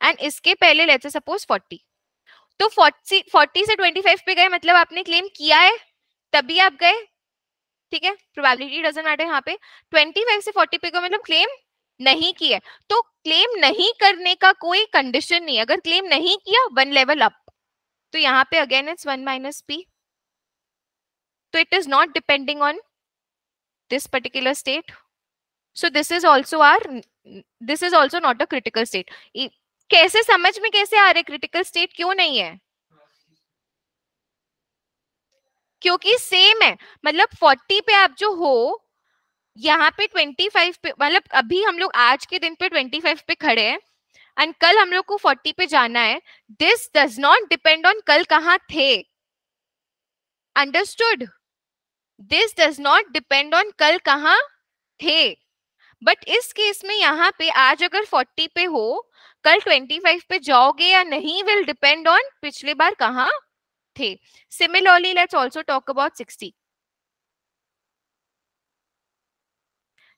एंड इसके पहले लेट्स सपोज़ फोर्टी तो फोर्टी फोर्टी से ट्वेंटी फाइव पे गए मतलब आपने क्लेम किया है, तभी आप गए, ठीक है? प्रोबेबिलिटी डजेंट मैटर यहाँ पे। ट्वेंटी फाइव से फोर्टी पे गए मतलब क्लेम नहीं किया तो क्लेम नहीं करने का कोई कंडीशन नहीं अगर क्लेम नहीं किया वन लेवल अप तो यहाँ पे again it's one minus P तो it is not depending on this particular state so this is also our, this is also not a critical state कैसे समझ में कैसे आ रहे क्रिटिकल स्टेट क्यों नहीं है? क्योंकि सेम है। मतलब 40 पे आप जो हो, यहाँ पे 25 पे मतलब अभी हम लोग आज के दिन पे 25 पे खड़े हैं एंड कल हम लोग को 40 पे जाना है। This does not depend on कल कहाँ थे। Understood this does not depend on कल कहाँ थे। बट इस केस में यहाँ पे आज अगर 40 पे हो, कल 25 पे जाओगे या नहीं विल डिपेंड ऑन पिछले बार कहाँ थे। Similarly let's also talk about 60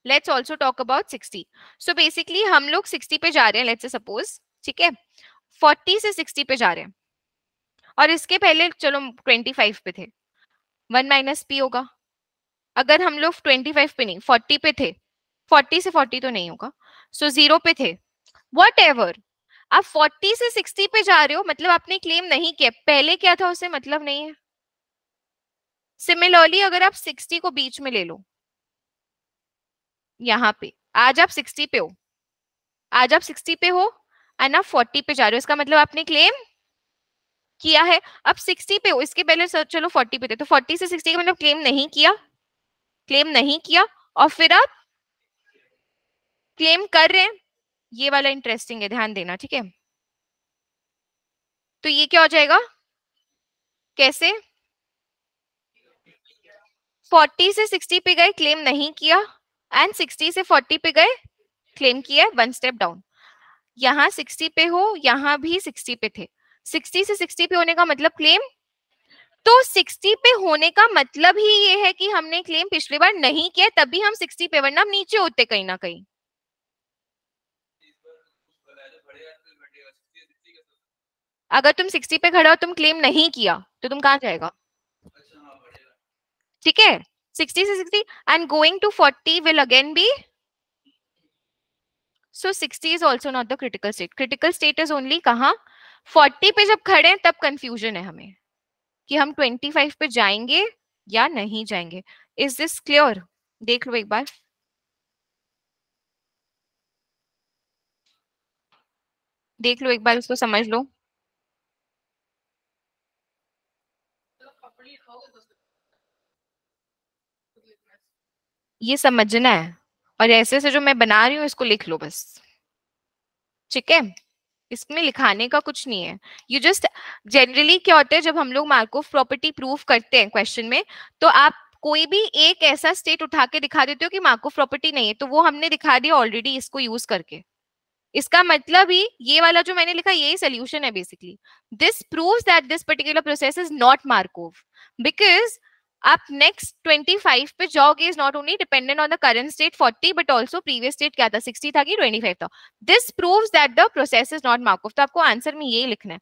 let's also talk about 60 so basically हम लोग 60 पे जा रहे हैं लेट्स सपोज़ ठीक है? 40 से 60 पे जा रहे हैं। और इसके पहले चलो 25 पे थे। वन माइनस पी होगा। अगर हम लोग ट्वेंटी फाइव पे नहीं फोर्टी पे थे फोर्टी से फोर्टी तो नहीं होगा। सो so, ज़ीरो पे थे। वट एवर आप फोर्टी से सिक्सटी पे जा रहे हो मतलब आपने क्लेम नहीं किया। पहले क्या था उसे मतलब नहीं है। सिमिलरली अगर आप सिक्सटी को बीच में ले लो। यहाँ पे। आज आप सिक्सटी पे हो। आज आप सिक्सटी पे हो एंड आप फोर्टी पे जा रहे हो। इसका मतलब आपने क्लेम किया है। अब सिक्सटी पे हो। इसके पहले चलो फोर्टी पे थे। तो फोर्टी से सिक्सटी का मतलब क्लेम नहीं किया। क्लेम नहीं किया। और फिर आप क्लेम कर रहे हैं, ये वाला इंटरेस्टिंग है, ध्यान देना, ठीक है? तो ये क्या हो जाएगा? कैसे? 40 से 60 पे गए क्लेम नहीं किया एंड 60 से 40 पे गए क्लेम किया वन स्टेप डाउन यहाँ 60 पे हो, यहाँ भी 60 पे थे। 60 से 60 पे होने का मतलब क्लेम तो 60 पे होने का मतलब ही ये है कि हमने क्लेम पिछली बार नहीं किया, तभी हम 60 पे, वरना हम नीचे होते कहीं ना कहीं। अगर तुम 60 पे खड़ा हो तुम क्लेम नहीं किया तो तुम कहाँ जाएगा? ठीक है? 60 से 60 and going to 40 will again be so 60 is also not the critical state critical state is only कहा? 40 पे जब खड़े हैं तब कंफ्यूजन है हमें कि हम 25 पे जाएँगे या नहीं जाएँगे। इज़ दिस क्लियर देख लो एक बार। देख लो एक बार उसको समझ लो। ये समझना है और ऐसे से जो मैं बना रही हूँ, इसको लिख लो बस। ठीक है? इसमें लिखाने का कुछ नहीं है। यू जस्ट जनरली क्या होता है, जब हम लोग मार्कोव प्रॉपर्टी प्रूफ करते हैं क्वेश्चन में तो आप कोई भी एक ऐसा स्टेट उठा के दिखा देते हो कि मार्कोव प्रॉपर्टी नहीं है तो वो हमने दिखा दिया ऑलरेडी इसको यूज़ करके। इसका मतलब ही, ये वाला जो मैंने लिखा, यही सोल्यूशन है basically this prove that this particular process is not Markov because आप नेक्स्ट 25 पे जाओगे is not only dependent on the current state 40 but also previous state क्या था? 60 था कि 25 था. This proves that the process is not Markov तो आपको आंसर में ये लिखना है.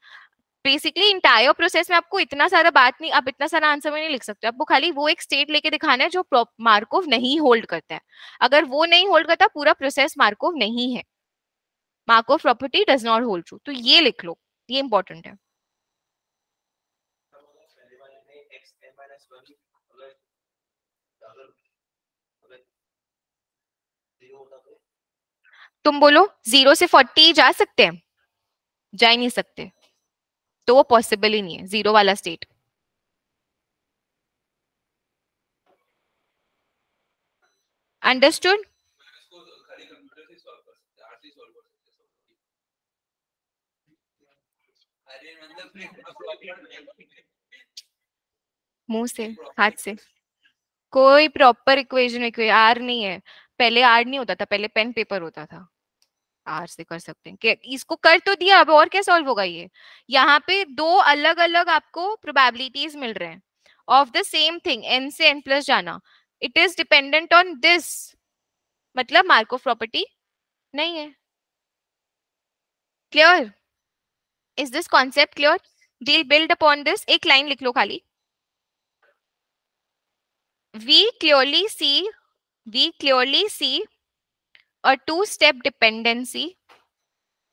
बेसिकली इंटायर प्रोसेस में आपको इतना सारा बात नहीं, आप इतना सारा आंसर में नहीं लिख सकते. आपको खाली वो एक स्टेट लेके दिखाना है जो मार्कोव नहीं होल्ड करता है. अगर वो नहीं होल्ड करता, पूरा प्रोसेस मार्कोव नहीं है. Markov property does not hold true तो ये लिख लो. ये इंपॉर्टेंट है. तुम बोलो ज़ीरो से फोर्टी जा सकते हैं। जा ही नहीं सकते। तो वो पॉसिबल ही नहीं है ज़ीरो वाला स्टेट अंडरस्टूड मुँह से, हाथ से। कोई प्रॉपर इक्वेशन आर नहीं है। पहले आर नहीं होता था, पहले पेन पेपर होता था। आर से कर सकते हैं। इसको कर तो दिया, अब और क्या सॉल्व होगा ये? यहाँ पे दो अलग अलग आपको प्रोबेबिलिटीज मिल रहे हैं। Of the same thing N से एन प्लस जाना। It is dependent on this मतलब मार्को प्रॉपर्टी नहीं है। Clear is this concept clear we'll build upon this एक लाइन लिख लो खाली। We clearly see we clearly see a two step dependency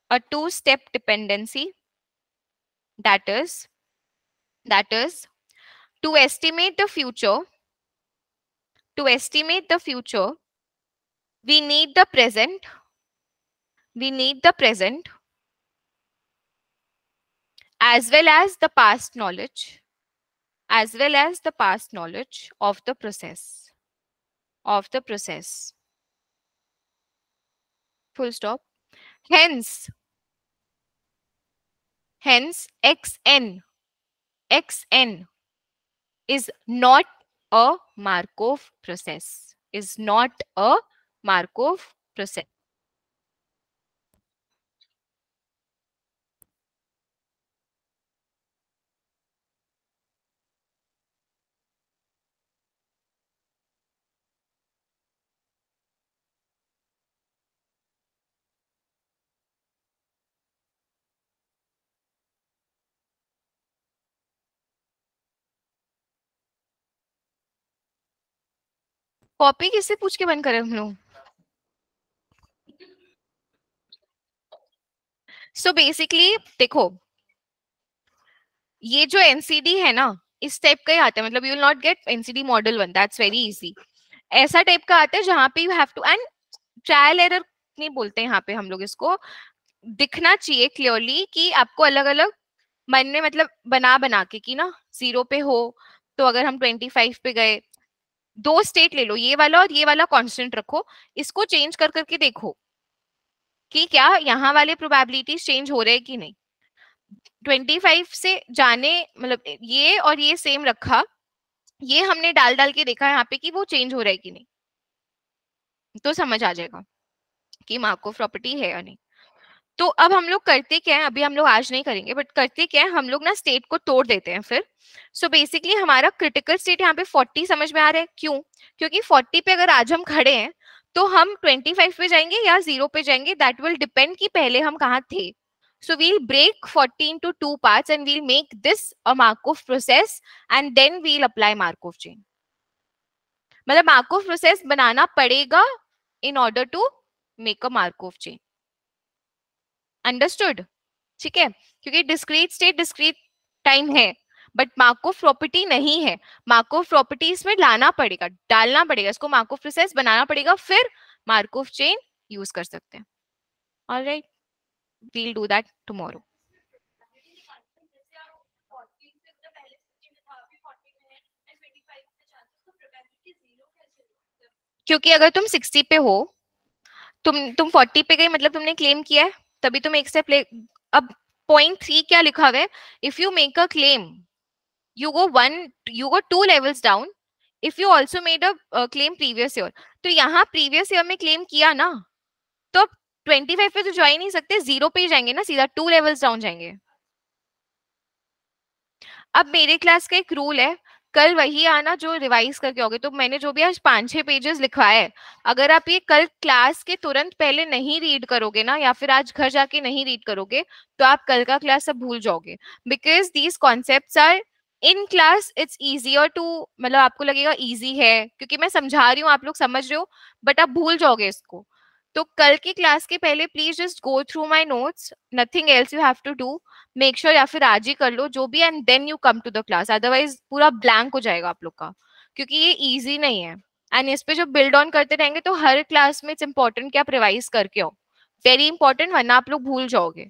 a two step dependency that is that is to estimate the future to estimate the future we need the present we need the present as well as the past knowledge as well as the past knowledge of the process of the process full stop. Hence hence xn xn is not a markov process is not a markov process copy किससे पूछ के बंद करें हम लोग? So basically देखो, ये जो एनसीडी है ना, इस टाइप का ही आता है। मतलब you will not get NCD model one that's very easy ऐसा टाइप का आता है जहाँ पे you have to and trial error नहीं बोलते यहाँ पे हम लोग इसको। दिखना चाहिए क्लियरली कि आपको अलग अलग मन में मतलब बना बना के कि ना ज़ीरो पे हो तो अगर हम ट्वेंटी फाइव पे गए दो स्टेट ले लो, ये वाला और ये वाला कांस्टेंट रखो। इसको चेंज कर करके देखो कि क्या यहाँ वाले प्रोबेबिलिटीज चेंज हो रहे हैं कि नहीं। 25 से जाने मतलब ये और ये सेम रखा, ये हमने डाल डाल के देखा यहाँ पे कि वो चेंज हो रहा है कि नहीं। तो समझ आ जाएगा कि मार्को प्रॉपर्टी है या नहीं। तो अब हम लोग करते क्या है? अभी हम लोग आज नहीं करेंगे बट करते क्या है? हम लोग ना स्टेट को तोड़ देते हैं फिर। सो so बेसिकली हमारा क्रिटिकल स्टेट यहाँ पे 40 समझ में आ रहा है? क्यों? क्योंकि 40 पे अगर आज हम खड़े हैं तो हम 25 पे जाएँगे या ज़ीरो पे जाएँगे दैट विल डिपेंड कि पहले हम कहाँ थे। So we'll break 40 into two parts and we'll make this a markov process and then we'll apply markov chain. मतलब मार्कोव प्रोसेस बनाना पड़ेगा in order to make a Markov chain understood ठीक है? क्योंकि डिस्क्रीट स्टेट डिस्क्रीट टाइम है। But Markov property नहीं है। Markov property इसमें लाना पड़ेगा डालना पड़ेगा इसको मार्कोव प्रोसेस बनाना पड़ेगा फिर मार्कोव चेन यूज़ कर सकते हैं। Alright we'll do that tomorrow. क्योंकि अगर तुम 60 पे हो तुम तुम 40 पे गए मतलब तुमने क्लेम किया है? तभी तुम एक स्टेप ले, अब पॉइंट थ्री क्या लिखा हुआ है? If you make a claim you go one you go two levels down if you also made a claim previous year तो यहाँ प्रीवियस ईयर में क्लेम किया ना तो अब ट्वेंटी फाइव पे तो जा नहीं सकते ज़ीरो पे ही जाएँगे ना, सीधा टू लेवल्स डाउन जाएँगे। अब मेरे क्लास का एक रूल है कल वही आना जो रिवाइज करके होगे तो मैंने जो भी आज पाँच छह पेजेस लिखवाए अगर आप ये कल क्लास के तुरंत पहले नहीं रीड करोगे ना, या फिर आज घर जाके नहीं रीड करोगे तो आप कल का क्लास सब भूल जाओगे। Because these concept are in class it's easier to मतलब आपको लगेगा ईजी है, क्योंकि मैं समझा रही हूँ, आप लोग समझ रहे हो बट आप भूल जाओगे इसको। तो कल की क्लास के पहले please just go through my notes nothing else you have to do make sure या फिर आज ही कर लो, जो भी and then you come to the class otherwise पूरा ब्लैंक हो जाएगा आप लोग का, क्योंकि ये ईजी नहीं है। एंड इस पे जो बिल्ड ऑन करते रहेंगे तो हर क्लास में इट्स इंपॉर्टेंट कि आप रिवाइज करके आओ। वेरी इंपॉर्टेंट वरना आप लोग भूल जाओगे।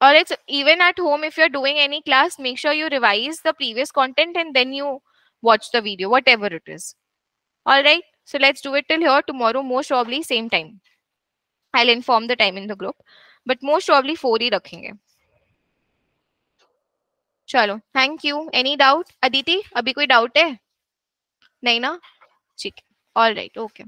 और it's even at home if you are doing any class make sure you revise the previous content and then you watch the video, whatever it is. All right? So, let's do it till here. Tomorrow, most probably, same time. I'll inform the time in the group. But most probably 4 ही रखेंगे। चलो thank you any doubt Aditi अभी कोई doubt है? नहीं ना? ठीक all right okay